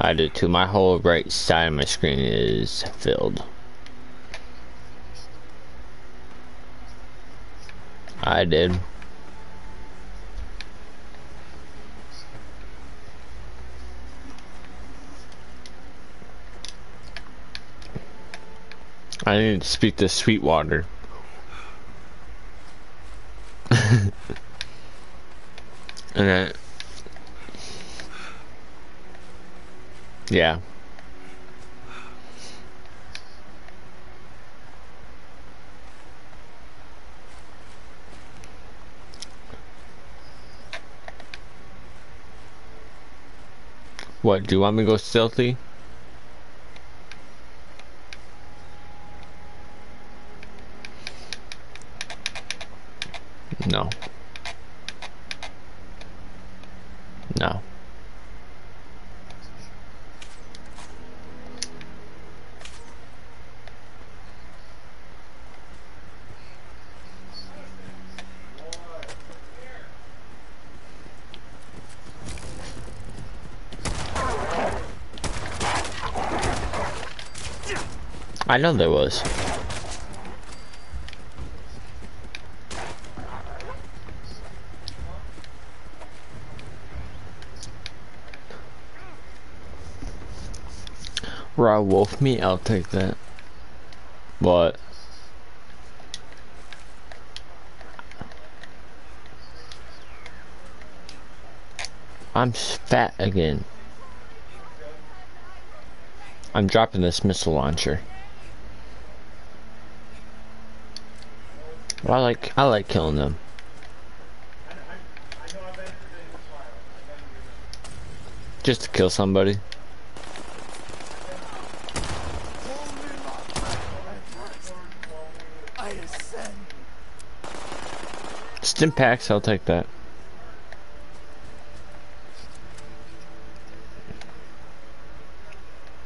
I do too. My whole right side of my screen is filled. I did. I need to speak to Sweetwater. then, [LAUGHS] yeah. What, do you want me to go stealthy? No. No. I know there was. Raw wolf meat, I'll take that. What? I'm fat again. I'm dropping this missile launcher. I like I like killing them. Just to kill somebody. Stimpaks, I'll take that.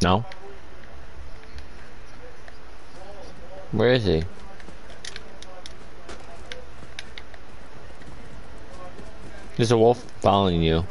No? Where is he? There's a wolf following you.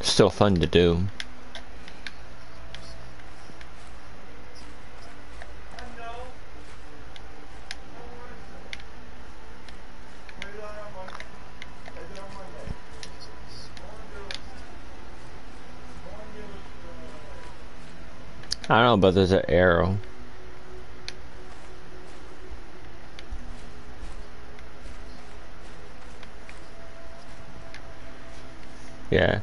Still fun to do. I but there's an arrow. Yeah.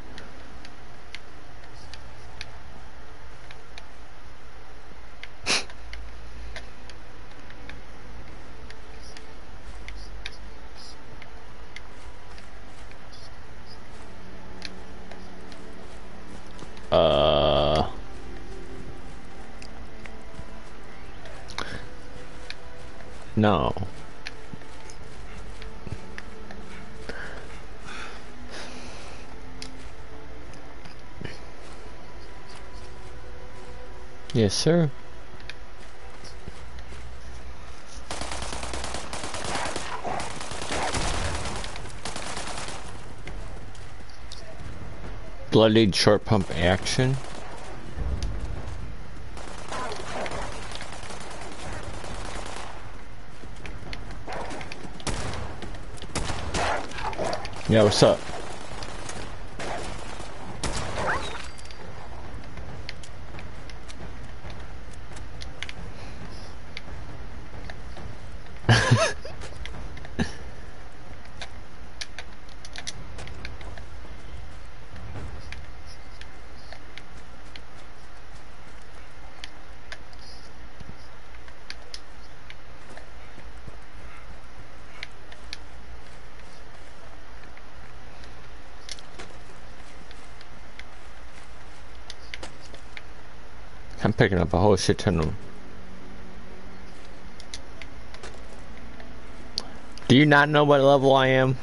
Sir. Bloodied short pump action. Yeah, what's up? Picking up a whole shit ton of them. Do you not know what level I am?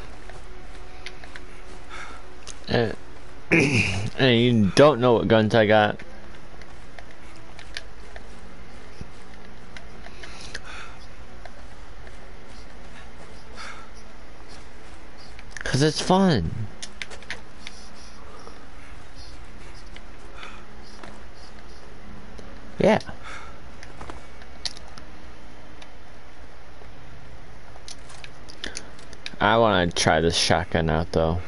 And, [CLEARS THROAT] and you don't know what guns I got. Cause it's fun. Yeah. I want to try this shotgun out though.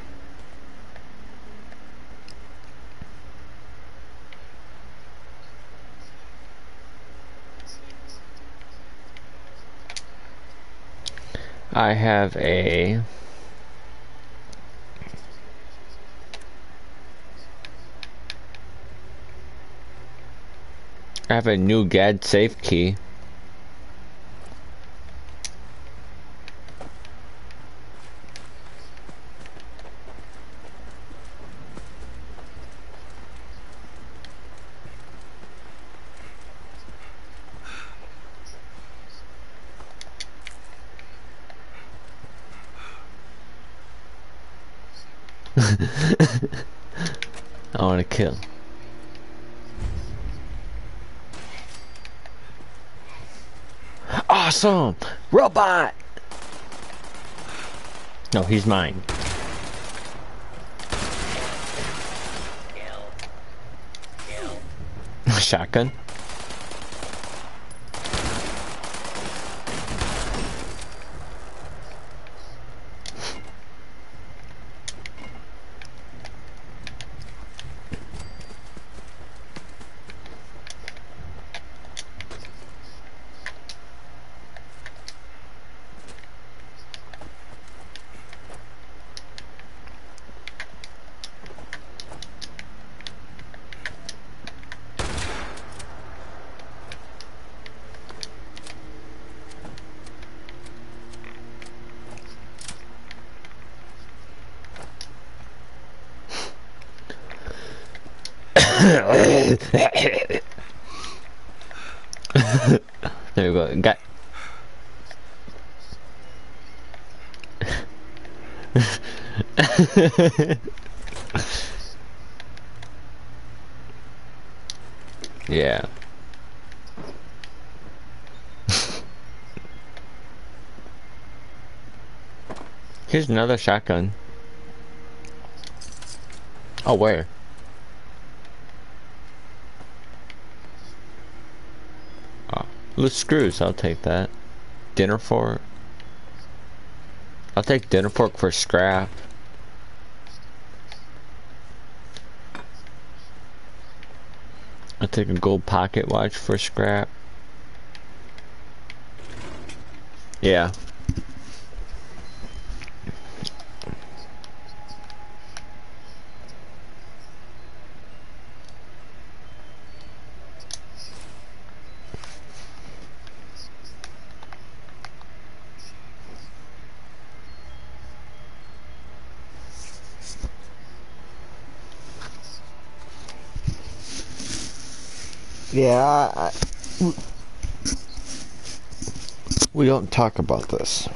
I have a I have a new GAD safe key. Robot! No, he's mine. [LAUGHS] Shotgun? There we go. Got. yeah. Here's another shotgun. Oh, where? Loose screws, I'll take that. Dinner fork. I'll take dinner fork for scrap. I'll take a gold pocket watch for scrap. Yeah. Yeah, I, we don't talk about this.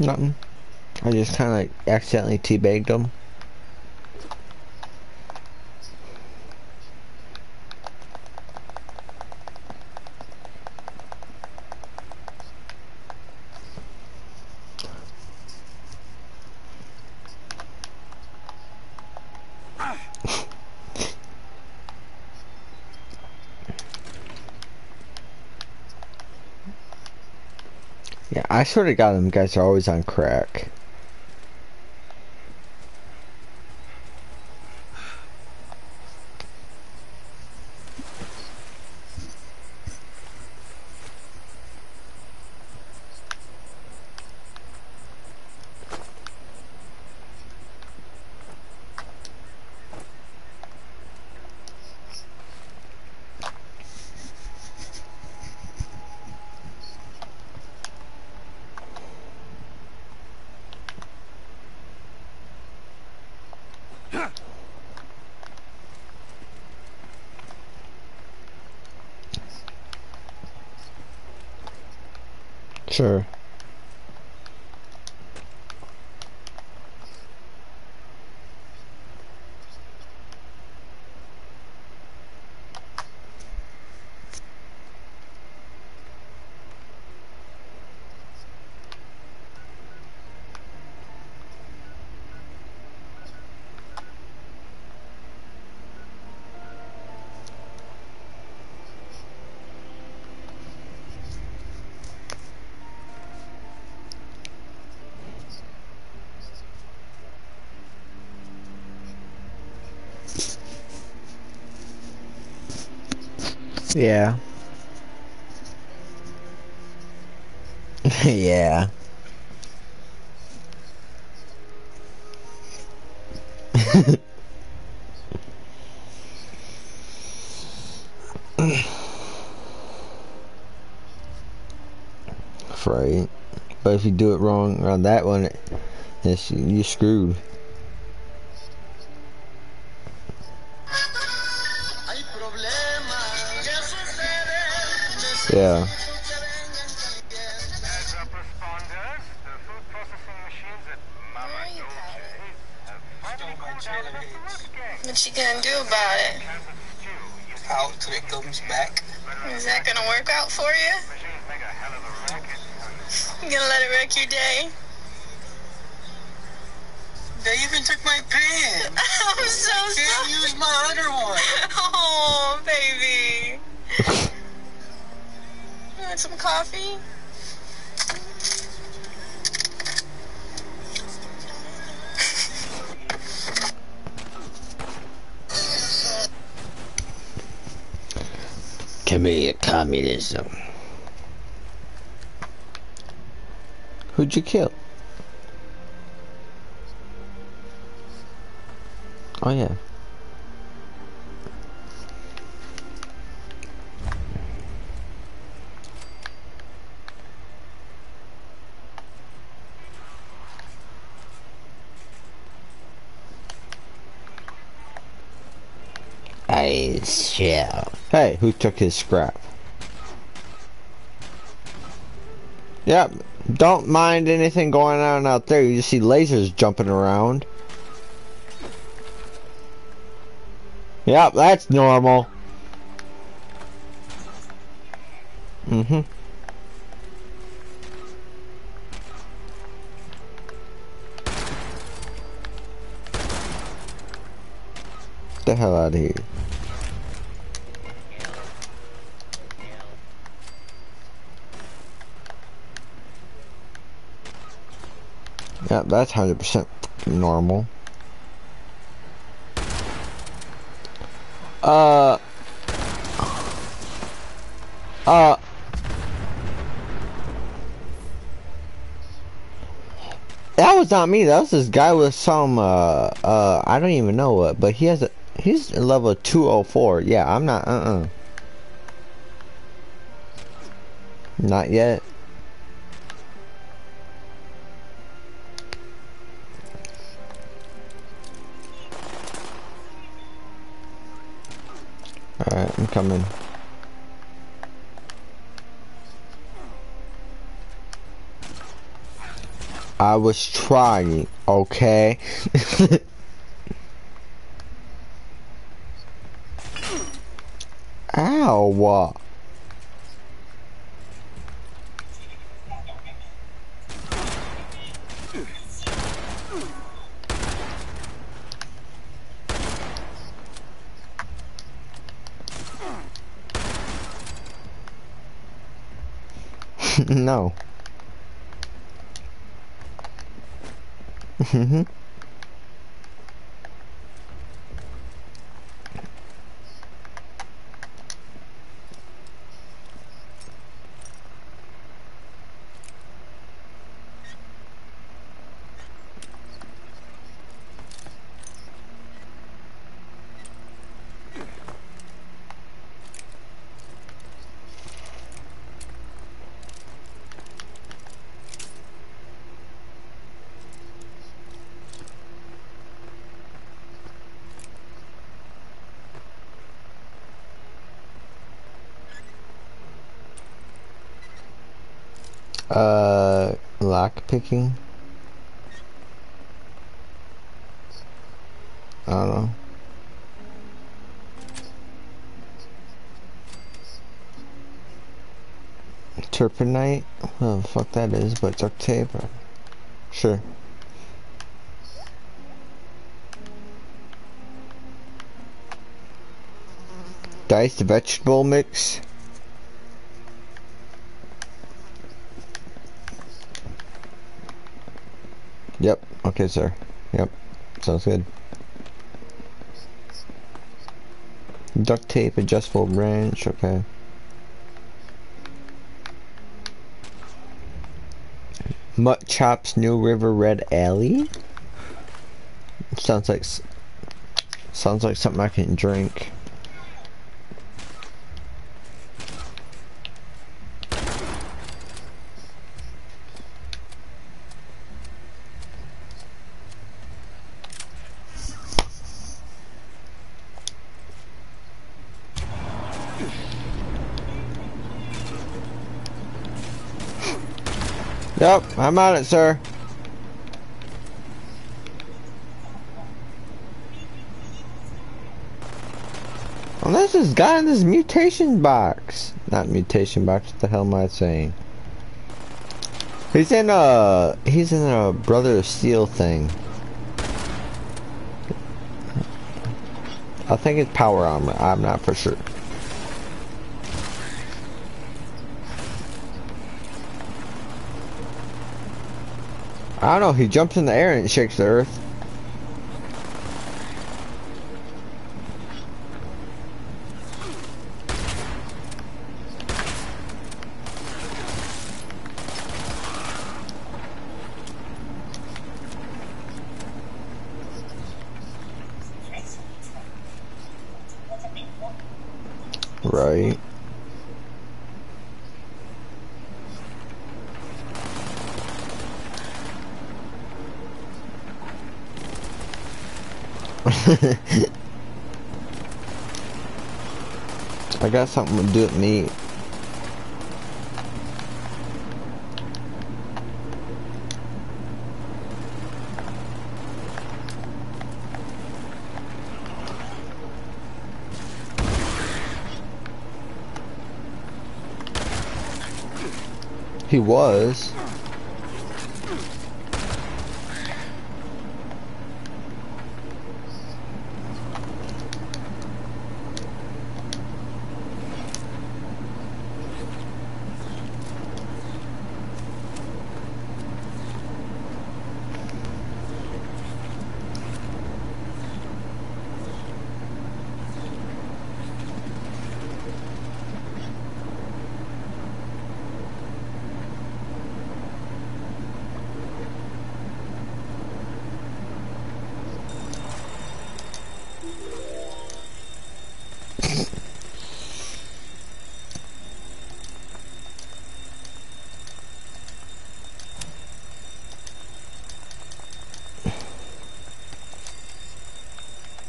Nothing. I just kind of like accidentally teabagged him. Yeah, I swear to God, them guys are always on crack. Sure. Yeah. [LAUGHS] yeah. [LAUGHS] right. But if you do it wrong on that one, it's, you're screwed. Who'd you kill? Oh yeah. Hey, who took his scrap? Yep. Don't mind anything going on out there. You see lasers jumping around. Yep, that's normal. Mm-hmm. The hell out of here. That's 100% normal. Uh. Uh. That was not me. That was this guy with some, uh, uh, I don't even know what, but he has a, he's level 204. Yeah, I'm not, uh-uh. Not yet. Coming. I was trying, okay? [LAUGHS] Ow! no. Mhm. Uh, lock picking. I don't know. Turpinite? Oh, the but duct tape? Sure. Diced vegetable mix? Yep. Okay, sir. Yep. Sounds good. Duct tape, adjustable branch. Okay. Mutt Chops New River Red Alley. Sounds like sounds like something I can drink. Yep, I'm on it, sir. Oh, this guy in this mutation box? Not mutation box. What the hell am I saying? He's in a he's in a Brother of Steel thing. I think it's power armor. I'm not for sure. I don't know. He jumps in the air and shakes the earth. Right. I got something to do with me. He was.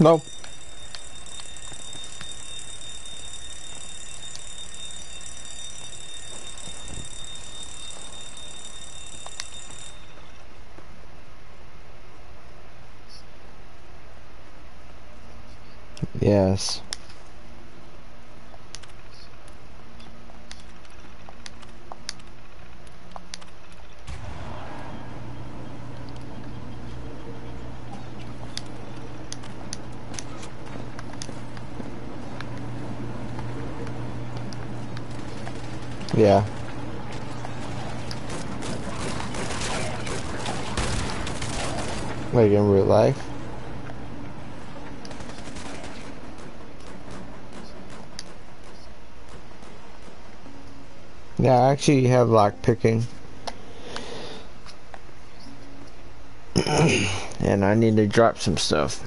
No. Yes. Yeah. Like in real life? Yeah, I actually have lock picking. [CLEARS THROAT] and I need to drop some stuff.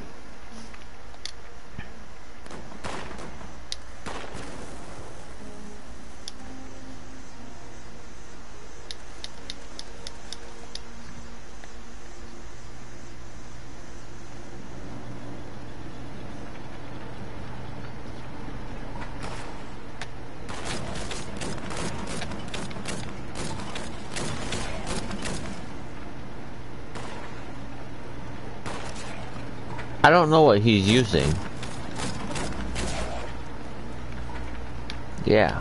What he's using. Yeah.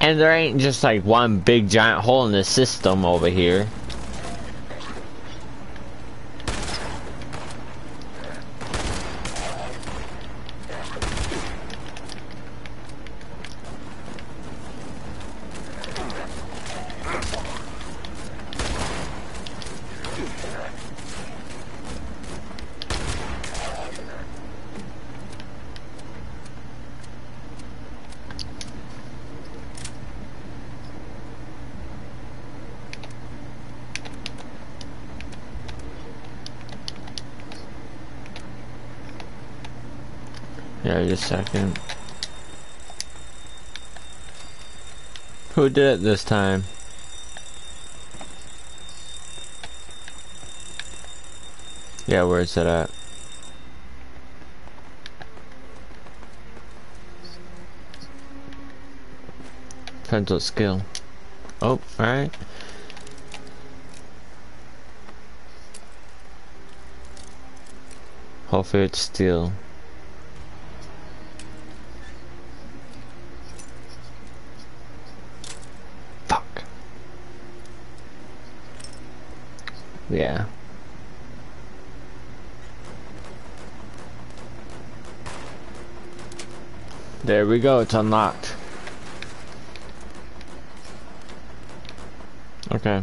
And there ain't just like one big giant hole in the system over here. Second. Who did it this time? Yeah, where is it at? Depends skill. Oh, alright. Hopefully it's steel. There we go, it's unlocked. Okay.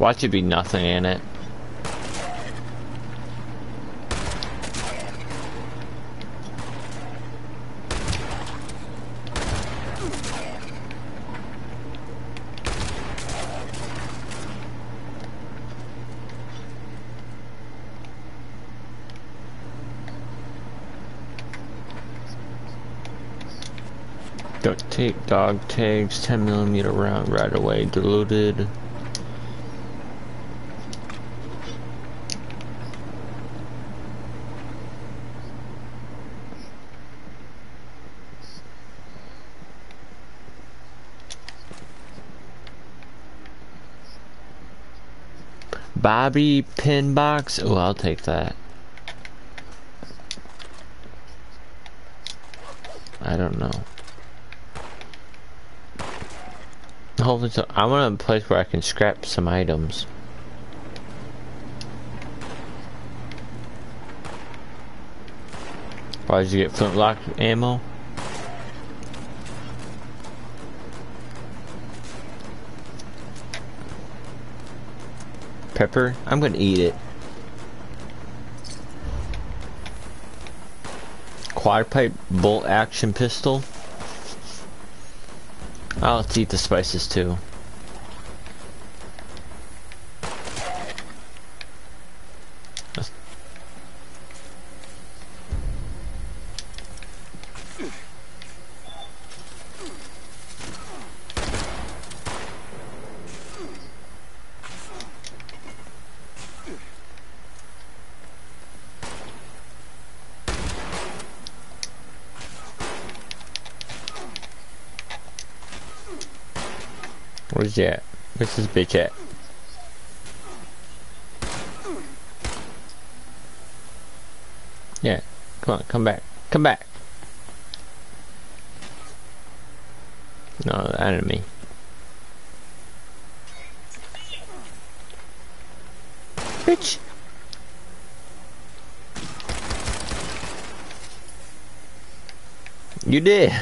Watch it be nothing in it. Duct tape, dog tags, 10 millimeter round right away, diluted. Bobby pin box. Oh, I'll take that. I don't know. I want a place where I can scrap some items. Why did you get flintlock ammo? Pepper? I'm gonna eat it. Quad pipe bolt action pistol. Let's eat the spices too. At? Where's this bitch at? Yeah, come on, come back. Come back! No, enemy. Bitch! You did!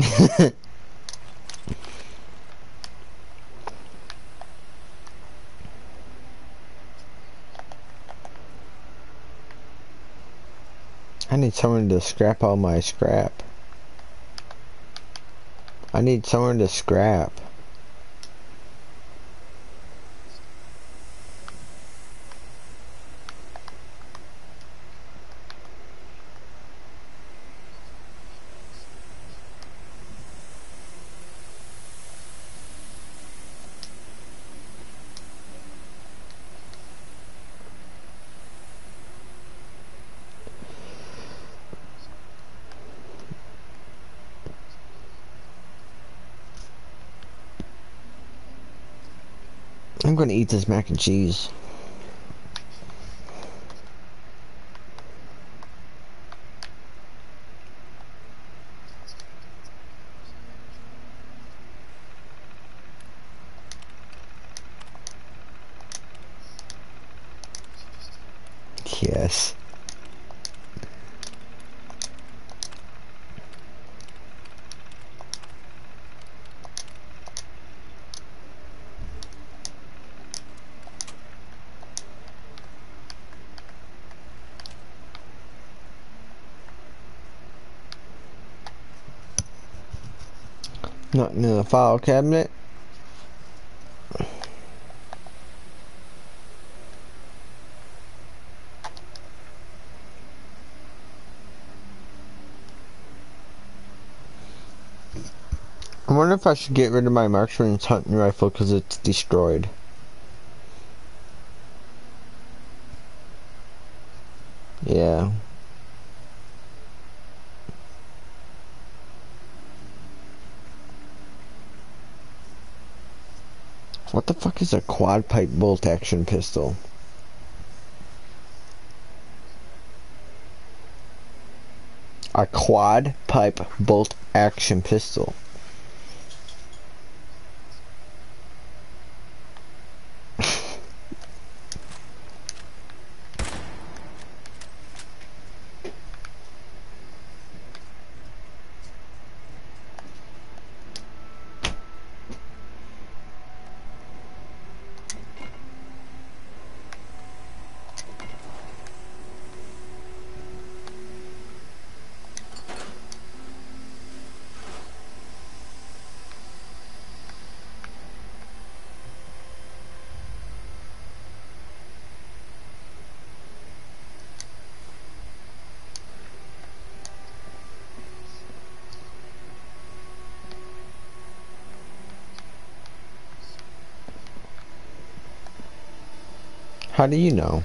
[LAUGHS] I need someone scrap all my scrap. I need someone to scrap. I'm gonna eat this mac and cheese. in the file cabinet. I wonder if I should get rid of my marksman's hunting rifle because it's destroyed. This is a quad pipe bolt action pistol. A quad pipe bolt action pistol. How do you know?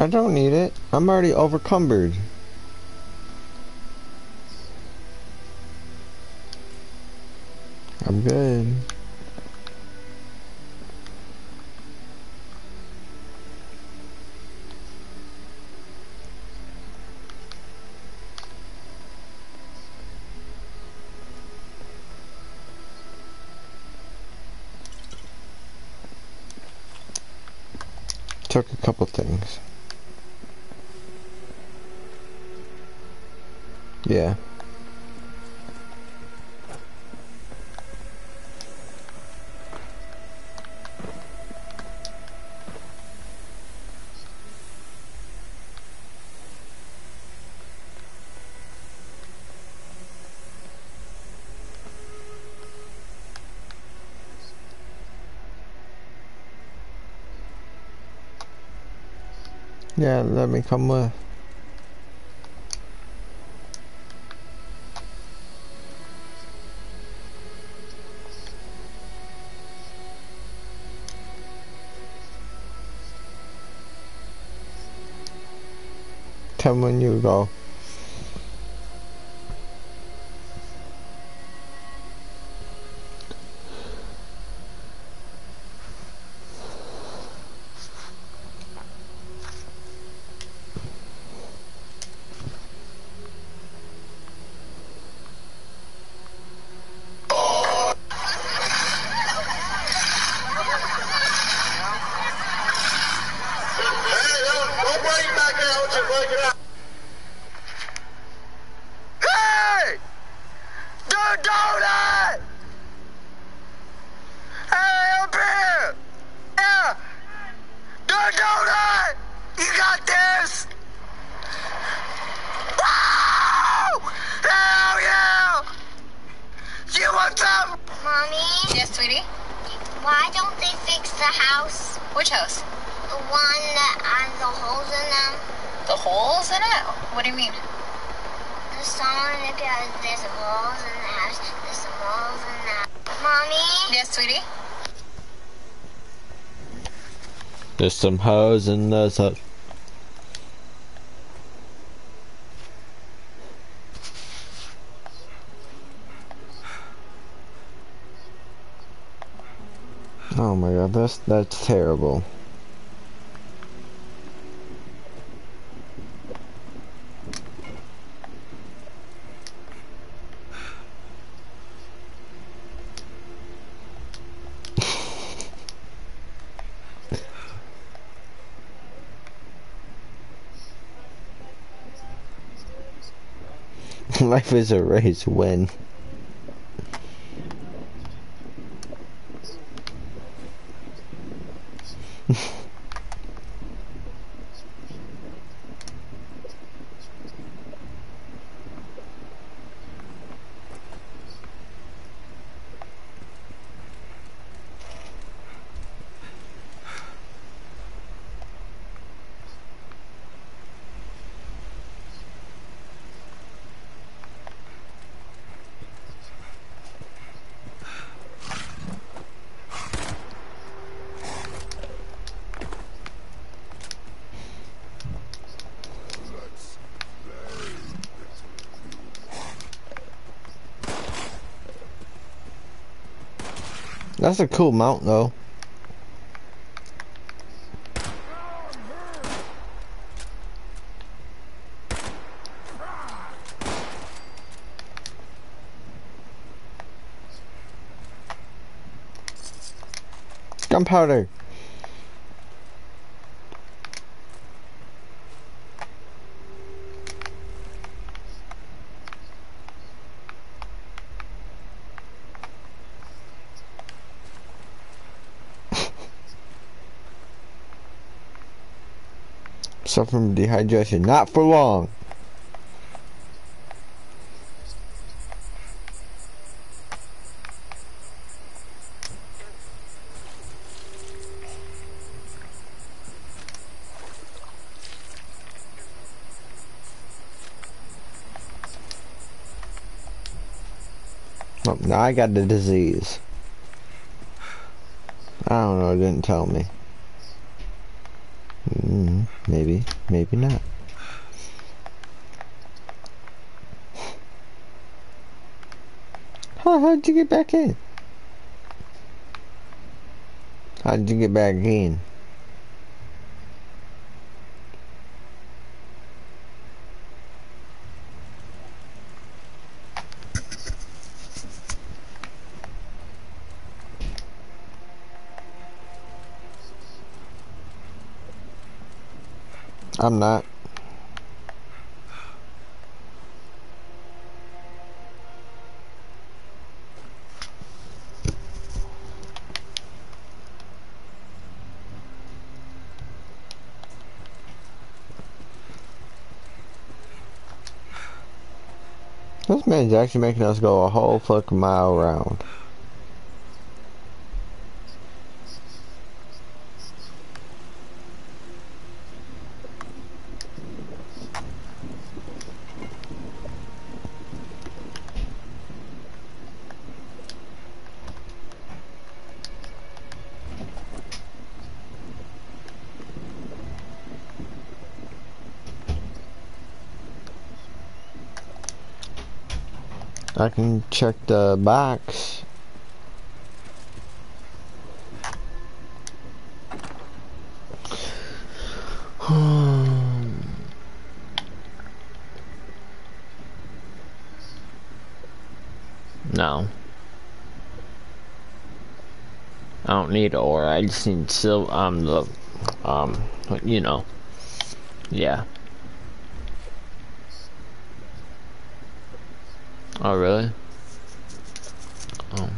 I don't need it. I'm already overcumbered. Yeah, let me. Come on, you go. some hoes in there, life is a race, win. That's a cool mount though. Gunpowder. Suffering from dehydration. Not for long. Now I got the disease. I don't know, it didn't tell me. Mm, maybe, not. How, how'd you get back in? How'd you get back in? I'm not. This man's actually making us go a whole fucking mile around. I can check the box. [SIGHS] no. I don't need ore. I just need silver. Um, the, um, you know. Yeah. Oh, really? Oh.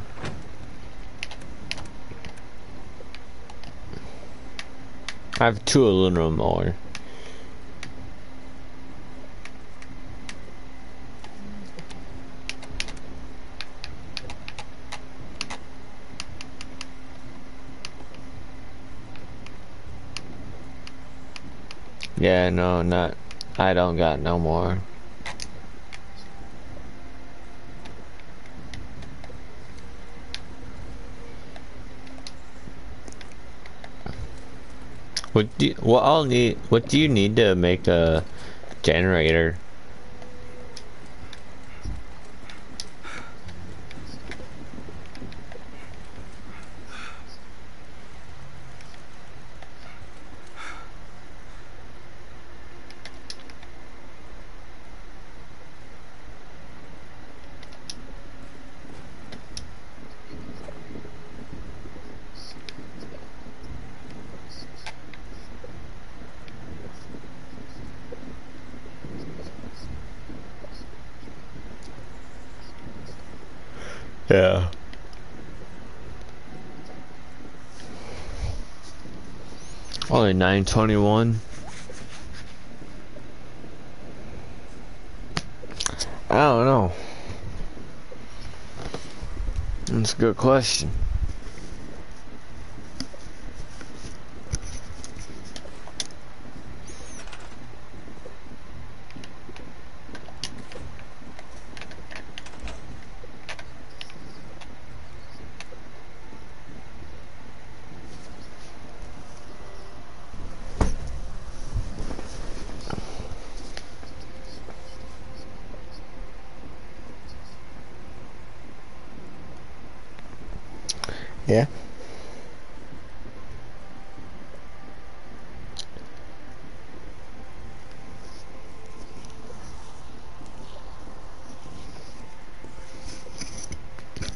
I have two aluminum ore. Yeah, no, not. I don't got no more. What do you, what I'll need? What do you need to make a generator? Yeah. Only 921. I don't know. That's a good question.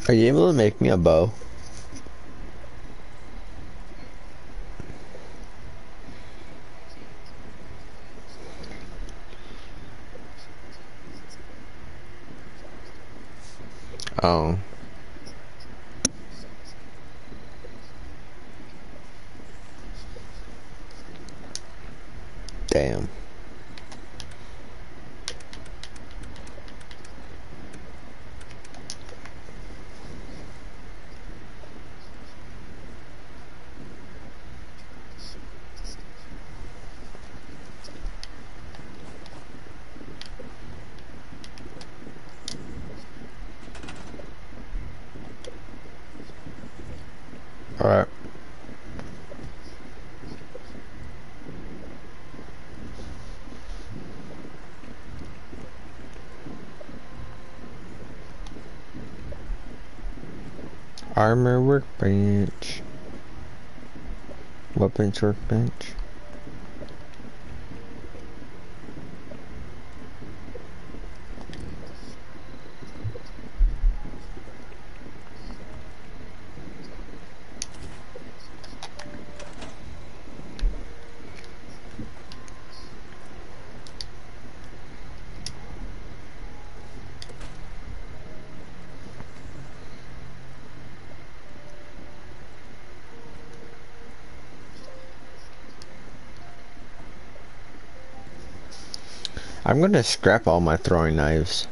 Are you able to make me a bow? Oh. Damn. Alright. Armor workbench. Weapons workbench. I'm gonna scrap all my throwing knives.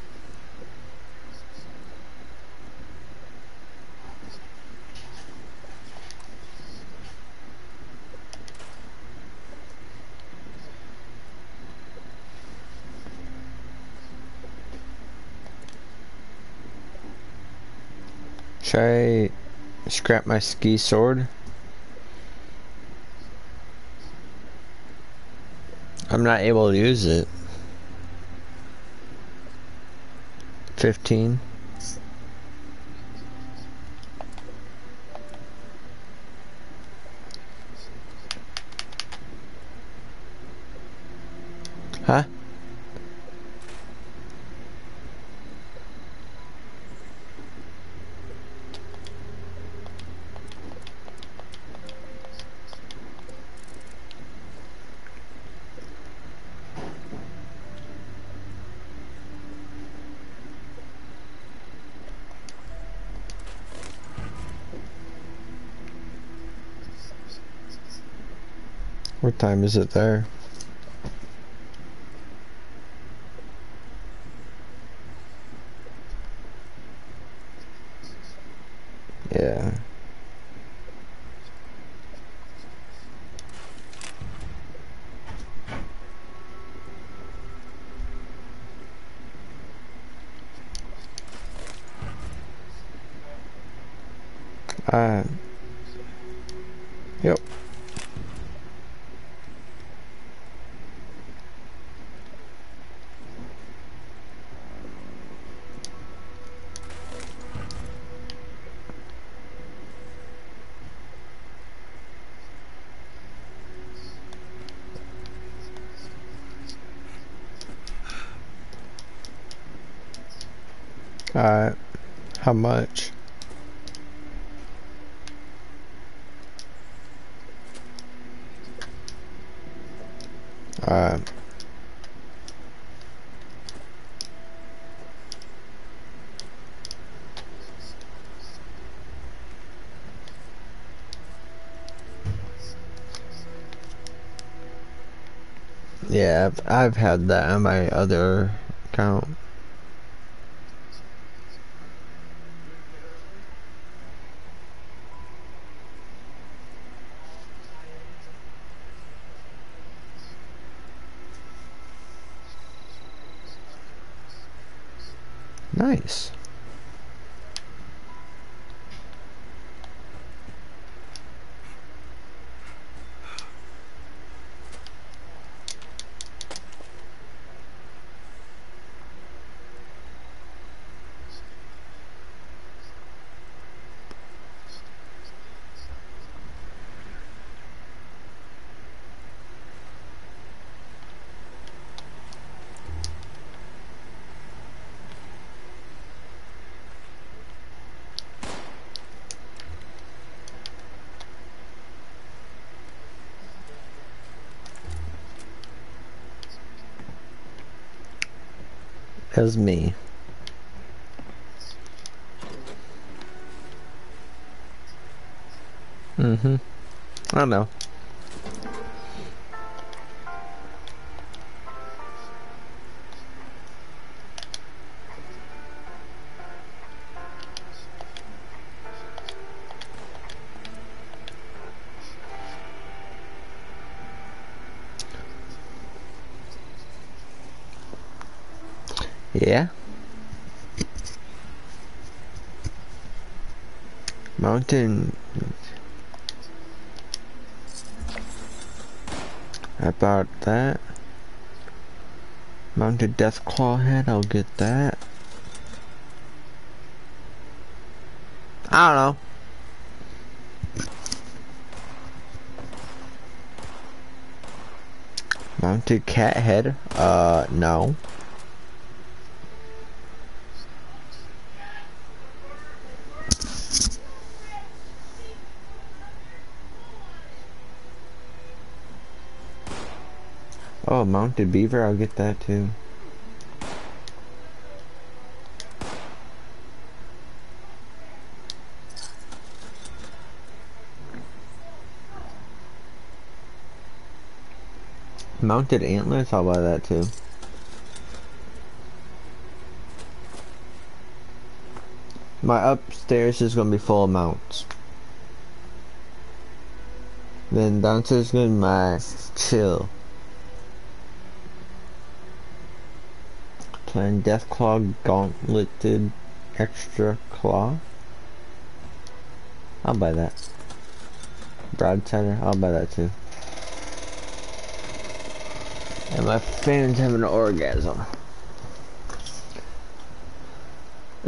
Should I scrap my ski sword? I'm not able to use it. 15. Huh? What time is it there? Yeah. Uh, yep. Alright. How much? Alright. Yeah, I've, I've had that on my other account. Nice. Was me. Mm-hmm. I don't know. Deathclaw head, I'll get that. I don't know. Mounted cat head? Uh, no. Oh, mounted beaver, I'll get that too. Mounted antlers, I'll buy that too. My upstairs is gonna be full of mounts. Then downstairs is gonna be my chill. Plan Deathclaw Gauntleted Extra Claw. I'll buy that. Broad Broadsider, I'll buy that too. And my fan's having an orgasm. [LAUGHS]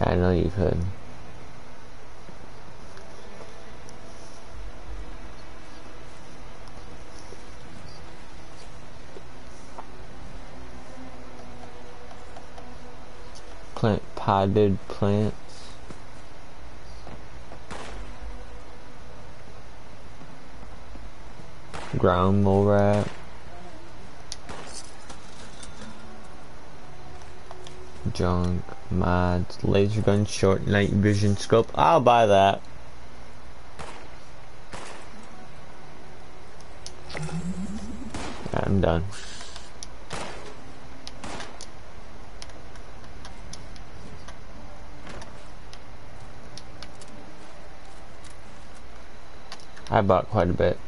I know you could. Plant potted plants. Ground mole rat. Junk, mods, laser gun, short night vision scope. I'll buy that. I'm done. I bought quite a bit.